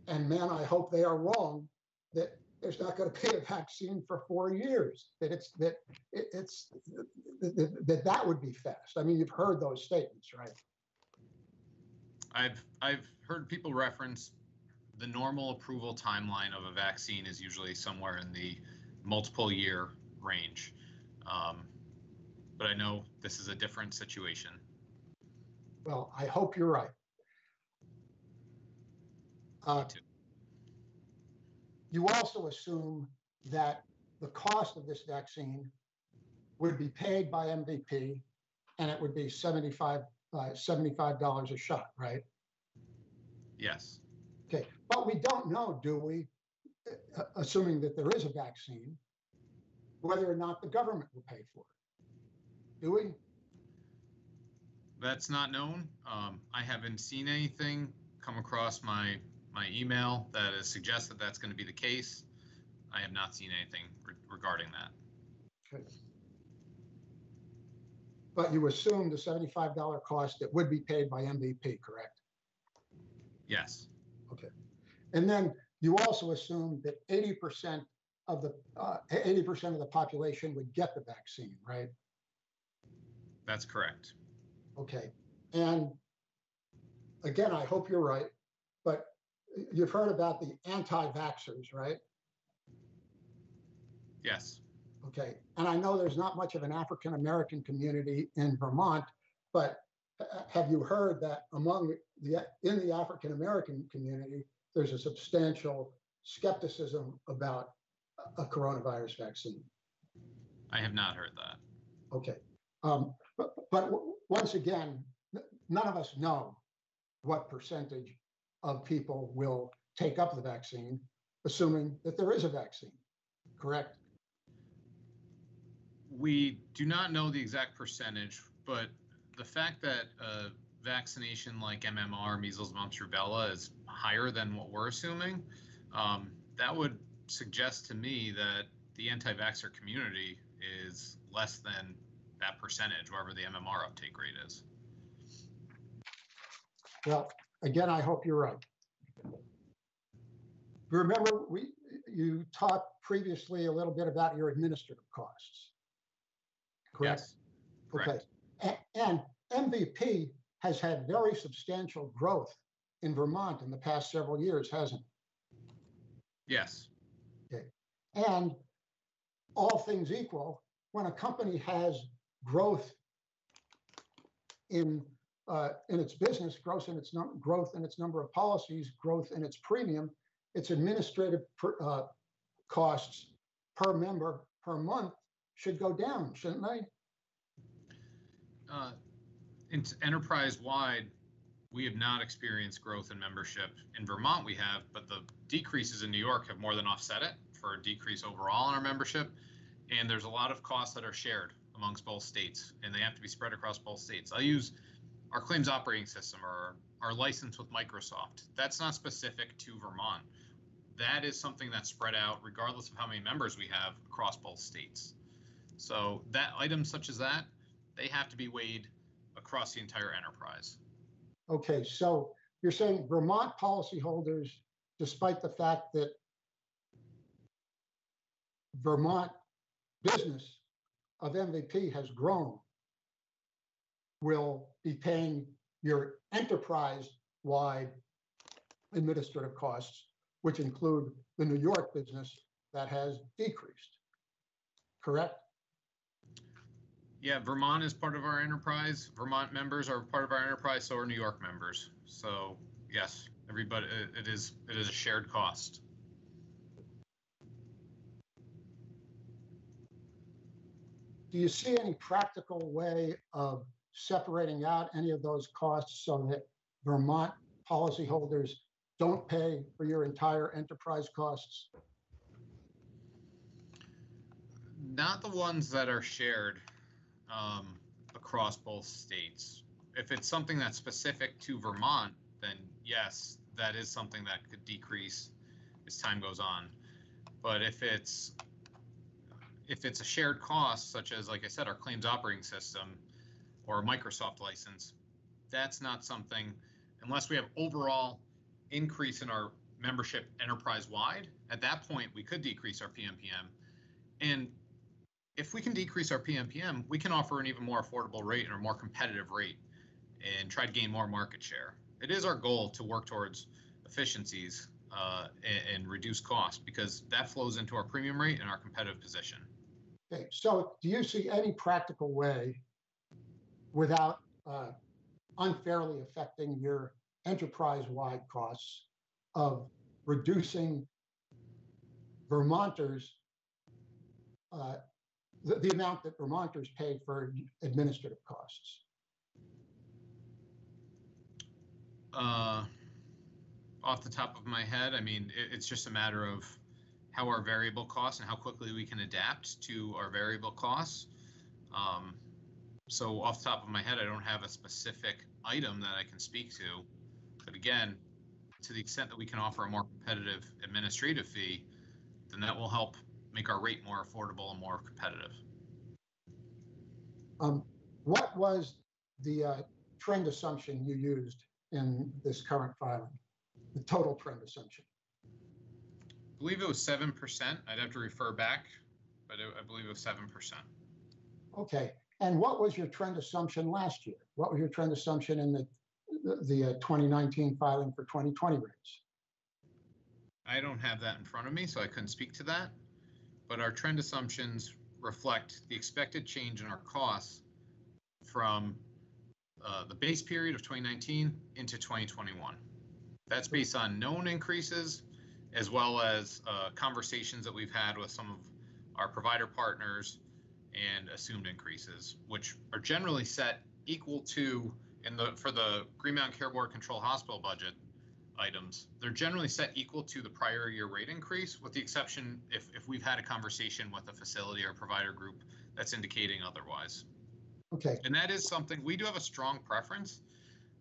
And man, I hope they are wrong, that there's not going to be a vaccine for four years, that it's, that it- it's, that, that that would be fast. I mean, you've heard those statements, right? I've I've heard people reference the normal approval timeline of a vaccine is usually somewhere in the multiple year range. Um, but I know this is a different situation. Well, I hope you're right. Uh. You also assume that the cost of this vaccine would be paid by MVP and it would be 75, uh, $75 a shot, right? Yes, Okay, but we don't know, do we, uh, assuming that there is a vaccine, whether or not the government will pay for it? Do we? That's not known. Um, I haven't seen anything come across my my email that is suggests that that's going to be the case. I have not seen anything re- regarding that. Okay. But you assume the $75 cost that would be paid by MVP, correct? Yes, Okay. And then you also assume that 80% of the, uh, 80% of the population would get the vaccine, right? that's correct. Okay. And again, I hope you're right, but you've heard about the anti-vaxxers, right? Yes, Okay. And I know there's not much of an African-American community in Vermont, but have you heard that among the, in the African-American community, there's a substantial skepticism about a- coronavirus vaccine? I have not heard that. Okay. Um, but, but once again, none of us know what percentage of people will take up the vaccine, assuming that there is a vaccine, correct? We do not know the exact percentage, but the fact that vaccination like MMR, measles, mumps, rubella is higher than what we're assuming, um, that would suggest to me that the anti-vaxxer community is less than that percentage, wherever the MMR uptake rate is. Well, again, I hope you're right. Remember, we, you talked previously a little bit about your administrative costs. Correct? Yes, Okay. correct. A- And MVP has had very substantial growth in Vermont in the past several years, hasn't it? Yes, And all things equal, when a company has growth in uh, in its business, growth in its num- growth in its number of policies, growth in its premium, its administrative per, uh, costs per member per month should go down, shouldn't they? uh, it's enterprise-wide, we have not experienced growth in membership. In Vermont, we have, but the decreases in New York have more than offset it for a decrease overall in our membership. And there's a lot of costs that are shared amongst both states, and they have to be spread across both states. I'll use our claims operating system or our license with Microsoft. That's not specific to Vermont. That is something that's spread out regardless of how many members we have across both states. So that items such as that, they have to be weighed across the entire enterprise. Okay, so you're saying Vermont policyholders, despite the fact that Vermont business of MVP has grown, will be paying your enterprise-wide administrative costs which include the New York business that has decreased. Correct? Yeah, Vermont is part of our enterprise. Vermont members are part of our enterprise, so are New York members. So yes, everybody, it- it is, it is a shared cost. Do you see any practical way of separating out any of those costs so that Vermont policyholders don't pay for your entire enterprise costs? Not the ones that are shared um, across both states. If it's something that's specific to Vermont, then yes, that is something that could decrease as time goes on. But if it's if it's a shared cost, such as like I said, our claims operating system or a Microsoft license, that's not something unless we have overall increase in our membership enterprise wide. At that point, we could decrease our PMPM. And if we can decrease our PMPM, we can offer an even more affordable rate and a more competitive rate and try to gain more market share. It is our goal to work towards efficiencies uh, and, and reduce costs because that flows into our premium rate and our competitive position. Okay, so do you see any practical way without uh, unfairly affecting your enterprise-wide costs of reducing Vermonters, uh, the, the amount that Vermonters pay for administrative costs? Uh, off the top of my head, I mean, it, it's just a matter of how our variable costs and how quickly we can adapt to our variable costs. Um, so off the top of my head, I don't have a specific item that I can speak to. But again, to the extent that we can offer a more competitive administrative fee, then that will help make our rate more affordable and more competitive. Um, what was the uh, trend assumption you used in this current filing? The total trend assumption? I believe it was seven percent. I'd have to refer back, but it, I believe it was seven percent. Okay, and what was your trend assumption last year? What was your trend assumption in the, the, the uh, 2019 filing for 2020 rates? I don't have that in front of me, so I couldn't speak to that. But our trend assumptions reflect the expected change in our costs from uh, the base period of 2019 into 2021. That's based on known increases as well as uh, conversations that we've had with some of our provider partners and assumed increases, which are generally set equal to in the for the Green Mountain Care Board Control Hospital budget items. They're generally set equal to the prior year rate increase, with the exception if if we've had a conversation with a facility or provider group that's indicating otherwise. Okay. And that is something we do have a strong preference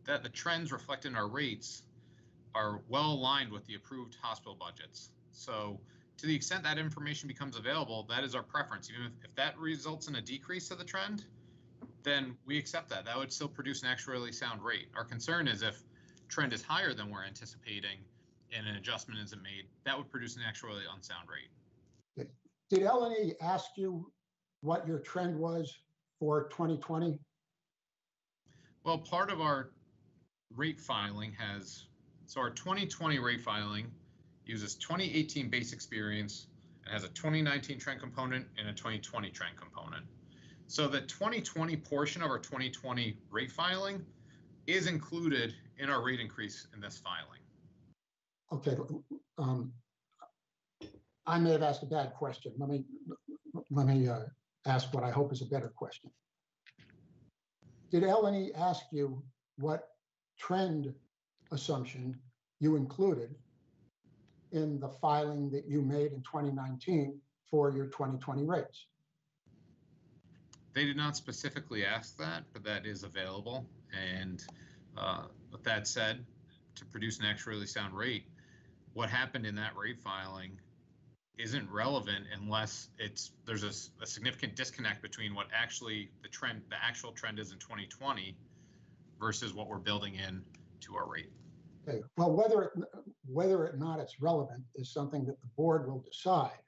that the trends reflected in our rates are well aligned with the approved hospital budgets. So to the extent that information becomes available, that is our preference. Even if, if that results in a decrease of the trend, then we accept that. That would still produce an actuarially sound rate. Our concern is if trend is higher than we're anticipating and an adjustment isn't made, that would produce an actuarially unsound rate. Did LNE ask you what your trend was for 2020? Well, part of our rate filing has, so our 2020 rate filing uses 2018 base experience and has a 2019 trend component and a 2020 trend component. So the 2020 portion of our 2020 rate filing is included in our rate increase in this filing. Okay, um, I may have asked a bad question. Let me, let me uh, ask what I hope is a better question. Did LNE ask you what trend assumption you included in the filing that you made in 2019 for your 2020 rates? They did not specifically ask that, but that is available. And uh, with that said, to produce an actuarially sound rate, what happened in that rate filing isn't relevant unless it's there's a, a, significant disconnect between what actually the trend the actual trend is in 2020 versus what we're building in to our rate. Okay. Well, whether it, whether or not it's relevant is something that the board will decide.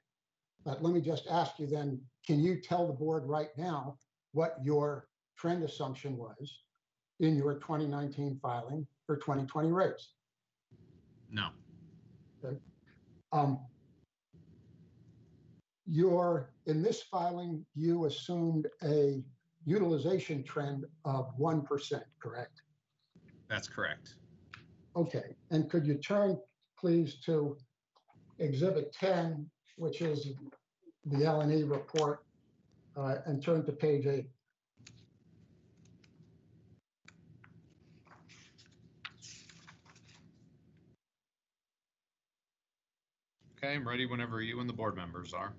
But let me just ask you then, can you tell the board right now what your trend assumption was in your 2019 filing for 2020 rates? No. Okay. Um, your, in this filing, you assumed a utilization trend of 1%, correct? That's correct. Okay, and could you turn, please, to Exhibit 10, which is the L and E report, uh, and turn to page eight. Okay, I'm ready whenever you and the board members are.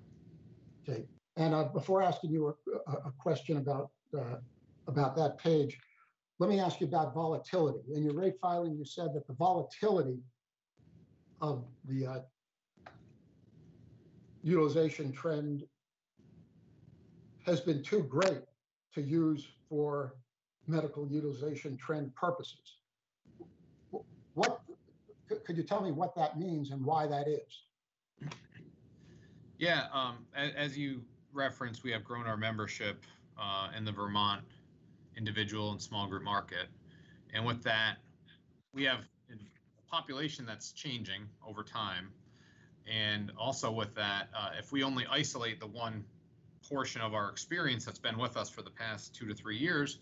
Okay, and uh, before asking you a, a- a question about, uh, about that page, let me ask you about volatility. In your rate filing, you said that the volatility of the uh, utilization trend has been too great to use for medical utilization trend purposes. What, could- you tell me what that means and why that is? Yeah, um, as, as you referenced, we have grown our membership uh, in the Vermont individual and small group market. And with that, we have a population that's changing over time. And also with that, uh, if we only isolate the one portion of our experience that's been with us for the past two to three years,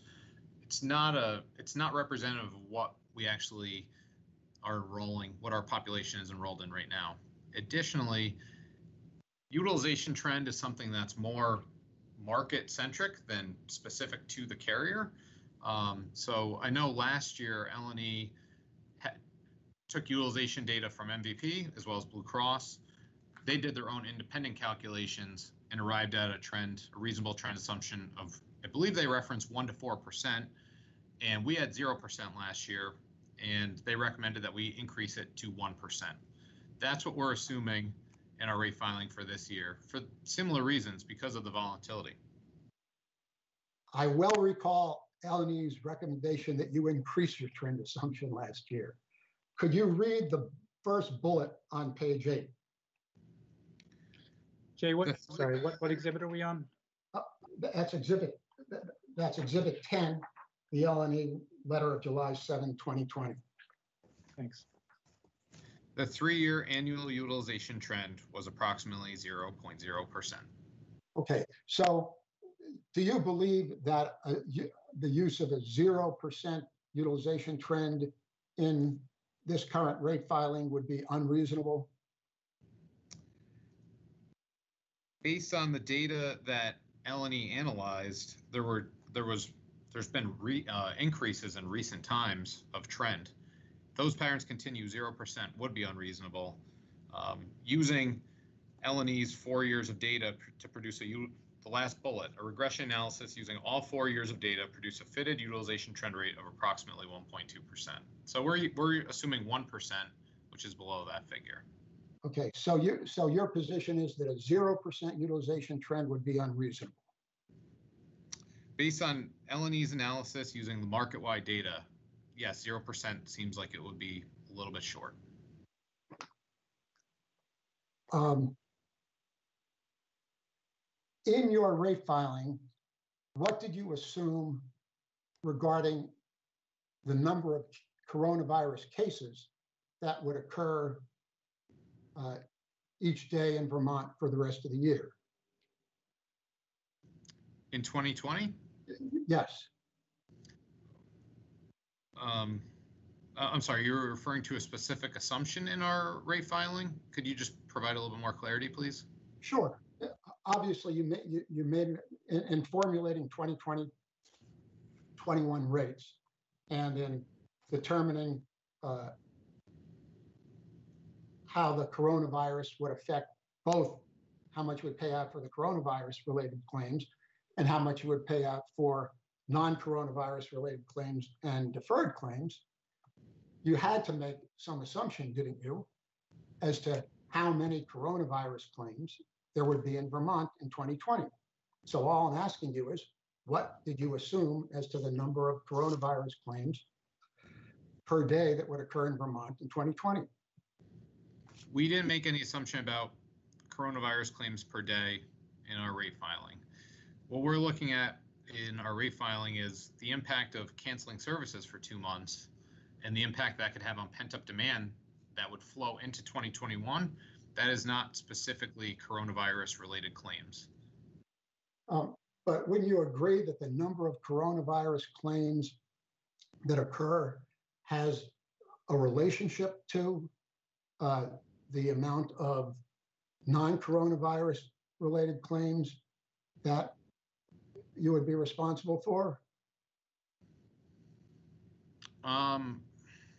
it's not a it's not representative of what we actually are enrolling, what our population is enrolled in right now. Additionally, utilization trend is something that's more market centric than specific to the carrier. Um, so I know last year ha- took utilization data from MVP as well as Blue Cross. They did their own independent calculations and arrived at a trend, a reasonable trend assumption of, I believe they referenced one to four percent, and we had zero percent last year, and they recommended that we increase it to one percent. That's what we're assuming in our rate filing for this year for similar reasons because of the volatility. I well recall LNE's recommendation that you increase your trend assumption last year. Could you read the first bullet on page eight? Jay, what, sorry, what, what exhibit are we on? Uh, that's exhibit, that's exhibit 10, the LNE letter of July 7, 2020. Thanks. The three-year annual utilization trend was approximately 0.0%. Okay, so do you believe that uh, you- the use of a 0% utilization trend in this current rate filing would be unreasonable? Based on the data that LNE analyzed, there were there was there's been re, uh, increases in recent times of trend. Those patterns continue, zero percent would be unreasonable. Um, using LNE's four years of data to produce a the last bullet, a regression analysis using all four years of data produce a fitted utilization trend rate of approximately 1.2%. So we're, we're assuming 1%, which is below that figure. Okay, so you, so your position is that a 0% utilization trend would be unreasonable? Based on LNE's analysis using the market-wide data, yes, 0% seems like it would be a little bit short. Um, In your rate filing, what did you assume regarding the number of coronavirus cases that would occur uh, each day in Vermont for the rest of the year? In 2020, Yes, um, uh, I'm sorry, you're referring to a specific assumption in our rate filing? Could you just provide a little bit more clarity, please? sure. Uh, Obviously, you made, you, you made, in, in formulating 2020, 21 rates and in determining uh, how the coronavirus would affect both how much we pay out for the coronavirus related claims and how much you would pay out for non-coronavirus related claims and deferred claims. You had to make some assumption, didn't you, as to how many coronavirus claims there would be in Vermont in 2020. So all I'm asking you is, what did you assume as to the number of coronavirus claims per day that would occur in Vermont in 2020? We didn't make any assumption about coronavirus claims per day in our rate filing. What we're looking at in our rate filing is the impact of canceling services for two months and the impact that could have on pent up demand that would flow into 2021 That is not specifically coronavirus-related claims. Um, But wouldn't you agree that the number of coronavirus claims that occur has a relationship to uh, the amount of non-coronavirus related claims that you would be responsible for? Um,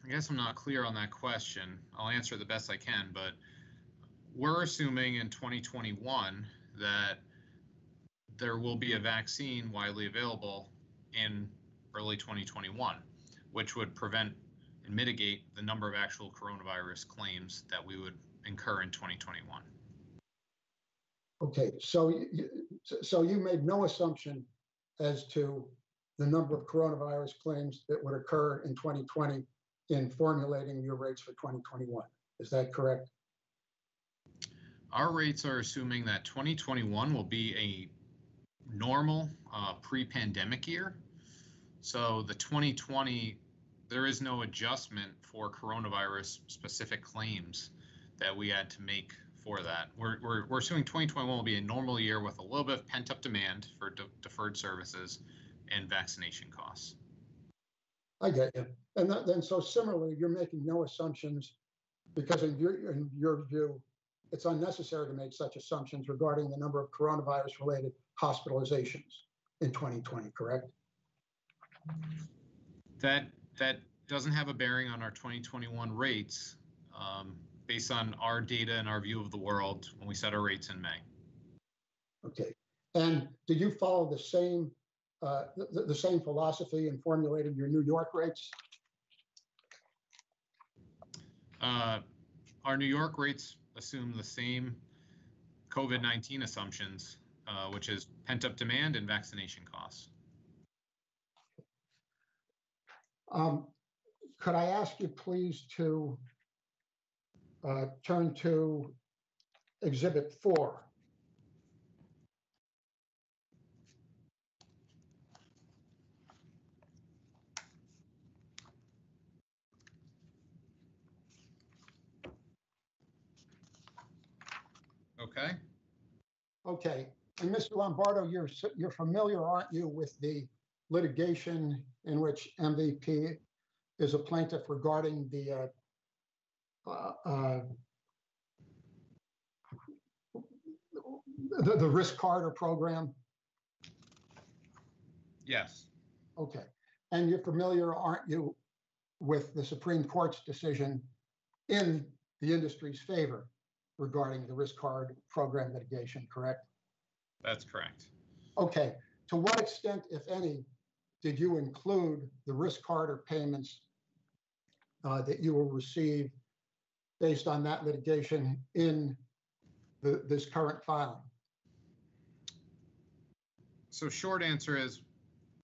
I guess I'm not clear on that question. I'll answer the best I can, but we're assuming in 2021 that there will be a vaccine widely available in early 2021, which would prevent and mitigate the number of actual coronavirus claims that we would incur in 2021. Okay, so, you- so you made no assumption as to the number of coronavirus claims that would occur in 2020 in formulating your rates for 2021. Is that correct? Our rates are assuming that 2021 will be a normal uh, pre-pandemic year. So the 2020, there is no adjustment for coronavirus specific claims that we had to make for that. We're, we're, we're assuming 2021 will be a normal year with a little bit of pent up demand for de- deferred services and vaccination costs. I get you. And that- then, so similarly, you're making no assumptions because in your, in your view, it's unnecessary to make such assumptions regarding the number of coronavirus-related hospitalizations in 2020, correct? That that doesn't have a bearing on our 2021 rates um, based on our data and our view of the world when we set our rates in May. Okay. And did you follow the same, uh, the, the same philosophy in formulating your New York rates? Uh, our New York rates assume the same COVID 19 assumptions, uh, which is pent up demand and vaccination costs. Um, Could I ask you please to uh, turn to Exhibit 4? Okay. Okay, and Mr. Lombardo, you're, you're familiar, aren't you, with the litigation in which MVP is a plaintiff regarding the uh, uh, uh, the, the risk corridor program? Yes. Okay, and you're familiar, aren't you, with the Supreme Court's decision in the industry's favor regarding the risk corridor program litigation, correct? That's correct. Okay, to what extent, if any, did you include the risk corridor payments uh, that you will receive based on that litigation in the, this current filing? So short answer is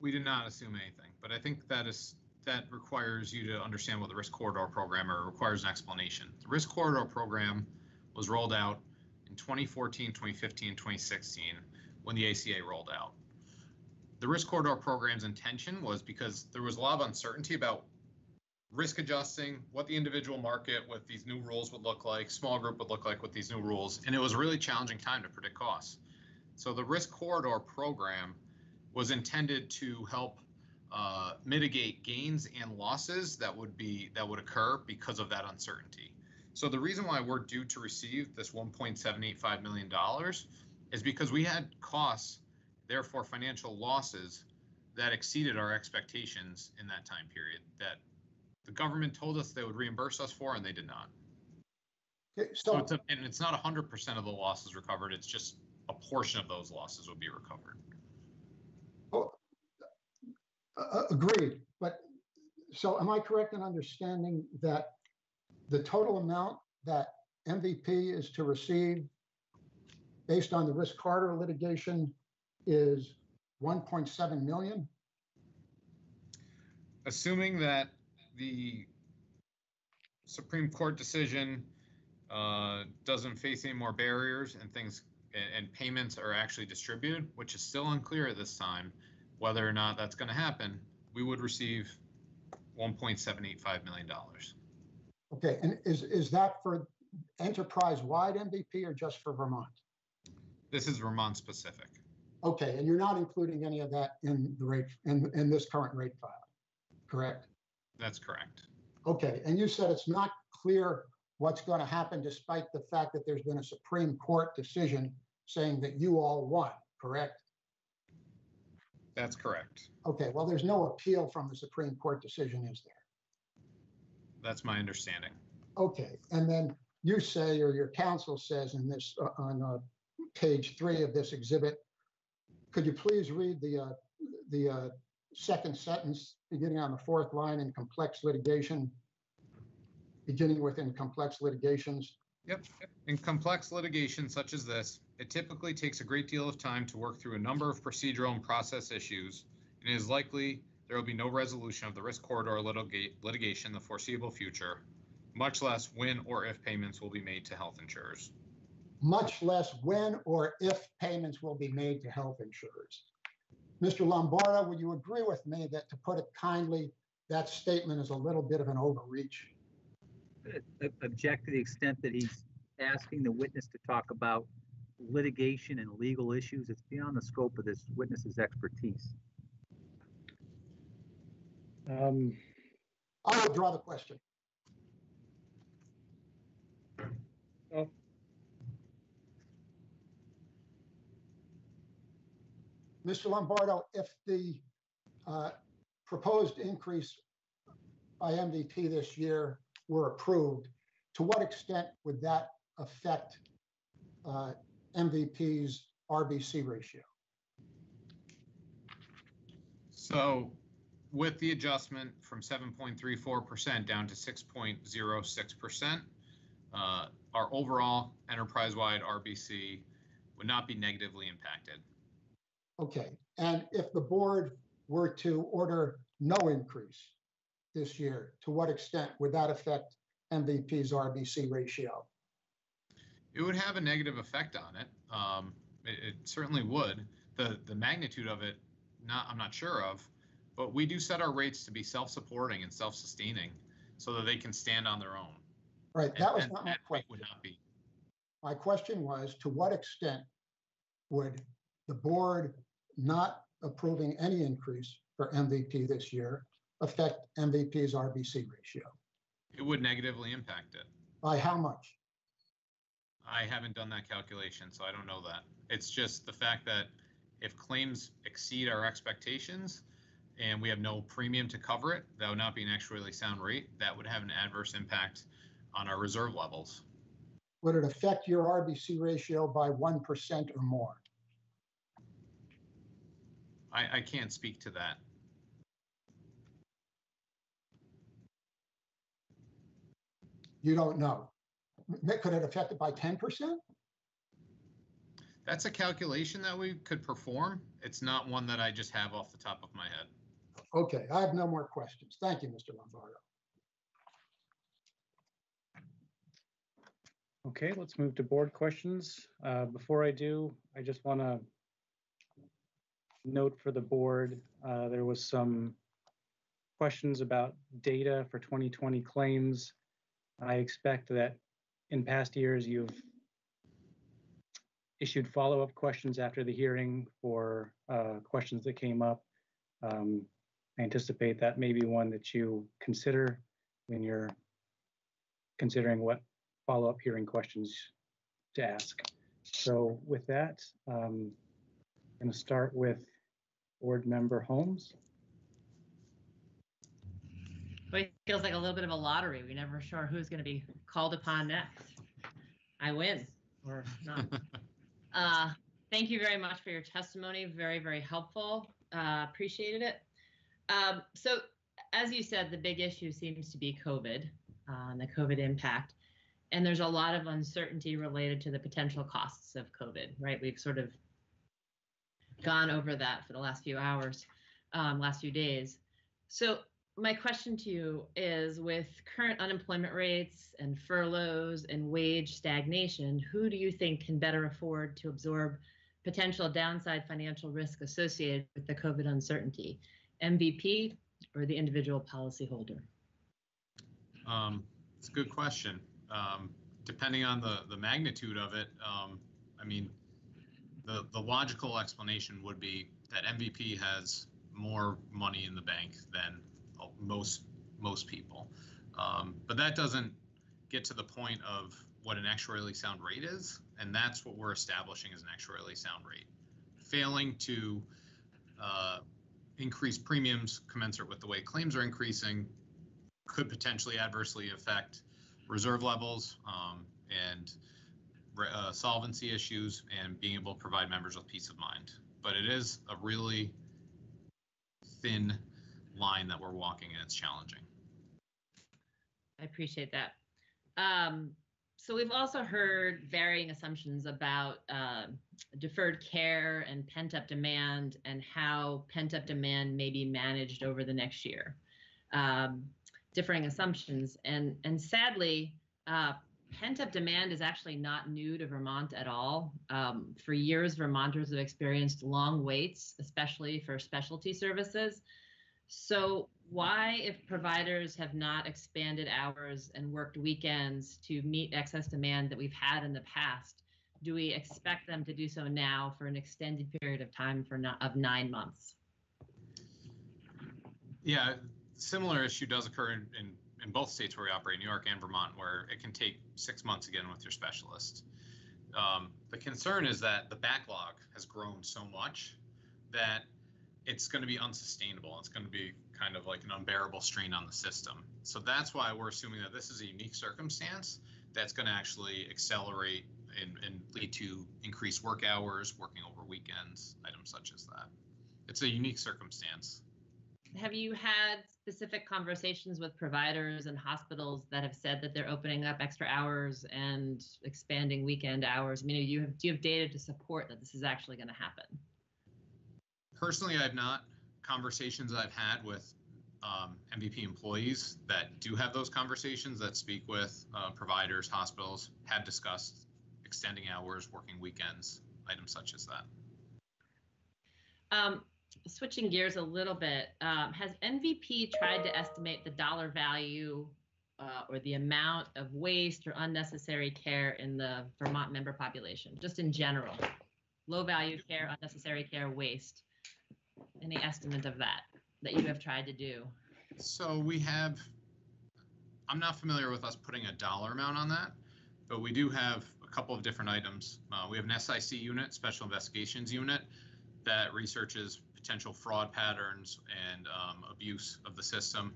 we did not assume anything, but I think that is that requires you to understand what the risk corridor program or requires an explanation. The risk corridor program was rolled out in 2014, 2015, 2016 when the ACA rolled out. The risk corridor program's intention was because there was a lot of uncertainty about risk adjusting what the individual market with these new rules would look like, small group would look like with these new rules, and it was a really challenging time to predict costs. So the risk corridor program was intended to help uh, mitigate gains and losses that would be that would occur because of that uncertainty. So the reason why we're due to receive this 1.785 million dollars is because we had costs, therefore financial losses that exceeded our expectations in that time period that the government told us they would reimburse us for and they did not. Okay, So So, it's a, and it's not 100% of the losses recovered, it's just a portion of those losses would be recovered. uh, agreed, but, so am I correct in understanding that the total amount that MVP is to receive based on the risk corridor litigation is 1.7 million? assuming that the Supreme Court decision uh, doesn't face any more barriers and things and, and payments are actually distributed, which is still unclear at this time whether or not that's going to happen, we would receive 1.785 million dollars. Okay, and is, is that for enterprise-wide MVP or just for Vermont? This is Vermont specific. Okay, and you're not including any of that in the rate, in, in this current rate file, correct? That's correct. Okay, and you said it's not clear what's going to happen despite the fact that there's been a Supreme Court decision saying that you all won, correct? That's correct. Okay, well, there's no appeal from the Supreme Court decision, is there? That's my understanding. Okay, and then you say, or your counsel says in this, uh, on uh, page three of this exhibit, could you please read the, uh, the uh, second sentence, beginning on the fourth line in complex litigation, beginning with in complex litigations? Yep. In complex litigation such as this, it typically takes a great deal of time to work through a number of procedural and process issues, and it is likely there will be no resolution of the risk corridor litigation in the foreseeable future, much less when or if payments will be made to health insurers. Much less when or if payments will be made to health insurers. Mr. Lombardo, would you agree with me that, to put it kindly, that statement is a little bit of an overreach? Uh, Object to the extent that he's asking the witness to talk about litigation and legal issues. It's beyond the scope of this witness's expertise. Um, I'll draw the question. Mr. Lombardo, if the uh, proposed increase by MVP this year were approved, to what extent would that affect uh, MVP's RBC ratio? So with the adjustment from 7.34% down to 6.06%, uh, our overall enterprise-wide RBC would not be negatively impacted. Okay, and if the board were to order no increase this year, to what extent would that affect MVP's RBC ratio? It would have a negative effect on it. Um, it, it certainly would. The the magnitude of it, not I'm not sure of, but we do set our rates to be self-supporting and self-sustaining, so that they can stand on their own. Right, that was and not my question. Would not be. My question was, to what extent would the board not approving any increase for MVP this year affect MVP's RBC ratio? It would negatively impact it. By how much? I haven't done that calculation, so I don't know that. It's just the fact that if claims exceed our expectations and we have no premium to cover it, that would not be an actuarially sound rate. That would have an adverse impact on our reserve levels. Would it affect your RBC ratio by 1% or more? I, I can't speak to that. You don't know. Could it affect it by 10%? That's a calculation that we could perform. It's not one that I just have off the top of my head. Okay, I have no more questions. Thank you, Mr. Lombardo. Okay, let's move to board questions. Uh, Before I do, I just want to note for the board, uh, there was some questions about data for 2020 claims. I expect that in past years, you've issued follow-up questions after the hearing for uh, questions that came up. Um, I anticipate that may be one that you consider when you're considering what follow-up hearing questions to ask. So with that, um, I'm going to start with Board Member Holmes. But it feels like a little bit of a lottery. We never sure who's going to be called upon next. I win or not. uh, thank you very much for your testimony. Very, very helpful. Uh, appreciated it. Um, so, as you said, the big issue seems to be COVID uh, and the COVID impact. And there's a lot of uncertainty related to the potential costs of COVID, right? We've sort of gone over that for the last few hours, um, last few days. So, my question to you is with current unemployment rates and furloughs and wage stagnation, who do you think can better afford to absorb potential downside financial risk associated with the COVID uncertainty? MVP or the individual policyholder? Um, it's a good question. Um, depending on the, the magnitude of it, um, I mean, the, the logical explanation would be that MVP has more money in the bank than uh, most, most people. Um, but that doesn't get to the point of what an actuarially sound rate is, and that's what we're establishing as an actuarially sound rate. Failing to uh, increase premiums commensurate with the way claims are increasing could potentially adversely affect reserve levels um, and uh, solvency issues and being able to provide members with peace of mind. But it is a really thin line that we're walking and it's challenging. I appreciate that. Um, so we've also heard varying assumptions about uh, deferred care and pent up demand and how pent up demand may be managed over the next year. Um, differing assumptions and and sadly, uh, pent up demand is actually not new to Vermont at all. Um, for years, Vermonters have experienced long waits, especially for specialty services. So why, if providers have not expanded hours and worked weekends to meet excess demand that we've had in the past, do we expect them to do so now for an extended period of time for not, of nine months? Yeah, similar issue does occur in, in, in both states where we operate, New York and Vermont, where it can take six months again with your specialist. Um, the concern is that the backlog has grown so much that it's going to be unsustainable. It's going to be kind of like an unbearable strain on the system. So that's why we're assuming that this is a unique circumstance that's going to actually accelerate and, and lead to increased work hours, working over weekends, items such as that. It's a unique circumstance. Have you had specific conversations with providers and hospitals that have said that they're opening up extra hours and expanding weekend hours? I mean, do you have, do you have data to support that this is actually going to happen? Personally, I've not. Conversations I've had with um, MVP employees that do have those conversations that speak with uh, providers, hospitals, have discussed extending hours, working weekends, items such as that. Um, switching gears a little bit, um, has MVP tried to estimate the dollar value uh, or the amount of waste or unnecessary care in the Vermont member population, just in general? Low value care, unnecessary care, waste. Any estimate of that that you have tried to do? So we have, I'm not familiar with us putting a dollar amount on that, but we do have a couple of different items. Uh, we have an SIC unit, Special Investigations Unit, that researches potential fraud patterns and um, abuse of the system.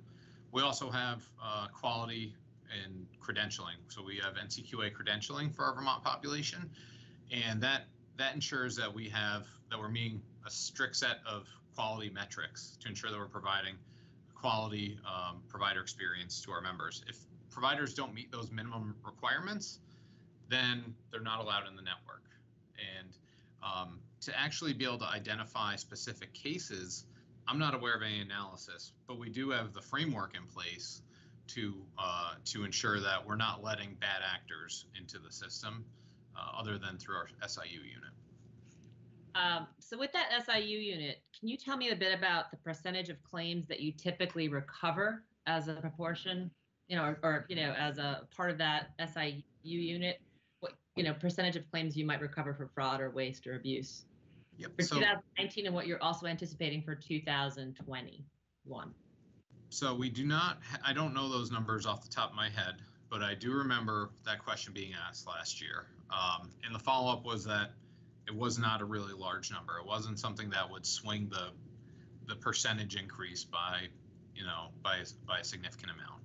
We also have uh, quality and credentialing. So we have NCQA credentialing for our Vermont population, and that that ensures that we have that we're meeting a strict set of quality metrics to ensure that we're providing quality um, provider experience to our members. If providers don't meet those minimum requirements, then they're not allowed in the network. And um, to actually be able to identify specific cases, I'm not aware of any analysis, but we do have the framework in place to uh, to ensure that we're not letting bad actors into the system, uh, other than through our SIU unit. Um, so with that SIU unit, can you tell me a bit about the percentage of claims that you typically recover as a proportion, you know, or, or you know, as a part of that SIU unit? What you know, percentage of claims you might recover for fraud or waste or abuse Yep. for So, 2019, and what you're also anticipating for 2021. so we do not. I don't know those numbers off the top of my head, but I do remember that question being asked last year. Um, and the follow up was that it was not a really large number. It wasn't something that would swing the the percentage increase by, you know, by by a significant amount.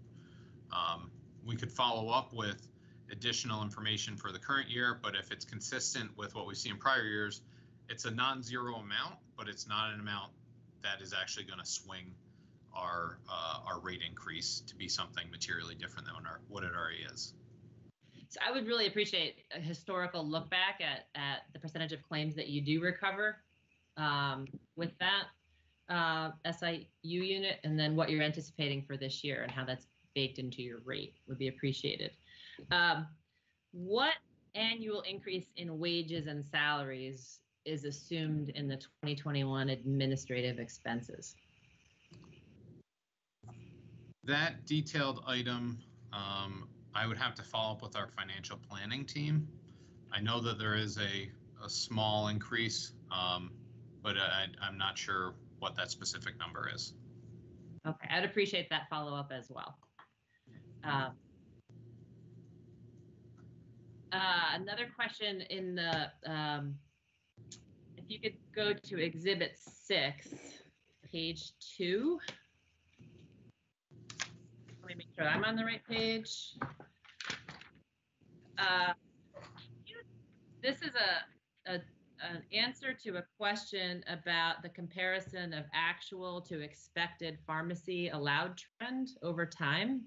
Um, we could follow up with additional information for the current year, but if it's consistent with what we see in prior years, it's a non-zero amount, but it's not an amount that is actually going to swing our uh, our rate increase to be something materially different than what, it already is. So I would really appreciate a historical look back at, at the percentage of claims that you do recover um, with that uh, SIU unit, and then what you're anticipating for this year and how that's baked into your rate would be appreciated. Um, what annual increase in wages and salaries is assumed in the 2021 administrative expenses? That detailed item um, I would have to follow up with our financial planning team. I know that there is a, a small increase, um, but I, I'm not sure what that specific number is. Okay, I'd appreciate that follow-up as well. Um, uh, Another question in the, um, if you could go to Exhibit 6, page 2. Let me make sure I'm on the right page. Uh, This is a, a an answer to a question about the comparison of actual to expected pharmacy allowed trend over time.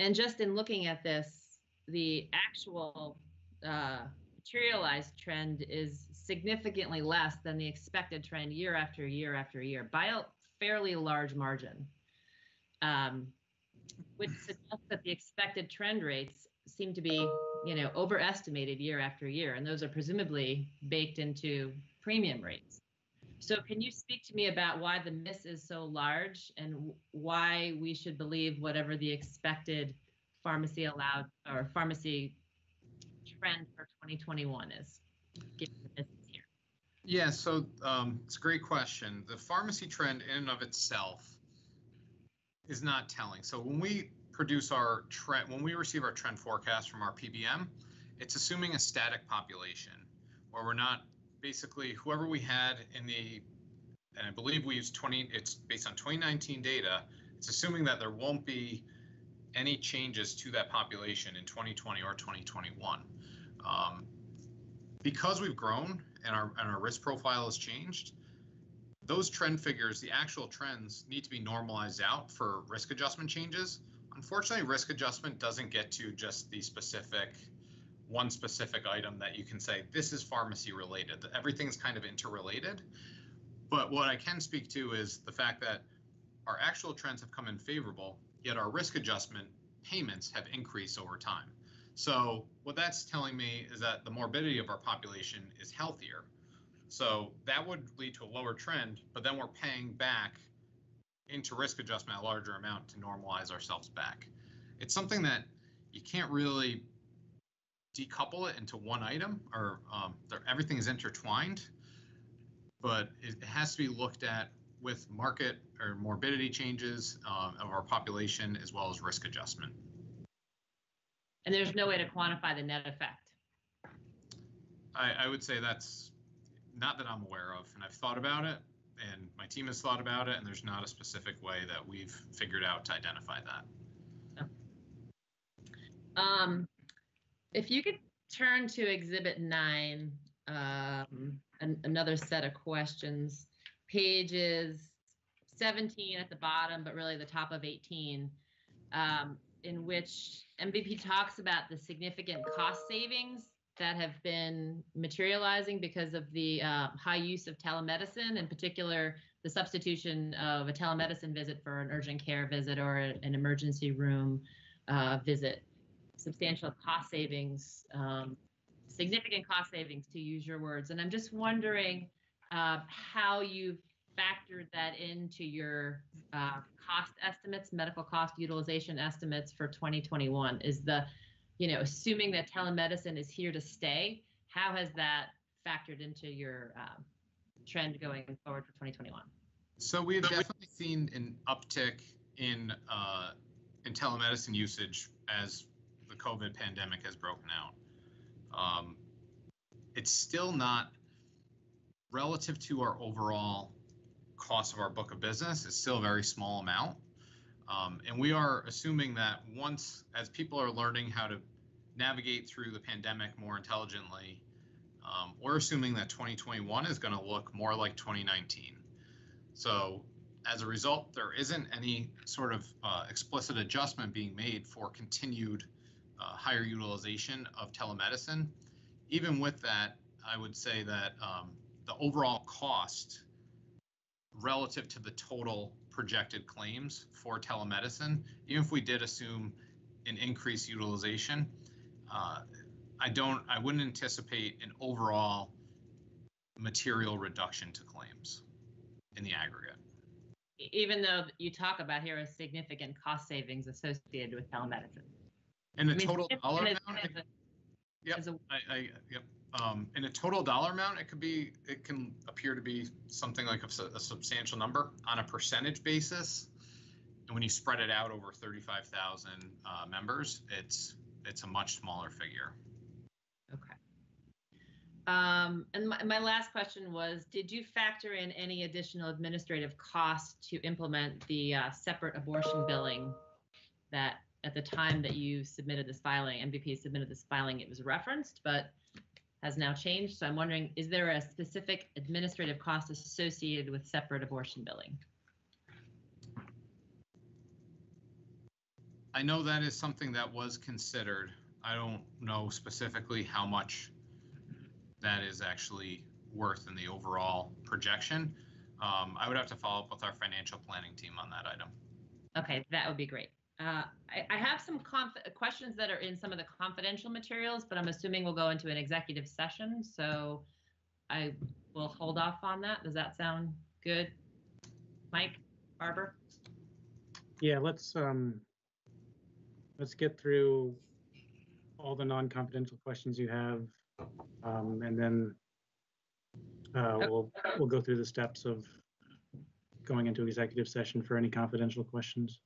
And just in looking at this, the actual uh, materialized trend is significantly less than the expected trend year after year after year by a fairly large margin, um, which suggests that the expected trend rates seem to be you know, overestimated year after year, and those are presumably baked into premium rates. So, can you speak to me about why the miss is so large and why we should believe whatever the expected pharmacy allowed or pharmacy trend for 2021 is, Yeah, so um, it's a great question. The pharmacy trend in and of itself is not telling. So when we produce our trend, when we receive our trend forecast from our PBM, it's assuming a static population where we're not basically whoever we had in the, and I believe we use 20, it's based on 2019 data, it's assuming that there won't be any changes to that population in 2020 or 2021. Um, because we've grown and our, and our risk profile has changed, those trend figures, the actual trends need to be normalized out for risk adjustment changes Unfortunately, risk adjustment doesn't get to just the specific one specific item that you can say this is pharmacy related. Everything's kind of interrelated. But what I can speak to is the fact that our actual trends have come in favorable, yet our risk adjustment payments have increased over time. So what that's telling me is that the morbidity of our population is healthier. So that would lead to a lower trend, but then we're paying back into risk adjustment a larger amount to normalize ourselves back. It's something that you can't really decouple it into one item or um, everything is intertwined, but it has to be looked at with market or morbidity changes um, of our population as well as risk adjustment. And there's no way to quantify the net effect. I, I would say that's not that I'm aware of, and I've thought about it and my team has thought about it, and there's not a specific way that we've figured out to identify that. Um, if you could turn to Exhibit 9, um, an, another set of questions, pages 17 at the bottom, but really the top of 18, um, in which MVP talks about the significant cost savings that have been materializing because of the uh, high use of telemedicine, in particular, the substitution of a telemedicine visit for an urgent care visit or an emergency room uh, visit. Substantial cost savings, um, significant cost savings, to use your words. And I'm just wondering uh, how you've factored that into your uh, cost estimates, medical cost utilization estimates for 2021. Is the you know, assuming that telemedicine is here to stay, how has that factored into your um, trend going forward for 2021? So we've definitely seen an uptick in uh, in telemedicine usage as the COVID pandemic has broken out. Um, it's still not relative to our overall cost of our book of business. It's still a very small amount. Um, and we are assuming that once, as people are learning how to navigate through the pandemic more intelligently, um, we're assuming that 2021 is going to look more like 2019. So, as a result, there isn't any sort of uh, explicit adjustment being made for continued uh, higher utilization of telemedicine. Even with that, I would say that um, the overall cost relative to the total projected claims for telemedicine, even if we did assume an increased utilization, uh, I don't, I wouldn't anticipate an overall material reduction to claims in the aggregate. Even though you talk about here a significant cost savings associated with telemedicine. And the I mean, total dollar amount, Yep. I, I, yep. Um, in a total dollar amount, it could be, it can appear to be something like a, a substantial number on a percentage basis. And when you spread it out over thirty-five thousand, uh, members, it's, it's a much smaller figure. Okay. Um, and my, my last question was, did you factor in any additional administrative costs to implement the uh, separate abortion billing that at the time that you submitted this filing, MVP submitted this filing, it was referenced, but has now changed. So I'm wondering, is there a specific administrative cost associated with separate abortion billing? I know that is something that was considered. I don't know specifically how much that is actually worth in the overall projection. Um, I would have to follow up with our financial planning team on that item. Okay, that would be great. Uh, I, I have some conf- questions that are in some of the confidential materials, but I'm assuming we'll go into an executive session. So I will hold off on that. Does that sound good? Mike, Barbara? Yeah, let's, um, let's get through all the non-confidential questions you have. Um, and then, uh, we'll, we'll go through the steps of going into executive session for any confidential questions.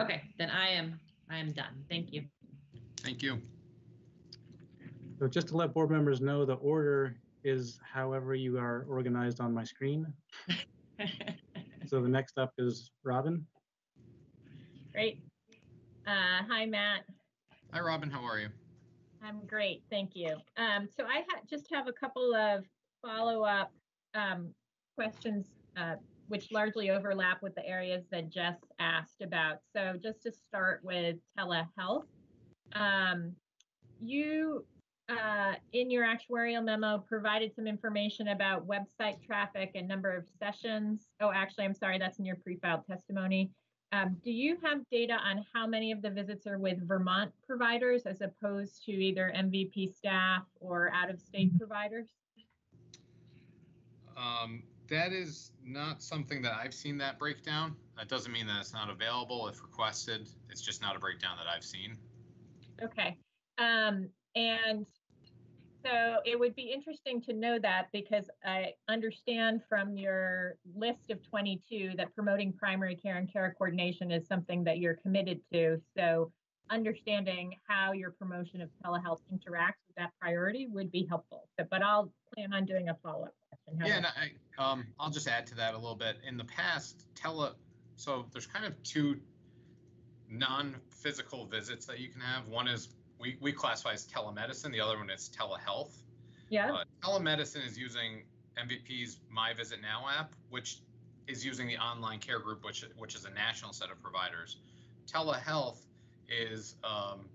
Okay, then I am, I am done. Thank you. Thank you. So just to let board members know, the order is however you are organized on my screen. So the next up is Robin. Great. Uh, hi, Matt. Hi, Robin. How are you? I'm great, thank you. Um, so I ha- just have a couple of follow-up um, questions, uh, which largely overlap with the areas that Jess asked about. So just to start with telehealth, um, you uh, in your actuarial memo provided some information about website traffic and number of sessions. Oh, actually, I'm sorry, that's in your pre-filed testimony. Um, do you have data on how many of the visits are with Vermont providers as opposed to either MVP staff or out-of-state providers? Um, that is not something that I've seen that breakdown. That doesn't mean that it's not available if requested. It's just not a breakdown that I've seen. Okay. Um, and so it would be interesting to know that because I understand from your list of 22 that promoting primary care and care coordination is something that you're committed to. So understanding how your promotion of telehealth interacts with that priority would be helpful. So, but I'll plan on doing a follow-up question. Yeah, and I, um, I'll just add to that a little bit. In the past, tele, so there's kind of two non-physical visits that you can have. One is we, we classify as telemedicine. The other one is telehealth. Yeah. Uh, telemedicine is using MVP's My Visit Now app, which is using the online care group, which which is a national set of providers. Telehealth is um,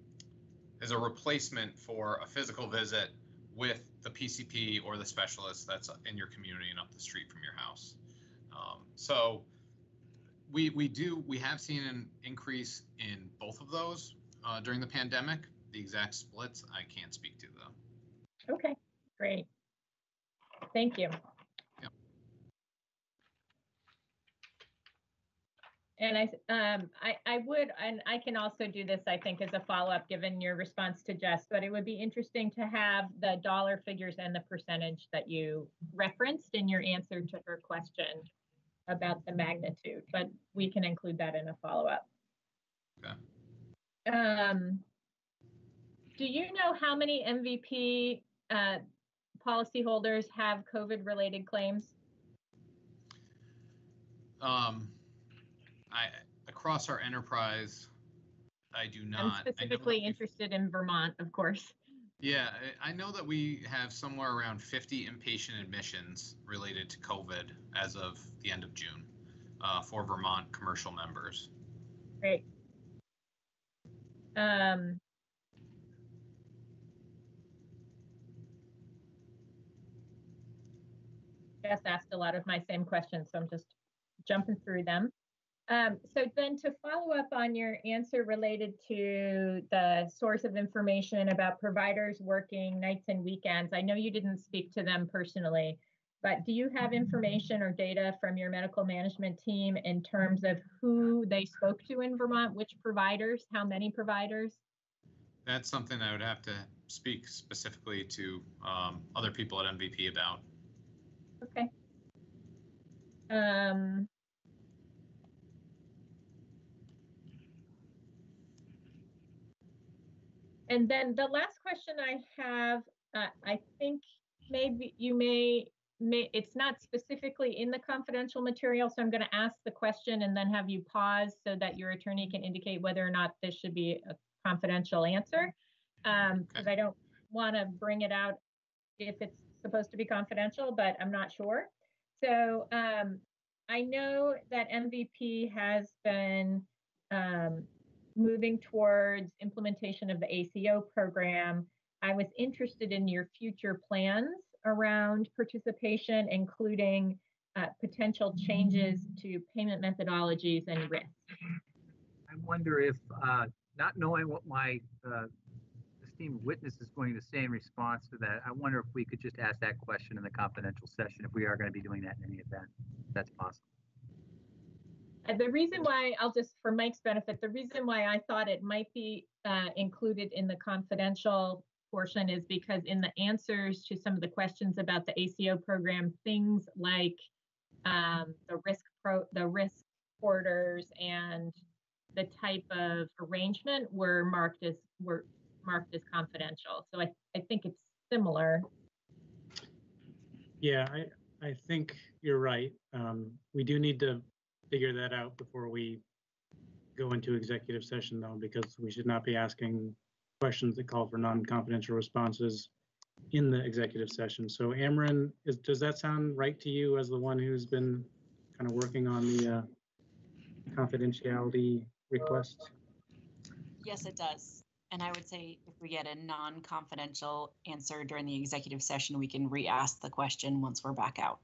is a replacement for a physical visit with the PCP or the specialist that's in your community and up the street from your house. Um, so we we do we have seen an increase in both of those uh, during the pandemic. The exact splits I can't speak to though. Okay, great. Thank you. Yep. And I, um, I, I would, and I can also do this, I think, as a follow-up, given your response to Jess, but it would be interesting to have the dollar figures and the percentage that you referenced in your answer to her question about the magnitude, but we can include that in a follow-up. Okay. Um, do you know how many MVP uh, policyholders have COVID-related claims? Um, I across our enterprise, I do not. I'm specifically interested in Vermont, of course. Yeah, I I know that we have somewhere around 50 inpatient admissions related to COVID as of the end of June uh, for Vermont commercial members. Great. Um, Jess asked a lot of my same questions, so I'm just jumping through them. Um, so then to follow up on your answer related to the source of information about providers working nights and weekends, I know you didn't speak to them personally, but do you have information or data from your medical management team in terms of who they spoke to in Vermont, which providers, how many providers? That's something I would have to speak specifically to um, other people at MVP about. Okay. Um. And then the last question I have, uh, I think maybe you may, may, it's not specifically in the confidential material, so I'm going to ask the question and then have you pause so that your attorney can indicate whether or not this should be a confidential answer. Um, because I don't want to bring it out if it's supposed to be confidential, but I'm not sure. So um, I know that MVP has been um, moving towards implementation of the ACO program. I was interested in your future plans around participation, including uh, potential changes to payment methodologies and risk. I wonder if, uh, not knowing what my uh, esteemed witness is going to say in response to that, I wonder if we could just ask that question in the confidential session, if we are going to be doing that in any event, that's possible. The reason why, I'll just, for Mike's benefit, the reason why I thought it might be uh, included in the confidential portion is because in the answers to some of the questions about the ACO program, things like um, the risk pro, the risk corridors and the type of arrangement were marked as were marked as confidential. So I, I think it's similar. Yeah, I, I think you're right. Um, we do need to figure that out before we go into executive session though, because we should not be asking questions that call for non-confidential responses in the executive session. So Amerin, is, does that sound right to you as the one who's been kind of working on the uh, confidentiality request? Yes, it does. And I would say if we get a non-confidential answer during the executive session, we can re-ask the question once we're back out.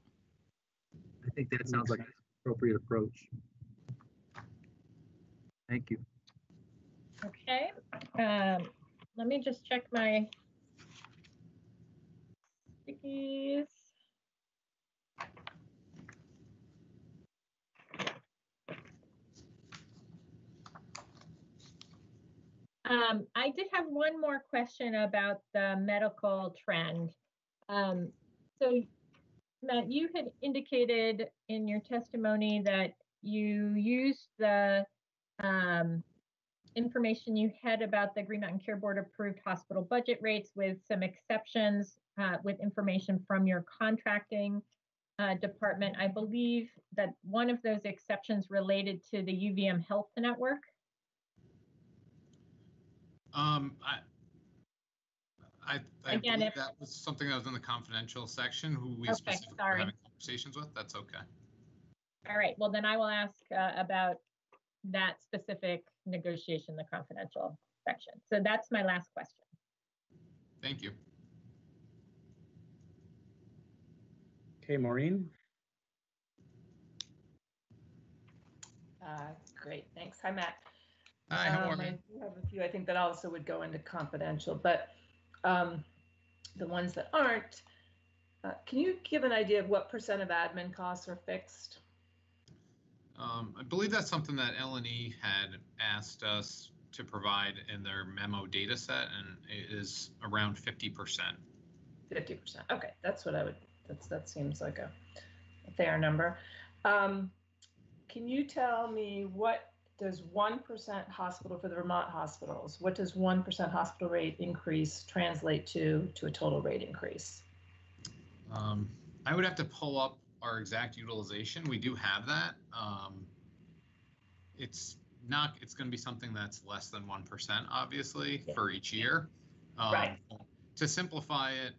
I think that sounds like an appropriate approach. Thank you. Okay, um, let me just check my stickies. Um, I did have one more question about the medical trend. Um, so Matt, you had indicated in your testimony that you used the um, information you had about the Green Mountain Care Board approved hospital budget rates with some exceptions uh, with information from your contracting uh, department. I believe that one of those exceptions related to the UVM Health Network. Um, I, I Again, believe if- that was something that was in the confidential section, who we Okay, specifically were sorry. having conversations with. That's okay. All right, well, then I will ask uh, about that specific negotiation, the confidential section. So that's my last question. Thank you. Okay, Maureen? Uh, Great, thanks. Hi, Matt. Hi, how are Um, I do have a few, I think that also would go into confidential, but um, the ones that aren't, uh, can you give an idea of what percent of admin costs are fixed? Um, I believe that's something that L and E had asked us to provide in their memo data set, and it is around fifty percent. Fifty percent. Okay, that's what I would, that's, that seems like a a fair number. Um, Can you tell me what does one percent hospital for the Vermont hospitals, what does one percent hospital rate increase translate to, to a total rate increase? Um, I would have to pull up our exact utilization. We do have that. Um, it's not, it's going to be something that's less than 1%, obviously, Yeah. for each year. Um, Right. To simplify it,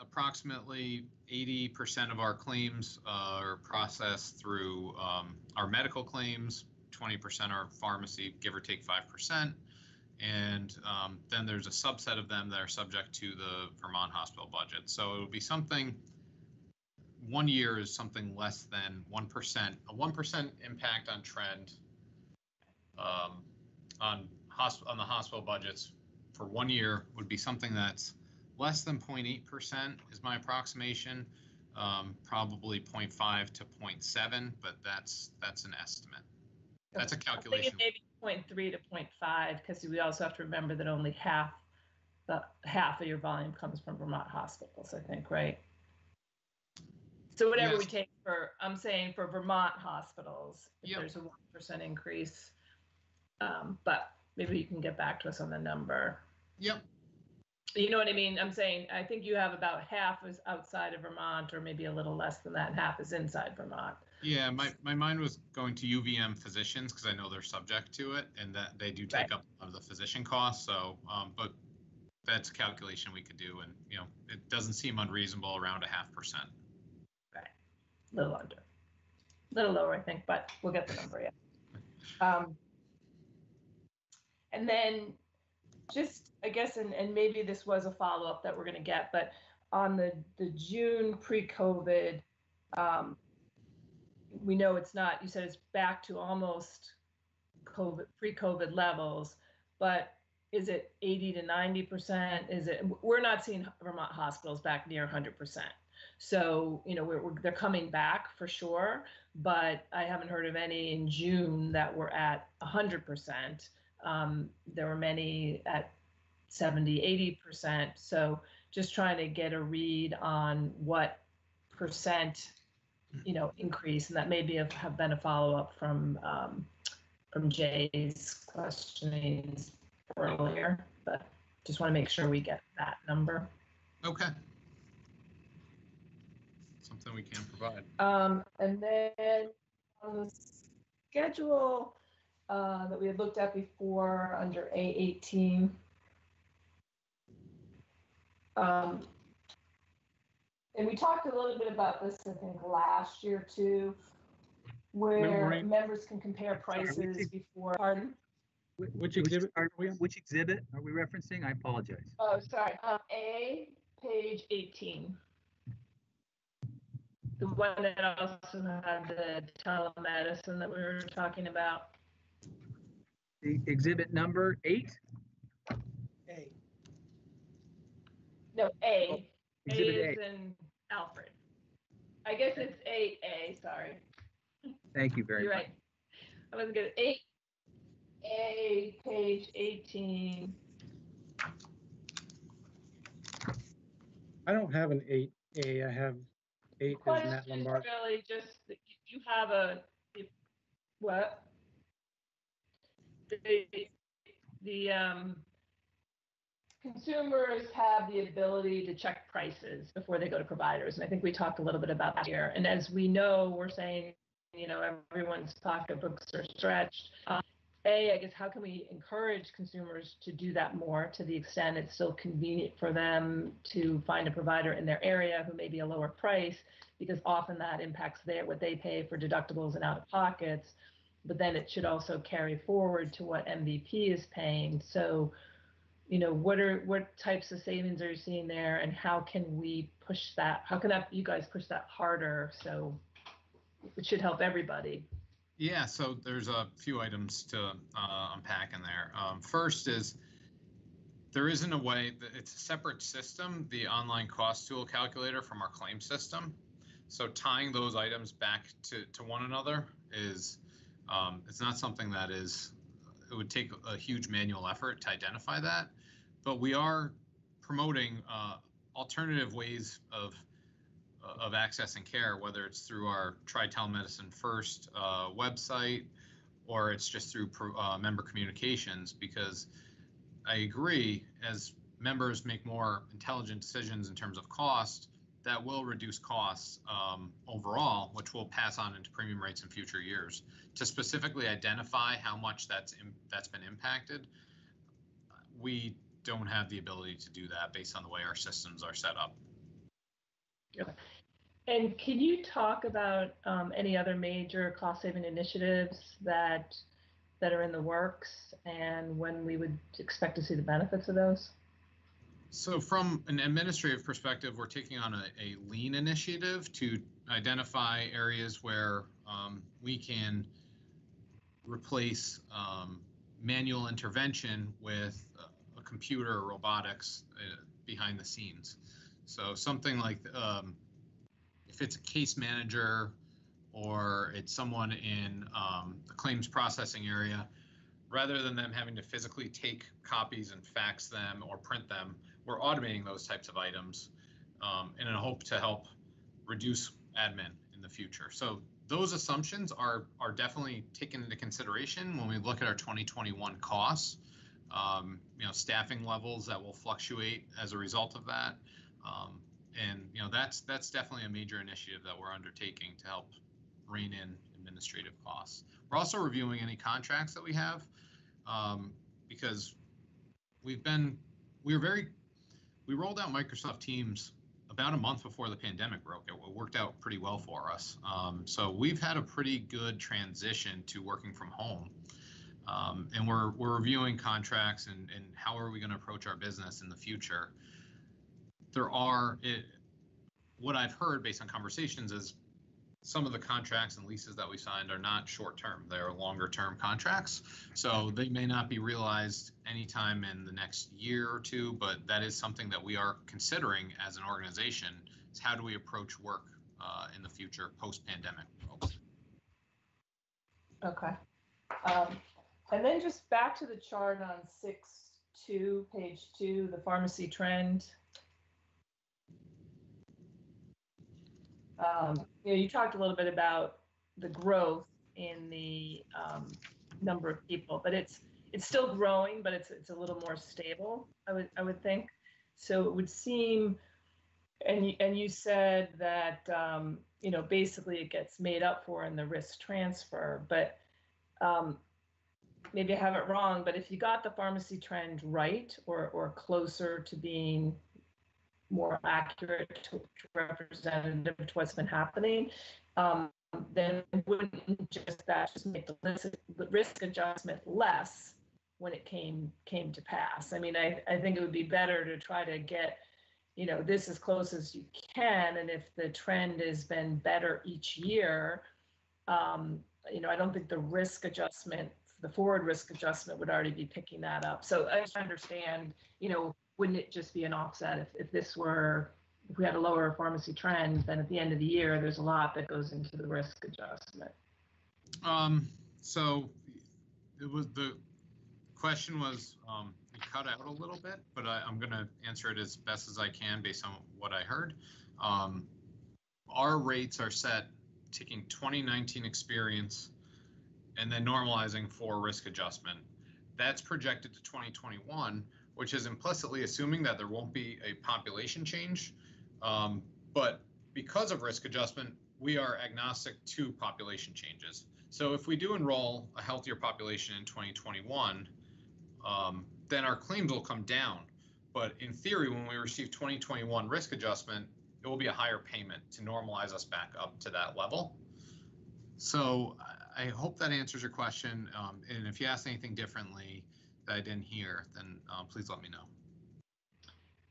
approximately 80% of our claims uh, are processed through um, our medical claims, 20% are pharmacy, give or take 5%. And um, then there's a subset of them that are subject to the Vermont hospital budget. So it would be something, one year is something less than 1%, a 1% impact on trend um, on hosp- on the hospital budgets for one year would be something that's less than 0.8% is my approximation. Um, probably 0.5 to 0.7, but that's that's an estimate. That's a calculation. Maybe, 0.3 to 0.5 because we also have to remember that only half the half of your volume comes from Vermont hospitals, I think, right? So whatever we take for, I'm saying for Vermont hospitals, if Yep. there's a 1% increase. Um, but maybe you can get back to us on the number. Yep. You know what I mean? I'm saying, I think you have about half is outside of Vermont, or maybe a little less than that, half is inside Vermont. Yeah, my, my mind was going to UVM physicians because I know they're subject to it and that they do take Right. up a lot of the physician costs. So, um, but that's a calculation we could do and, you know, it doesn't seem unreasonable around a half percent. Right. A little under. A little lower, I think, but we'll get the number, yeah. Um, and then just, I guess, and, and maybe this was a follow-up that we're gonna get, but on the, the June pre-COVID, um, we know it's not, you said it's back to almost COVID, pre-COVID levels, but is it 80 to 90%? Is it, we're not seeing Vermont hospitals back near 100%. So, you know, we're, we're, they're coming back for sure, but I haven't heard of any in June that were at 100%. Um, there were many at 70, 80%. So just trying to get a read on what percent, you know, increase, and that maybe have, have been a follow-up from, um, from Jay's questionings earlier, but just want to make sure we get that number. Okay. Something we can provide. Um, and then on the schedule uh, that we had looked at before under A18. Um, and we talked a little bit about this, I think, last year too, where Maureen? members can compare Sorry, which prices before, pardon? Which which exhibit are- are we on? Which exhibit are we referencing? I apologize. Oh, sorry, um, A, page 18. The one that also had the telemedicine that we were talking about. The exhibit number eight? No, A. A Exhibit is A. in Alfred. I guess it's eight A, sorry. Thank you very You're much. right. I wasn't good. Eight, A, page eighteen. I don't have an eight A, I have eight as Matt Question is Lombardo. really just, that you have a, if- what? The, the, um, consumers have the ability to check prices before they go to providers. And I think we talked a little bit about that here. And as we know, we're saying, you know, everyone's pocketbooks are stretched. Uh, A, I guess, how can we encourage consumers to do that more to the extent it's still convenient for them to find a provider in their area who may be a lower price? Because often that impacts their, what they pay for deductibles and out of pockets. But then it should also carry forward to what MVP is paying. So, you know, what are, what types of savings are you seeing there and how can we push that? How can that, you guys push that harder? So it should help everybody. Yeah, so there's a few items to uh, unpack in there. Um, first is there isn't a way that it's a separate system, the online cost tool calculator from our claim system. So tying those items back to, to one another is um, it's not something that is it would take a huge manual effort to identify that, but we are promoting uh, alternative ways of of accessing care, whether it's through our Try Telemedicine First uh, website or it's just through pro- uh, member communications. Because I agree, as members make more intelligent decisions in terms of cost, that will reduce costs um, overall, which will pass on into premium rates in future years. To specifically identify how much that's that's been impacted, we don't have the ability to do that based on the way our systems are set up. And can you talk about um, any other major cost saving initiatives that that are in the works and when we would expect to see the benefits of those? So from an administrative perspective, we're taking on a, a lean initiative to identify areas where um, we can replace um, manual intervention with a, a computer robotics uh, behind the scenes. So something like um, if it's a case manager or it's someone in um, the claims processing area, rather than them having to physically take copies and fax them or print them, we're automating those types of items um, in a hope to help reduce admin in the future. So those assumptions are are definitely taken into consideration when we look at our 2021 costs. Um, you know, staffing levels that will fluctuate as a result of that. Um, and you know that's that's definitely a major initiative that we're undertaking to help rein in administrative costs. We're also reviewing any contracts that we have um, because we've been we were very we rolled out Microsoft Teams about a month before the pandemic broke. It worked out pretty well for us. Um, so we've had a pretty good transition to working from home. Um, and we're, we're reviewing contracts and, and how are we going to approach our business in the future. There are, it, what I've heard based on conversations is some of the contracts and leases that we signed are not short term, they're longer term contracts. So they may not be realized anytime in the next year or two, but that is something that we are considering as an organization is how do we approach work uh, in the future post pandemic? Okay. Um, and then just back to the chart on six two, page two, the pharmacy trend. Um, you know, you talked a little bit about the growth in the um, number of people, but it's it's still growing, but it's it's a little more stable. I would I would think. So it would seem, and you, and you said that um, you know basically it gets made up for in the risk transfer, but um, maybe I have it wrong. But if you got the pharmacy trend right or or closer to being more accurate to, representative to what's been happening, um, then wouldn't just that just make the risk, the risk adjustment less when it came came to pass. I mean, I, I think it would be better to try to get, you know, this as close as you can. And if the trend has been better each year, um, you know, I don't think the risk adjustment, the forward risk adjustment would already be picking that up. So I understand, you know, wouldn't it just be an offset? If, if this were if we had a lower pharmacy trend then at the end of the year there's a lot that goes into the risk adjustment. Um so it was the question was um cut out a little bit but I, i'm going to answer it as best as i can based on what i heard. Um our rates are set taking 2019 experience and then normalizing for risk adjustment that's projected to 2021 which is implicitly assuming that there won't be a population change. Um, but because of risk adjustment, we are agnostic to population changes. So if we do enroll a healthier population in 2021, um, then our claims will come down. But in theory, when we receive 2021 risk adjustment, it will be a higher payment to normalize us back up to that level. So I hope that answers your question. Um, and if you ask anything differently, that I didn't hear, then uh, please let me know.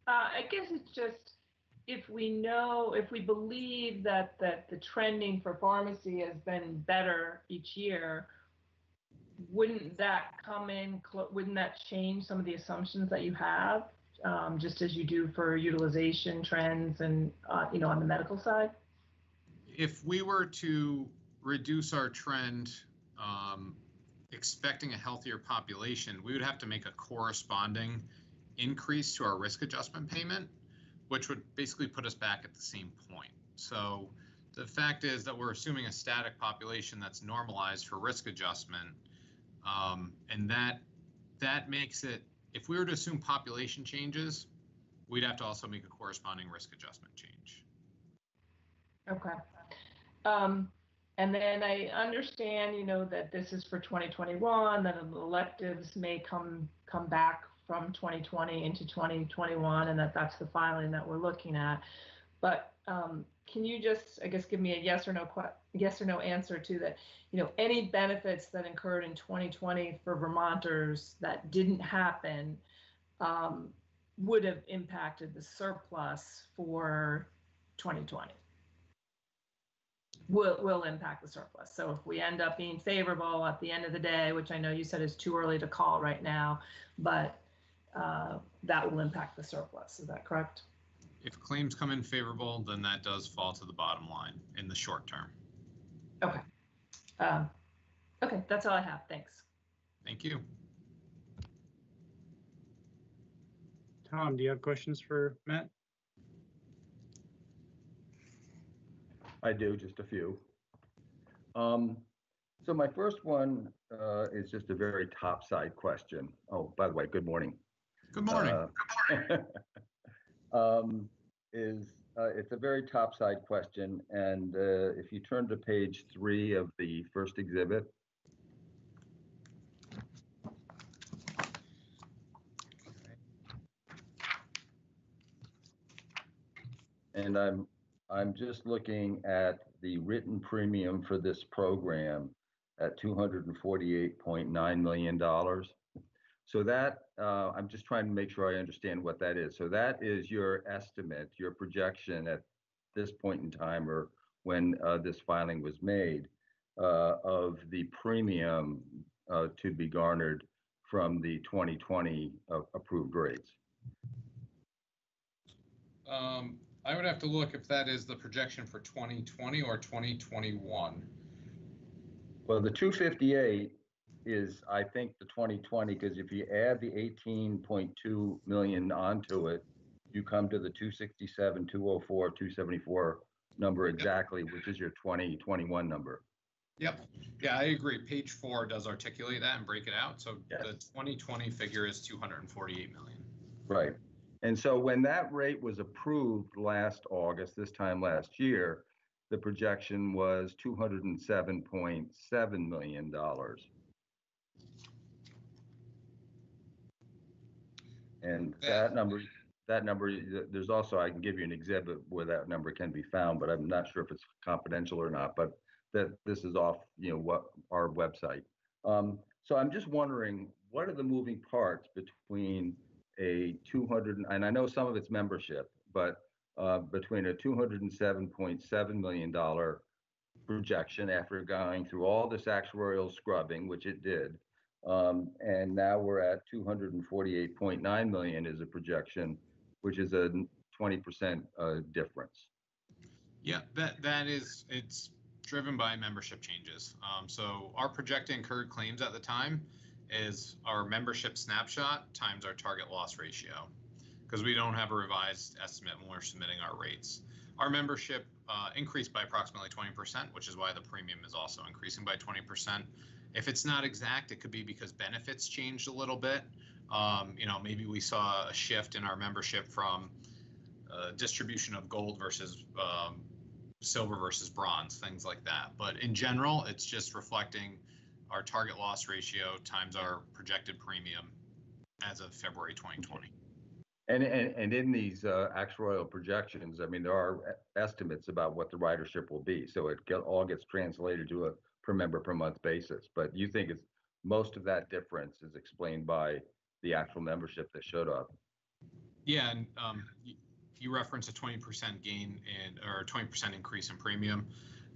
Uh, I guess it's just if we know, if we believe that that the trending for pharmacy has been better each year, wouldn't that come in? Wouldn't that change some of the assumptions that you have, um, just as you do for utilization trends and uh, you know on the medical side? If we were to reduce our trend um, expecting a healthier population, we would have to make a corresponding increase to our risk adjustment payment, which would basically put us back at the same point. So the fact is that we're assuming a static population that's normalized for risk adjustment, um, and that that makes it. If we were to assume population changes, we'd have to also make a corresponding risk adjustment change. Okay. Um, and then I understand, you know, that this is for 2021, that electives may come come back from 2020 into 2021, and that that's the filing that we're looking at. But um, can you just, I guess, give me a yes or no yes or no answer to that? You know, any benefits that incurred in 2020 for Vermonters that didn't happen um, would have impacted the surplus for 2020 will will impact the surplus. So if we end up being favorable at the end of the day, which I know you said is too early to call right now, but uh, that will impact the surplus. Is that correct? If claims come in favorable, then that does fall to the bottom line in the short term. Okay. Um, okay, that's all I have. Thanks. Thank you. Tom, do you have questions for Matt? I do, just a few. Um, so my first one uh, is just a very top side question. Oh, by the way, good morning. Good morning. Uh, um, is uh, it's a very top side question, and uh, if you turn to page three of the first exhibit. And I'm I'm just looking at the written premium for this program at $248.9 million. So that, uh, I'm just trying to make sure I understand what that is. So that is your estimate, your projection at this point in time or when uh, this filing was made uh, of the premium uh, to be garnered from the 2020 uh, approved rates. Um, I would have to look if that is the projection for 2020 or 2021. Well, the 258 is, I think, the 2020, because if you add the 18.2 million onto it, you come to the 267, 204, 274 number exactly, which is your 2021 number. Yep. Yeah, I agree. Page four does articulate that and break it out. So the 2020 figure is 248 million. Right. And so when that rate was approved last August, this time last year, the projection was $207.7 million. And that number, that number, there's also, I can give you an exhibit where that number can be found, but I'm not sure if it's confidential or not, but that this is off, you know, what our website. Um, so I'm just wondering, what are the moving parts between a 200, and I know some of it's membership, but uh, between a $207.7 million projection after going through all this actuarial scrubbing, which it did, um, and now we're at 248.9 million is a projection, which is a 20% uh, difference. Yeah, that that is it's driven by membership changes. Um, so our projected incurred claims at the time is our membership snapshot times our target loss ratio because we don't have a revised estimate when we're submitting our rates. Our membership uh, increased by approximately 20%, which is why the premium is also increasing by 20%. If it's not exact, it could be because benefits changed a little bit. Um, you know, maybe we saw a shift in our membership from uh, distribution of gold versus um, silver versus bronze, things like that. But in general, it's just reflecting our target loss ratio times our projected premium as of February 2020. And, and, and in these uh, actuarial projections, I mean, there are estimates about what the ridership will be. So it get, all gets translated to a per member per month basis. But you think it's most of that difference is explained by the actual membership that showed up. Yeah, and um, you, you reference a 20% gain in or a 20% increase in premium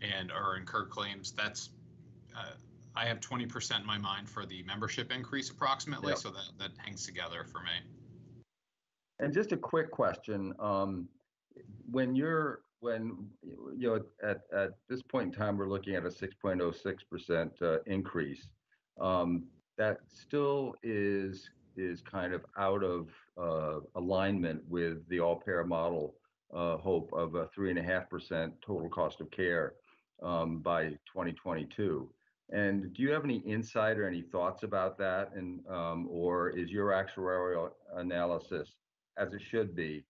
and or incurred claims. That's uh, I have 20% in my mind for the membership increase approximately, yep. so that, that hangs together for me. And just a quick question. Um, when you're, when, you know, at, at this point in time, we're looking at a 6.06% uh, increase. Um, that still is, is kind of out of uh, alignment with the all-payer model uh, hope of a 3.5% total cost of care um, by 2022. And do you have any insight or any thoughts about that? And um, or is your actuarial analysis, as it should be,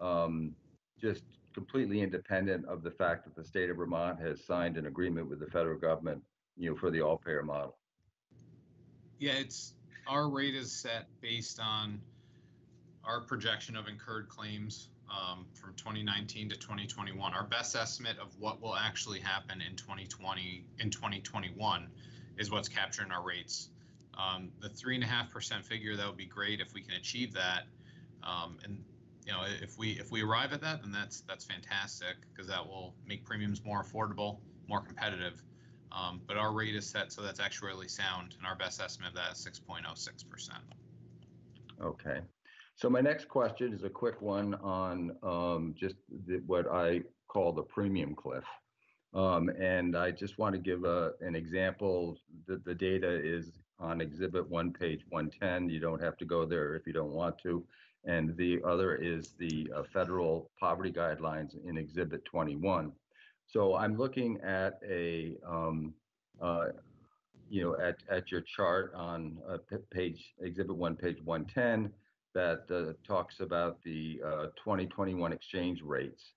um, just completely independent of the fact that the state of Vermont has signed an agreement with the federal government, you know, for the all-payer model? Yeah, it's our rate is set based on our projection of incurred claims um, from 2019 to 2021. Our best estimate of what will actually happen in 2020 in 2021 is what's captured in our rates. Um, the three and a half percent figure that would be great if we can achieve that. Um, and you know, if we if we arrive at that, then that's that's fantastic because that will make premiums more affordable, more competitive. Um, but our rate is set so that's actuarially sound, and our best estimate of that is 6.06 percent. Okay. So my next question is a quick one on um, just the, what I call the premium cliff. Um, and I just want to give a, an example. The, the data is on Exhibit 1, page 110. You don't have to go there if you don't want to. And the other is the uh, federal poverty guidelines in Exhibit 21. So I'm looking at a, um, uh, you know, at, at your chart on uh, page, Exhibit 1, page 110, that uh, talks about the uh, 2021 exchange rates.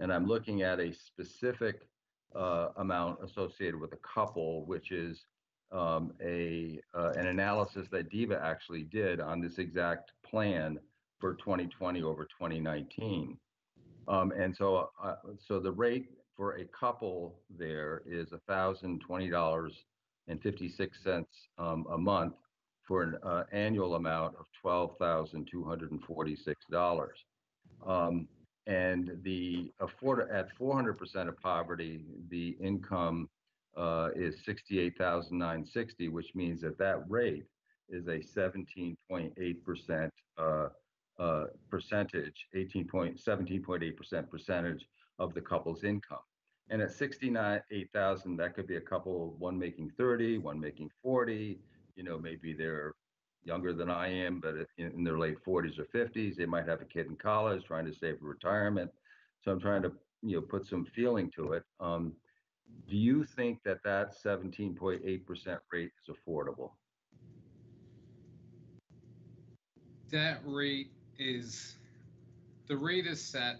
And I'm looking at a specific uh, amount associated with a couple, which is um, a an analysis that DIVA actually did on this exact plan for 2020 over 2019. Um, and so, uh, so the rate for a couple there is $1,020 and 56 cents um, a month for an uh, annual amount of $12,246. Um, and the afford at 400% of poverty, the income uh, is 68,960, which means that that rate is a 17.8% uh, uh, percentage, 18.17.8% percentage of the couple's income. And at 69,8,000, that could be a couple, one making 30, one making 40. You know, maybe they're younger than I am, but in, their late 40s or 50s, they might have a kid in college trying to save for retirement. So I'm trying to, you know, put some feeling to it. Um, do you think that that 17.8% rate is affordable? That rate is, the rate is set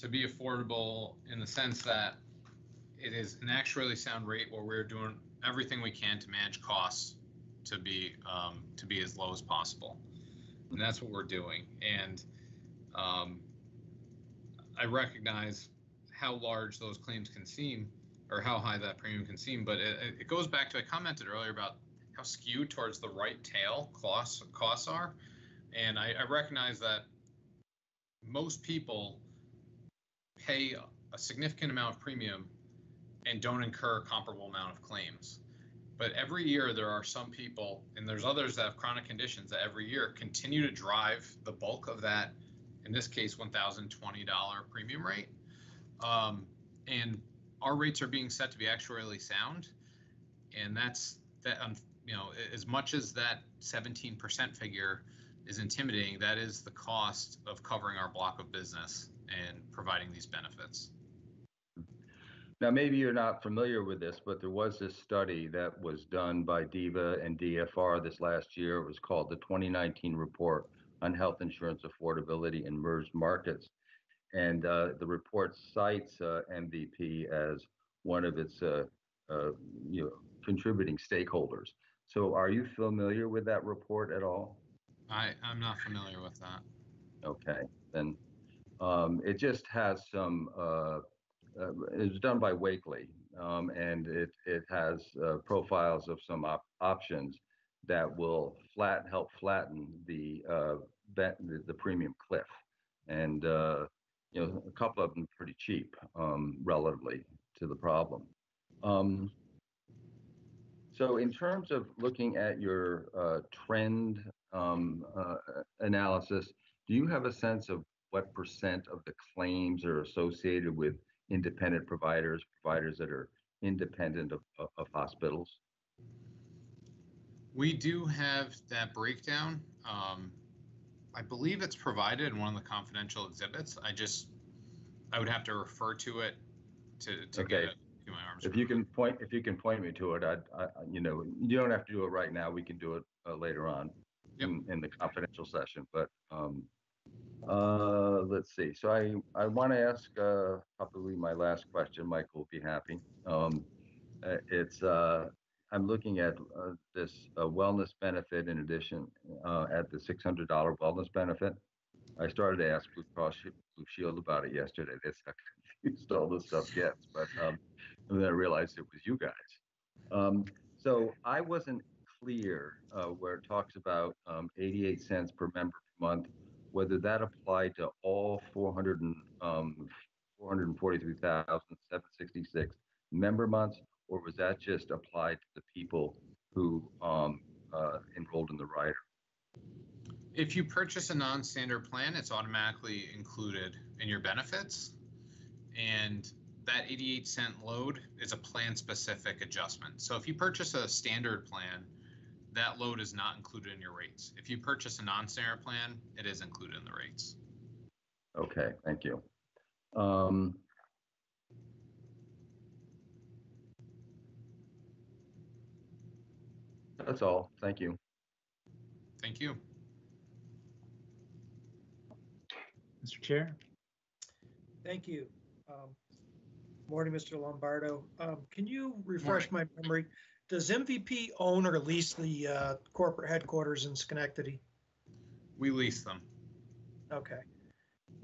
to be affordable in the sense that it is an actually sound rate where we're doing everything we can to manage costs to be um, to be as low as possible, and that's what we're doing. And um, I recognize how large those claims can seem, or how high that premium can seem, but it, it goes back to I commented earlier about how skewed towards the right tail costs costs are, and I, I recognize that most people pay a significant amount of premium and don't incur a comparable amount of claims. But every year there are some people, and there's others that have chronic conditions that every year continue to drive the bulk of that, in this case, $1,020 premium rate. Um, and our rates are being set to be actuarially sound. And that's that, um, you know, as much as that 17% figure is intimidating, that is the cost of covering our block of business and providing these benefits. Now, maybe you're not familiar with this, but there was this study that was done by DIVA and DFR this last year. It was called the 2019 Report on Health Insurance Affordability in Merged Markets. And uh, the report cites uh, MVP as one of its uh, uh, you know, contributing stakeholders. So are you familiar with that report at all? I, I'm not familiar with that. Okay, then um, it just has some uh, it was done by Wakely, um, and it it has uh, profiles of some op- options that will flat help flatten the uh, the, the premium cliff, and uh, you know a couple of them pretty cheap um, relatively to the problem. Um, so in terms of looking at your uh, trend um, uh, analysis, do you have a sense of what percent of the claims are associated with independent providers, providers that are independent of, of, of hospitals? We do have that breakdown. Um, I believe it's provided in one of the confidential exhibits. I just, I would have to refer to it to, to Okay. get it my arms. If you can point, if you can point me to it, I, I, you know, you don't have to do it right now. We can do it uh, later on in, in the confidential session. But um, uh, let's see. So I, I want to ask uh, probably my last question. Michael will be happy. Um, uh, it's uh, I'm looking at uh, this uh, wellness benefit in addition at the $600 wellness benefit. I started to ask Blue Cross Blue Shield about it yesterday. That's how confused all this stuff gets. But um, then I realized it was you guys. Um, so I wasn't clear where it talks about um, 88 cents per member per month, whether that applied to all 400 and, um, 443,766 member months, or was that just applied to the people who um, uh, enrolled in the rider? If you purchase a non-standard plan, it's automatically included in your benefits. And that 88 cent load is a plan specific adjustment. So if you purchase a standard plan, that load is not included in your rates. If you purchase a non-standard plan, it is included in the rates. Okay, thank you. Um, That's all. Thank you. Thank you. Mr. Chair, Thank you. Um, Morning, Mr. Lombardo. Um, Can you refresh my memory? Does MVP own or lease the uh, corporate headquarters in Schenectady? We lease them. Okay.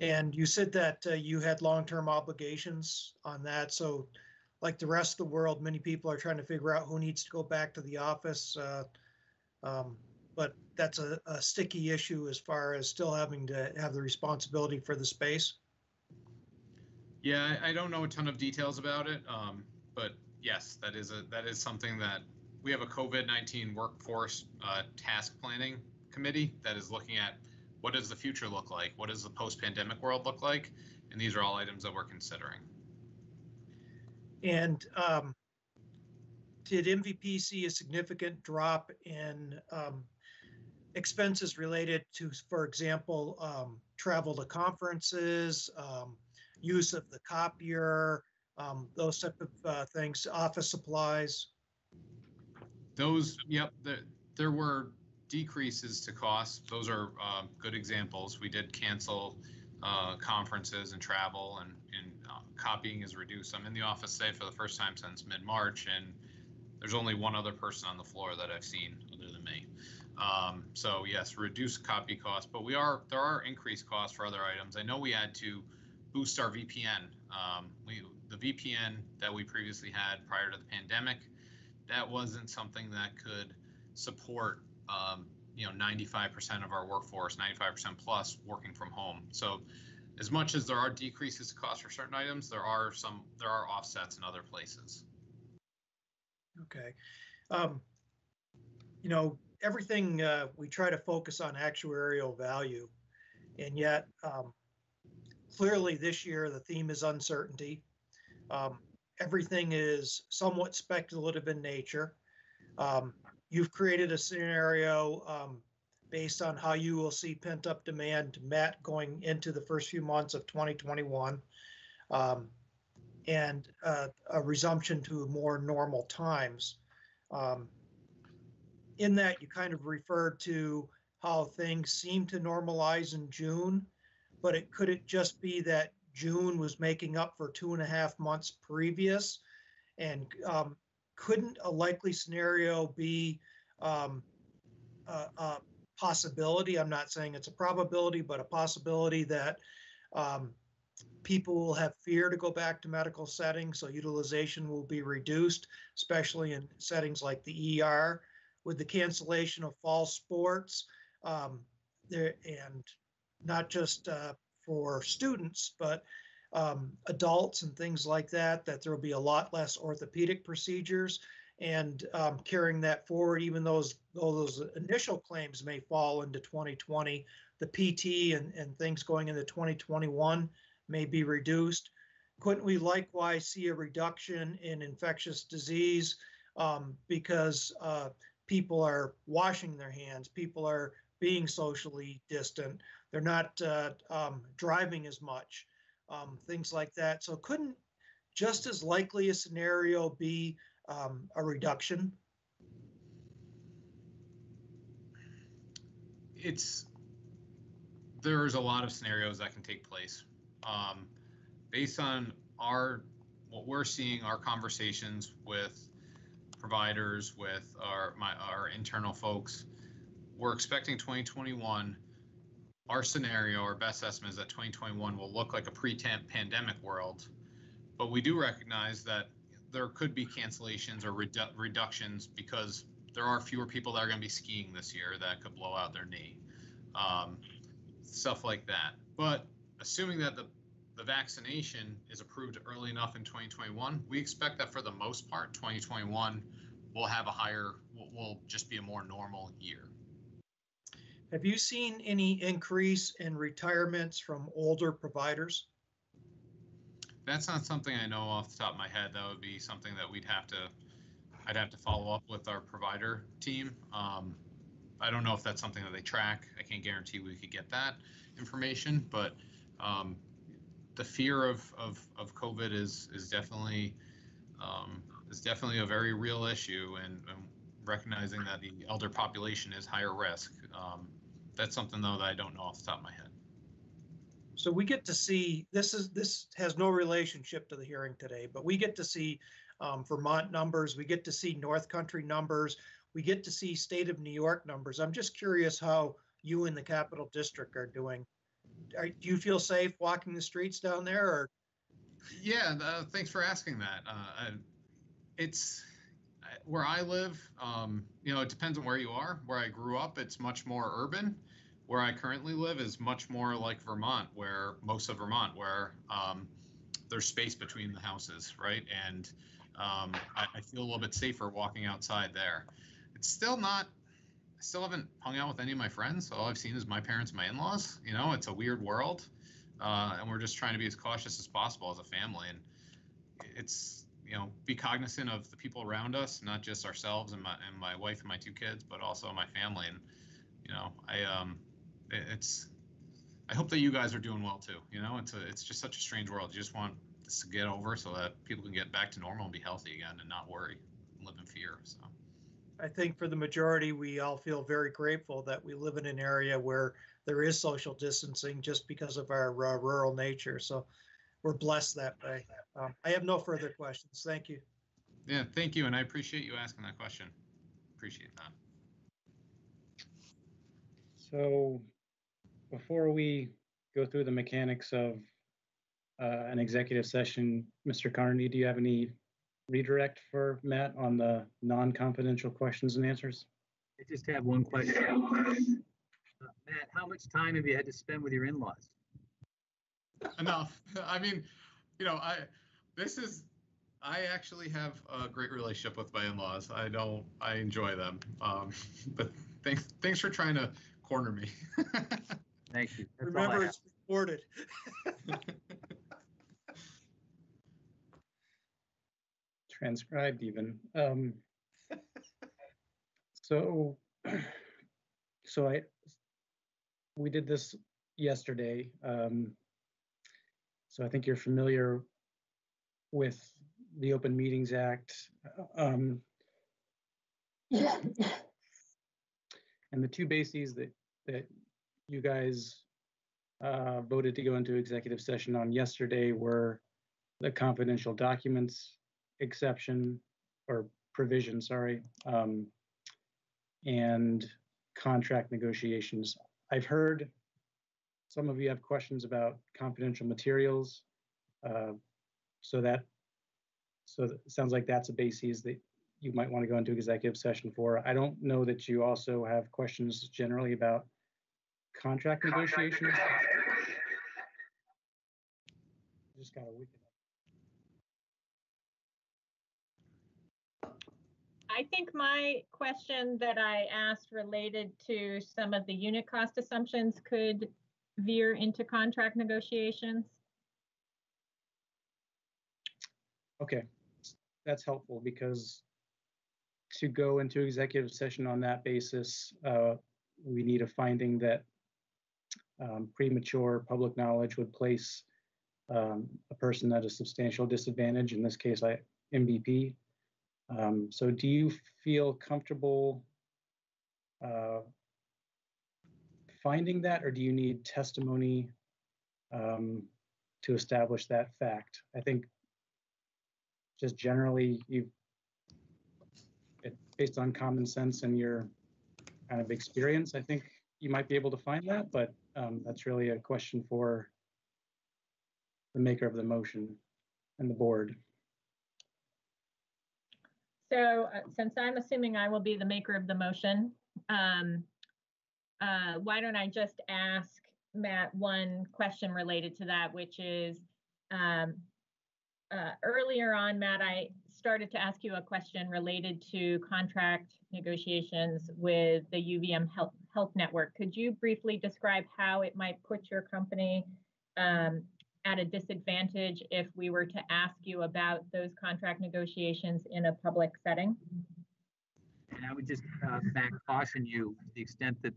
And you said that uh, you had long-term obligations on that, so like the rest of the world, many people are trying to figure out who needs to go back to the office. uh, um, But that's a a sticky issue as far as still having to have the responsibility for the space. Yeah, I, I don't know a ton of details about it, um, but yes, that is a that is something that we have a COVID nineteen workforce uh, task planning committee that is looking at what does the future look like, what does the post pandemic world look like, and these are all items that we're considering. And um, did MVP see a significant drop in um, expenses related to, for example, um, travel to conferences, um, use of the copier, um, those type of uh, things, office supplies? Those, yep, there, there were decreases to costs. Those are uh, good examples. We did cancel uh, conferences and travel and, and uh, copying is reduced. I'm in the office today for the first time since mid-March and there's only one other person on the floor that I've seen other than me. Um, so yes, reduce copy costs, but we are, there are increased costs for other items. I know we had to boost our VPN. Um, we, the VPN that we previously had prior to the pandemic, that wasn't something that could support um, you know 95% of our workforce 95% plus working from home so as much as there are decreases to cost for certain items there are some there are offsets in other places Okay. Um, you know, everything, uh, we try to focus on actuarial value. And yet, um, clearly this year, the theme is uncertainty. Um, everything is somewhat speculative in nature. Um, you've created a scenario, um, based on how you will see pent up demand met going into the first few months of 2021. Um, and uh, a resumption to more normal times. Um, in that, you kind of referred to how things seem to normalize in June, but it could it just be that June was making up for two and a half months previous? And um, couldn't a likely scenario be um, a, a possibility? I'm not saying it's a probability, but a possibility that um, people will have fear to go back to medical settings, so utilization will be reduced, especially in settings like the ER. With the cancellation of fall sports, um, there and not just uh, for students, but um, adults and things like that, that there will be a lot less orthopedic procedures. And um, carrying that forward, even those those initial claims may fall into 2020, the PT and, and things going into 2021 may be reduced. Couldn't we likewise see a reduction in infectious disease um, because uh, people are washing their hands, people are being socially distant, they're not uh, um, driving as much, um, things like that. So couldn't just as likely a scenario be um, a reduction? it's there's a lot of scenarios that can take place um, based on our what we're seeing our conversations with providers with our my our internal folks we're expecting 2021 our scenario our best estimate is that 2021 will look like a pre-pandemic world but we do recognize that there could be cancellations or redu- reductions because there are fewer people that are going to be skiing this year that could blow out their knee um, stuff like that but assuming that the the vaccination is approved early enough in 2021, we expect that for the most part, 2021 will have a higher, will, will just be a more normal year. Have you seen any increase in retirements from older providers? That's not something I know off the top of my head. That would be something that we'd have to I'd have to follow up with our provider team. Um, I don't know if that's something that they track. I can't guarantee we could get that information, but um, the fear of, of, of COVID is is definitely um, is definitely a very real issue, and, and, recognizing that the elder population is higher risk. Um, that's something though that I don't know off the top of my head. So we get to see, this is, this has no relationship to the hearing today, but we get to see um, Vermont numbers, we get to see North Country numbers, we get to see state of New York numbers. I'm just curious how you in the Capital District are doing. Are, do you feel safe walking the streets down there or? Yeah, uh, thanks for asking that. Uh, it's where I live. Um, you know, it depends on where you are. Where I grew up, it's much more urban. Where I currently live is much more like Vermont, where most of Vermont, where um, there's space between the houses, right? And um, I, I, feel a little bit safer walking outside there. It's still not. I still haven't hung out with any of my friends. All I've seen is my parents, my in-laws. You know, it's a weird world, uh, and we're just trying to be as cautious as possible as a family. And it's you know be cognizant of the people around us not just ourselves and my and my wife and my two kids but also my family. And you know i um it, it's i hope that you guys are doing well too you know? It's a it's just such a strange world. You just want this to get over so that people can get back to normal and be healthy again and not worry and live in fear so. I think for the majority, we all feel very grateful that we live in an area where there is social distancing just because of our uh, rural nature. So we're blessed that way. Um, I have no further questions. Thank you. Yeah, thank you, and I appreciate you asking that question. Appreciate that. So, before we go through the mechanics of uh, an executive session, Mr. Karnedy, do you have any redirect for Matt on the non-confidential questions and answers? I just have one question. Uh, Matt, how much time have you had to spend with your in-laws? enough. I mean, you know, I this is I actually have a great relationship with my in-laws. I don't I enjoy them. Um, but thanks thanks for trying to corner me. Thank you. That's Remember, it's recorded. Transcribed even. Um, so, so I, we did this yesterday. Um, so I think you're familiar with the Open Meetings Act. Um, and the two bases that, that you guys uh, voted to go into executive session on yesterday were the confidential documents exception or provision, sorry, um, and contract negotiations. I've heard some of you have questions about confidential materials. Uh, so that, so it sounds like that's a basis that you might want to go into executive session for. I don't know that you also have questions generally about contract negotiations. Just got a week. I think my question that I asked related to some of the unit cost assumptions could veer into contract negotiations? Okay, that's helpful because to go into executive session on that basis, uh, we need a finding that um, premature public knowledge would place um, a person at a substantial disadvantage, in this case, I MVP. Um, so do you feel comfortable uh, finding that, or do you need testimony um, to establish that fact? I think just generally, you, based on common sense and your kind of experience, I think you might be able to find that, but um, that's really a question for the maker of the motion and the board. So uh, since I'm assuming I will be the maker of the motion, um, uh, why don't I just ask Matt one question related to that, which is um, uh, earlier on, Matt, I started to ask you a question related to contract negotiations with the UVM Health, Health Network. Could you briefly describe how it might put your company um, at a disadvantage if we were to ask you about those contract negotiations in a public setting? And I would just uh, back caution you, to the extent that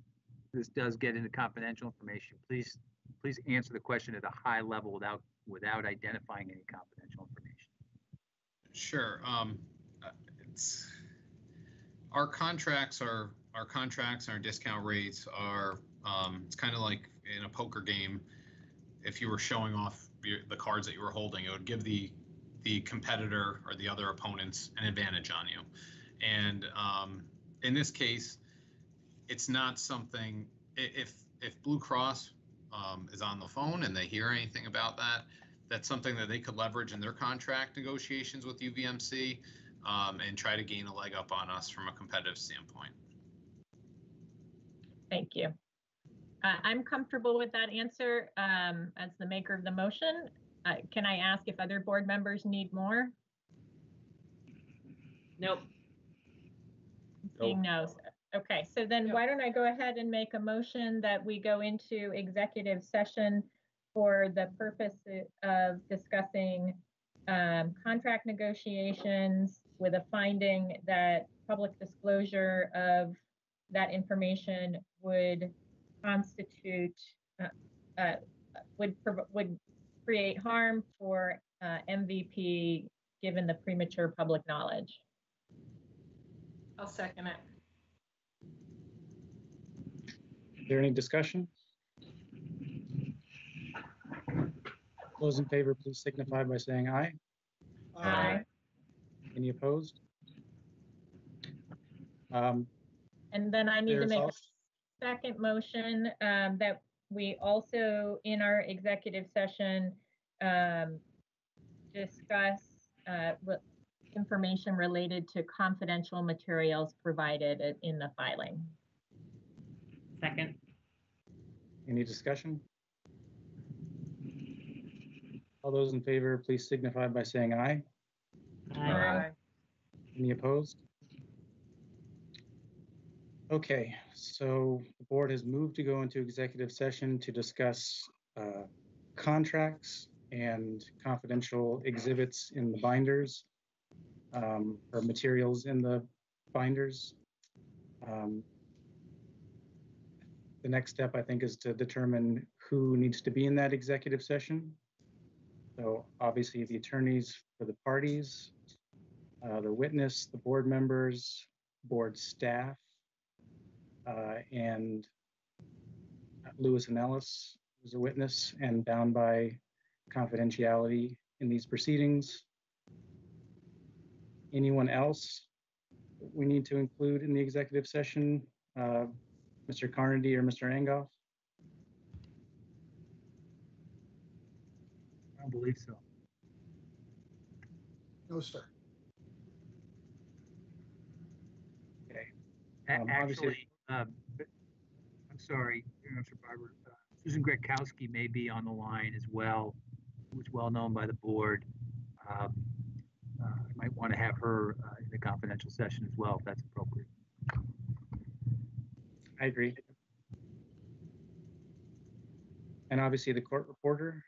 this does get into confidential information, please, please answer the question at a high level without, without identifying any confidential information. Sure. Um, uh, it's, our contracts are, our contracts and our discount rates are, um, it's kind of like in a poker game. If you were showing off your, the cards that you were holding, it would give the, the competitor or the other opponents an advantage on you. And, um, in this case, it's not something, if, if Blue Cross, um, is on the phone and they hear anything about that, that's something that they could leverage in their contract negotiations with UVMC um, and try to gain a leg up on us from a competitive standpoint. Thank you. Uh, I'm comfortable with that answer um, as the maker of the motion. Uh, Can I ask if other board members need more? Nope. Seeing no. Okay, so then why don't I go ahead and make a motion that we go into executive session for the purpose of discussing um, contract negotiations with a finding that public disclosure of that information would constitute, uh, uh, would, would create harm for uh, MVP given the premature public knowledge. I'll second it. Is there any discussion? Those in favor, please signify by saying aye. Aye. Any opposed? Um, And then I need to There's make a also- second motion um, that we also, in our executive session, um, discuss uh, information related to confidential materials provided in the filing. Second. Any discussion? All those in favor, please signify by saying aye. Aye. Any opposed? Okay, so the board has moved to go into executive session to discuss uh, contracts and confidential exhibits in the binders um, or materials in the binders. Um, The next step, I think, is to determine who needs to be in that executive session. So obviously, the attorneys for the parties, uh, the witness, the board members, board staff, uh, and Lewis and Ellis was a witness and bound by confidentiality in these proceedings. Anyone else we need to include in the executive session? Uh, Mr. Karnedy or Mr. Angoff? I don't believe so. No, sir. Okay. A- Um, obviously- Actually, um, I'm sorry, Mr. Barber, uh, Susan Gretkowski may be on the line as well, who's well-known by the board. Um, uh, I might want to have her uh, in the confidential session as well, if that's appropriate. I agree. And obviously the court reporter.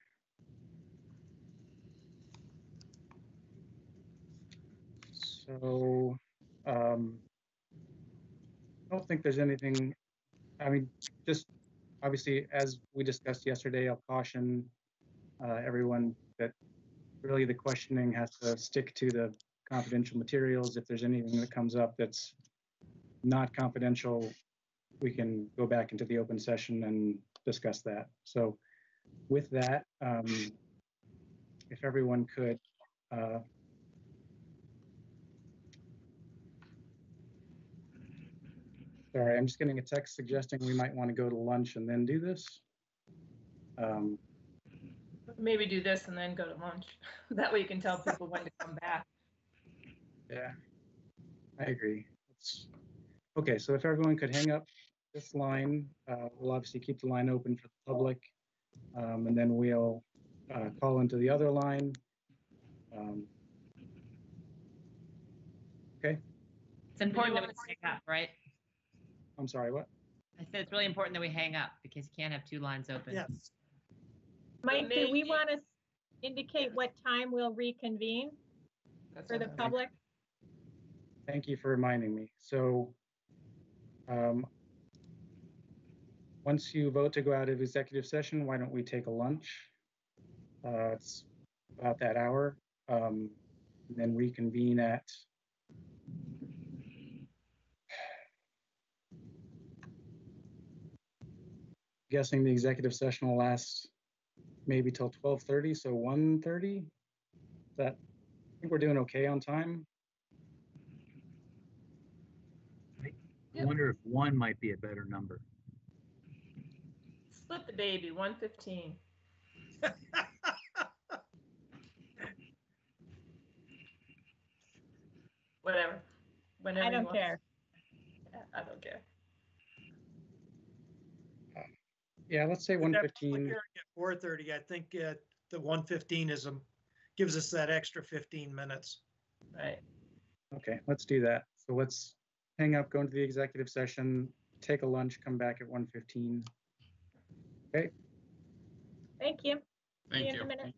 So, um, I don't think there's anything, I mean, just obviously, as we discussed yesterday, I'll caution uh, everyone that really the questioning has to stick to the confidential materials. If there's anything that comes up that's not confidential, we can go back into the open session and discuss that. So with that, um, if everyone could, uh, sorry, I'm just getting a text suggesting we might want to go to lunch and then do this. Um, Maybe do this and then go to lunch. That way you can tell people when to come back. Yeah, I agree. It's, okay, so if everyone could hang up this line, uh, we'll obviously keep the line open for the public. Um, and then we'll, uh, call into the other line. Um, Okay, It's important that we hang up, right? I'm sorry, what? I said it's really important that we hang up because you can't have two lines open. Yes. Mike, do we want to indicate what time we'll reconvene for the public? Thank you for reminding me. So um, once you vote to go out of executive session, why don't we take a lunch? Uh, It's about that hour. um, Then reconvene at guessing the executive session will last maybe till 12:30, so 1:30? Is That, I think we're doing okay on time. I wonder if one might be a better number. Split the baby, 115. Whatever. Whenever I don't care. Yeah, I don't care. Yeah, let's say We'd have a 1:15. public hearing At four thirty, I think uh, the one fifteen is, um, gives us that extra fifteen minutes. Right. Okay, let's do that. So let's hang up, go into the executive session, take a lunch, come back at 1:15. Okay. Thank you. Thank See you. In a minute.